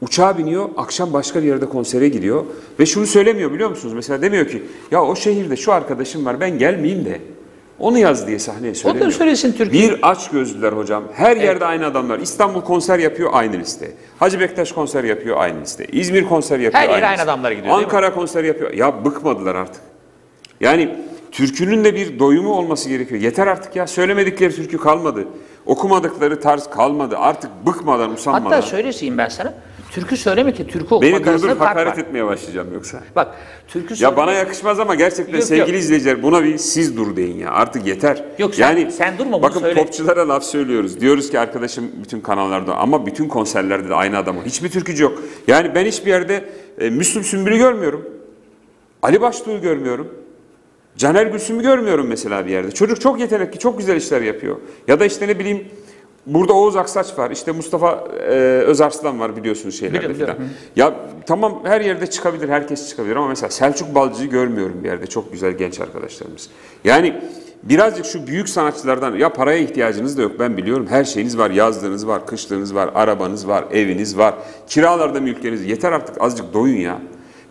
Uçağa biniyor, akşam başka bir yerde konsere gidiyor ve şunu söylemiyor biliyor musunuz? Mesela demiyor ki ya o şehirde şu arkadaşım var ben gelmeyeyim de onu yaz diye sahneye söylemiyor. söylesin Türkiye. Bir aç gözlüler hocam. Her yerde aynı adamlar. İstanbul konser yapıyor aynı liste. Hacı Bektaş konser yapıyor aynı liste. İzmir konser yapıyor Her yere aynı aynı liste. adamlar gidiyor, değil mi? Ankara konser yapıyor. Ya bıkmadılar artık. Yani türkünün de bir doyumu olması gerekiyor. Yeter artık ya. Söylemedikleri türkü kalmadı. Okumadıkları tarz kalmadı. Artık bıkmadan, usanmadan. Hatta söyleseyim ben sana. Türkü söyleme ki türkü okumak Beni durdur hakaret var. etmeye başlayacağım yoksa. Bak türkü Ya bana yakışmaz ama gerçekten Yok, sevgili yok. izleyiciler buna bir siz dur deyin ya. Artık yeter. Yok, sen- sen durma, bunu Bakın söyle. popçulara laf söylüyoruz. Diyoruz ki arkadaşım bütün kanallarda ama bütün konserlerde de aynı adamı. Hiçbir türkücü yok. Yani ben hiçbir yerde e, Müslüm Sümbül'ü görmüyorum. Ali Baştuğ'u görmüyorum. Caner Gülsüm'ü görmüyorum mesela bir yerde. Çocuk çok yetenekli, çok güzel işler yapıyor. Ya da işte ne bileyim burada Oğuz Aksaç var, işte Mustafa e, Özarslan var biliyorsunuz şeylerde biliyorum. Ya tamam her yerde çıkabilir, herkes çıkabilir ama mesela Selçuk Balcı'yı görmüyorum bir yerde. Çok güzel genç arkadaşlarımız. Yani birazcık şu büyük sanatçılardan ya paraya ihtiyacınız da yok ben biliyorum. Her şeyiniz var, yazlığınız var, kışlığınız var, arabanız var, eviniz var. Kiralarda mülkleriniz. Yeter artık azıcık doyun ya.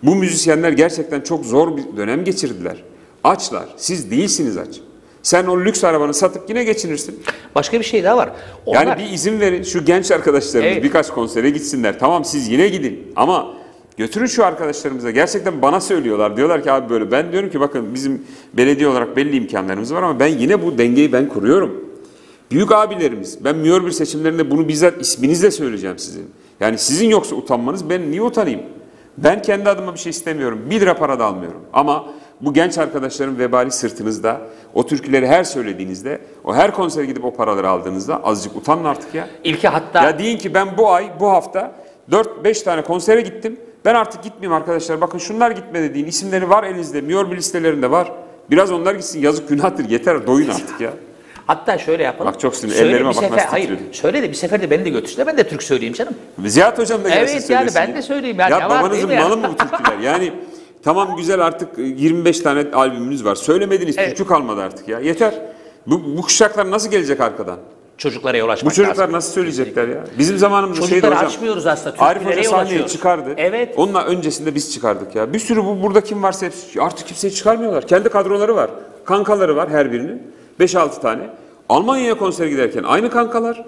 Bu müzisyenler gerçekten çok zor bir dönem geçirdiler. Açlar. Siz değilsiniz aç. Sen o lüks arabanı satıp yine geçinirsin. Başka bir şey daha var. Onlar, Yani bir izin verin şu genç arkadaşlarımız Evet. birkaç konsere gitsinler. Tamam siz yine gidin ama götürün şu arkadaşlarımıza. Gerçekten bana söylüyorlar. Diyorlar ki abi böyle ben diyorum ki bakın bizim belediye olarak belli imkanlarımız var ama ben yine bu dengeyi ben kuruyorum. Büyük abilerimiz ben Miyorbil seçimlerinde bunu bizzat isminizle söyleyeceğim sizin. Yani sizin yoksa utanmanız ben niye utanayım? Ben kendi adıma bir şey istemiyorum. Bir lira para da almıyorum. Ama bu genç arkadaşların vebali sırtınızda. O türküleri her söylediğinizde, o her konsere gidip o paraları aldığınızda azıcık utanın artık ya. İlki hatta Ya deyin ki ben bu ay, bu hafta 4-5 tane konsere gittim. Ben artık gitmeyeyim arkadaşlar. Bakın şunlar gitmedi deyin. İsimleri var elinizde. Miyorbil listelerinde var. Biraz onlar gitsin. Yazık günahtır. Yeter doyun artık ya. hatta şöyle yapalım. Bak çok Söyle ellerime bak sefer, hayır, söyle de bir sefer de beni de götürsün. Ben de Türk söyleyeyim canım. Ziyaet Hocam da gelsin Evet, yani ben de söyleyeyim ya, ne Ya babanızın malı mı bu türküler? Yani tamam güzel artık 25 tane albümünüz var. Söylemediniz Evet. türkü kalmadı artık ya. Yeter. Bu, bu kuşaklar nasıl gelecek arkadan? Çocuklara yol Bu açmak çocuklar lazım. nasıl söyleyecekler ya? Bizim zamanımızda şeydi hocam. açmıyoruz aslında. Arif Hoca sahneye açıyoruz. çıkardı. Evet. Onunla öncesinde biz çıkardık ya. Bir sürü bu burada kim varsa hepsi artık kimseyi çıkarmıyorlar. Kendi kadroları var. Kankaları var her birinin. 5-6 tane. Almanya'ya konser giderken aynı kankalar.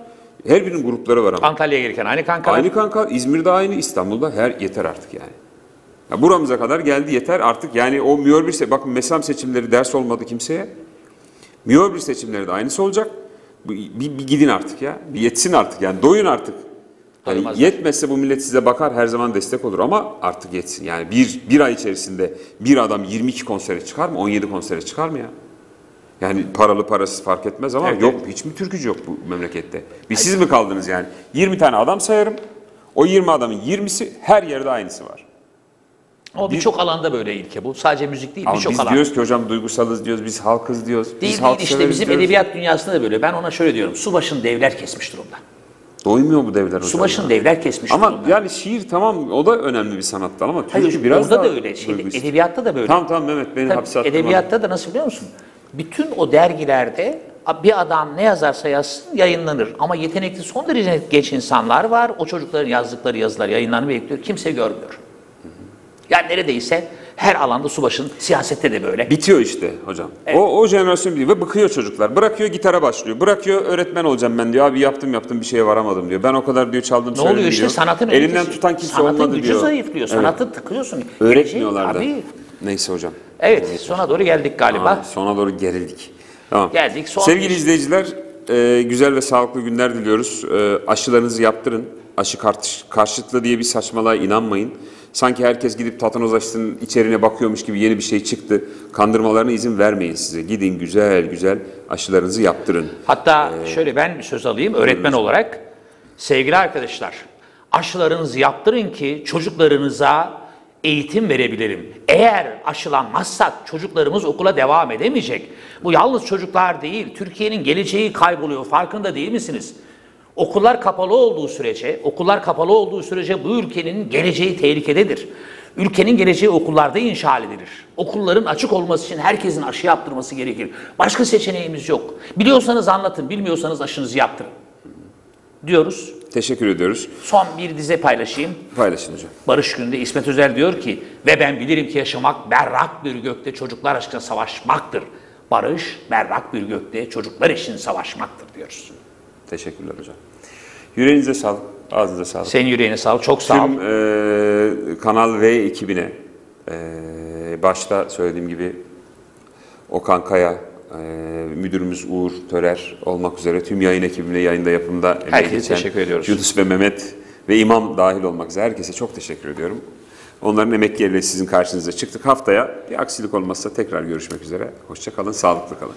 Her birinin grupları var ama. Antalya'ya gelirken aynı kanka. Aynı kanka İzmir'de aynı İstanbul'da her yeter artık yani. Ya buramıza kadar geldi yeter artık yani o Miyor se bakın MESAM seçimleri ders olmadı kimseye. Miyor seçimleri de aynısı olacak. Bu- Bir, bir gidin artık ya. Bir yetsin artık yani doyun artık. Doymazlar. yetmezse bu millet size bakar her zaman destek olur ama artık yetsin. Yani bir, bir ay içerisinde bir adam 22 konsere çıkar mı? 17 konsere çıkar mı ya? Yani paralı parasız fark etmez ama Evet, yok hiç mi türkücü yok bu memlekette? Bir siz mi kaldınız yani? 20 tane adam sayarım. O 20 adamın 20'si her yerde aynısı var. Ama birçok alanda böyle ilke bu. Sadece müzik değil Ama birçok biz alanda. diyoruz ki hocam duygusalız diyoruz, biz halkız diyoruz. Değil biz değil halk işte bizim diyoruz. edebiyat dünyasında da böyle. Ben ona şöyle diyorum. Subaşın devler kesmiş durumda. Doymuyor bu devler hocam. Subaşın devler kesmiş Ama durumda. yani şiir tamam o da önemli bir sanat dal ama türkü Hayır, biraz orada da öyle. Şeyde, edebiyatta da böyle. Tamam tamam Mehmet beni Tabii, hapse attırma. edebiyatta da nasıl biliyor musun? Bütün o dergilerde bir adam ne yazarsa yazsın yayınlanır. Ama yetenekli son derece genç insanlar var. O çocukların yazdıkları yazılar yayınlanmayı bekliyor. Kimse görmüyor. Yani neredeyse Her alanda subaşın, siyasette de böyle. Bitiyor işte hocam. O, o jenerasyon bitiyor ve bıkıyor çocuklar. Bırakıyor gitara başlıyor. Bırakıyor öğretmen olacağım ben diyor. Abi yaptım yaptım bir şeye varamadım diyor. Ben o kadar diyor çaldım Ne oluyor işte diyor. sanatın Elinden ötesi. tutan kimse sanatın olmadı gücü diyor. zayıflıyor. Evet. Sanatı tıkıyorsun. Öğretmiyorlar da. Neyse hocam. Evet sona doğru geldik galiba. Aa, sona doğru gerildik. Tamam. Geldik, son Sevgili bir- izleyiciler, e, güzel ve sağlıklı günler diliyoruz. E, aşılarınızı yaptırın. Aşı kart- karşıtlığı diye bir saçmalığa inanmayın. Sanki herkes gidip tatanoz aşısının içeriğine bakıyormuş gibi yeni bir şey çıktı. Kandırmalarına izin vermeyin size. Gidin güzel güzel aşılarınızı yaptırın. Hatta şöyle ben bir söz alayım öğretmen olarak. Sevgili arkadaşlar, aşılarınızı yaptırın ki çocuklarınıza eğitim verebilirim. Eğer aşılanmazsak çocuklarımız okula devam edemeyecek. Bu yalnız çocuklar değil, Türkiye'nin geleceği kayboluyor. Farkında değil misiniz? Okullar kapalı olduğu sürece, okullar kapalı olduğu sürece bu ülkenin geleceği tehlikededir. Ülkenin geleceği okullarda inşa edilir. Okulların açık olması için herkesin aşı yaptırması gerekir. Başka seçeneğimiz yok. Biliyorsanız anlatın, bilmiyorsanız aşınızı yaptırın. Diyoruz. Teşekkür ediyoruz. Son bir dize paylaşayım. Paylaşın hocam. Barış gününde İsmet Özel diyor ki ve ben bilirim ki yaşamak berrak bir gökte çocuklar aşkına savaşmaktır. Barış berrak bir gökte çocuklar için savaşmaktır diyoruz. Teşekkürler hocam. Yüreğinize sağlık, ağzınıza sağlık. Senin yüreğine sağlık. Çok sağ ol. Tüm e, Kanal V ekibine e, başta söylediğim gibi Okan Kaya, e, müdürümüz Uğur Törer olmak üzere tüm yayın ekibine yayında yapımda Herkese teşekkür ediyoruz. Yunus ve Mehmet ve İmam dahil olmak üzere herkese çok teşekkür ediyorum. Onların emekleriyle sizin karşınıza çıktık. Haftaya bir aksilik olmazsa tekrar görüşmek üzere. Hoşça kalın, sağlıklı kalın.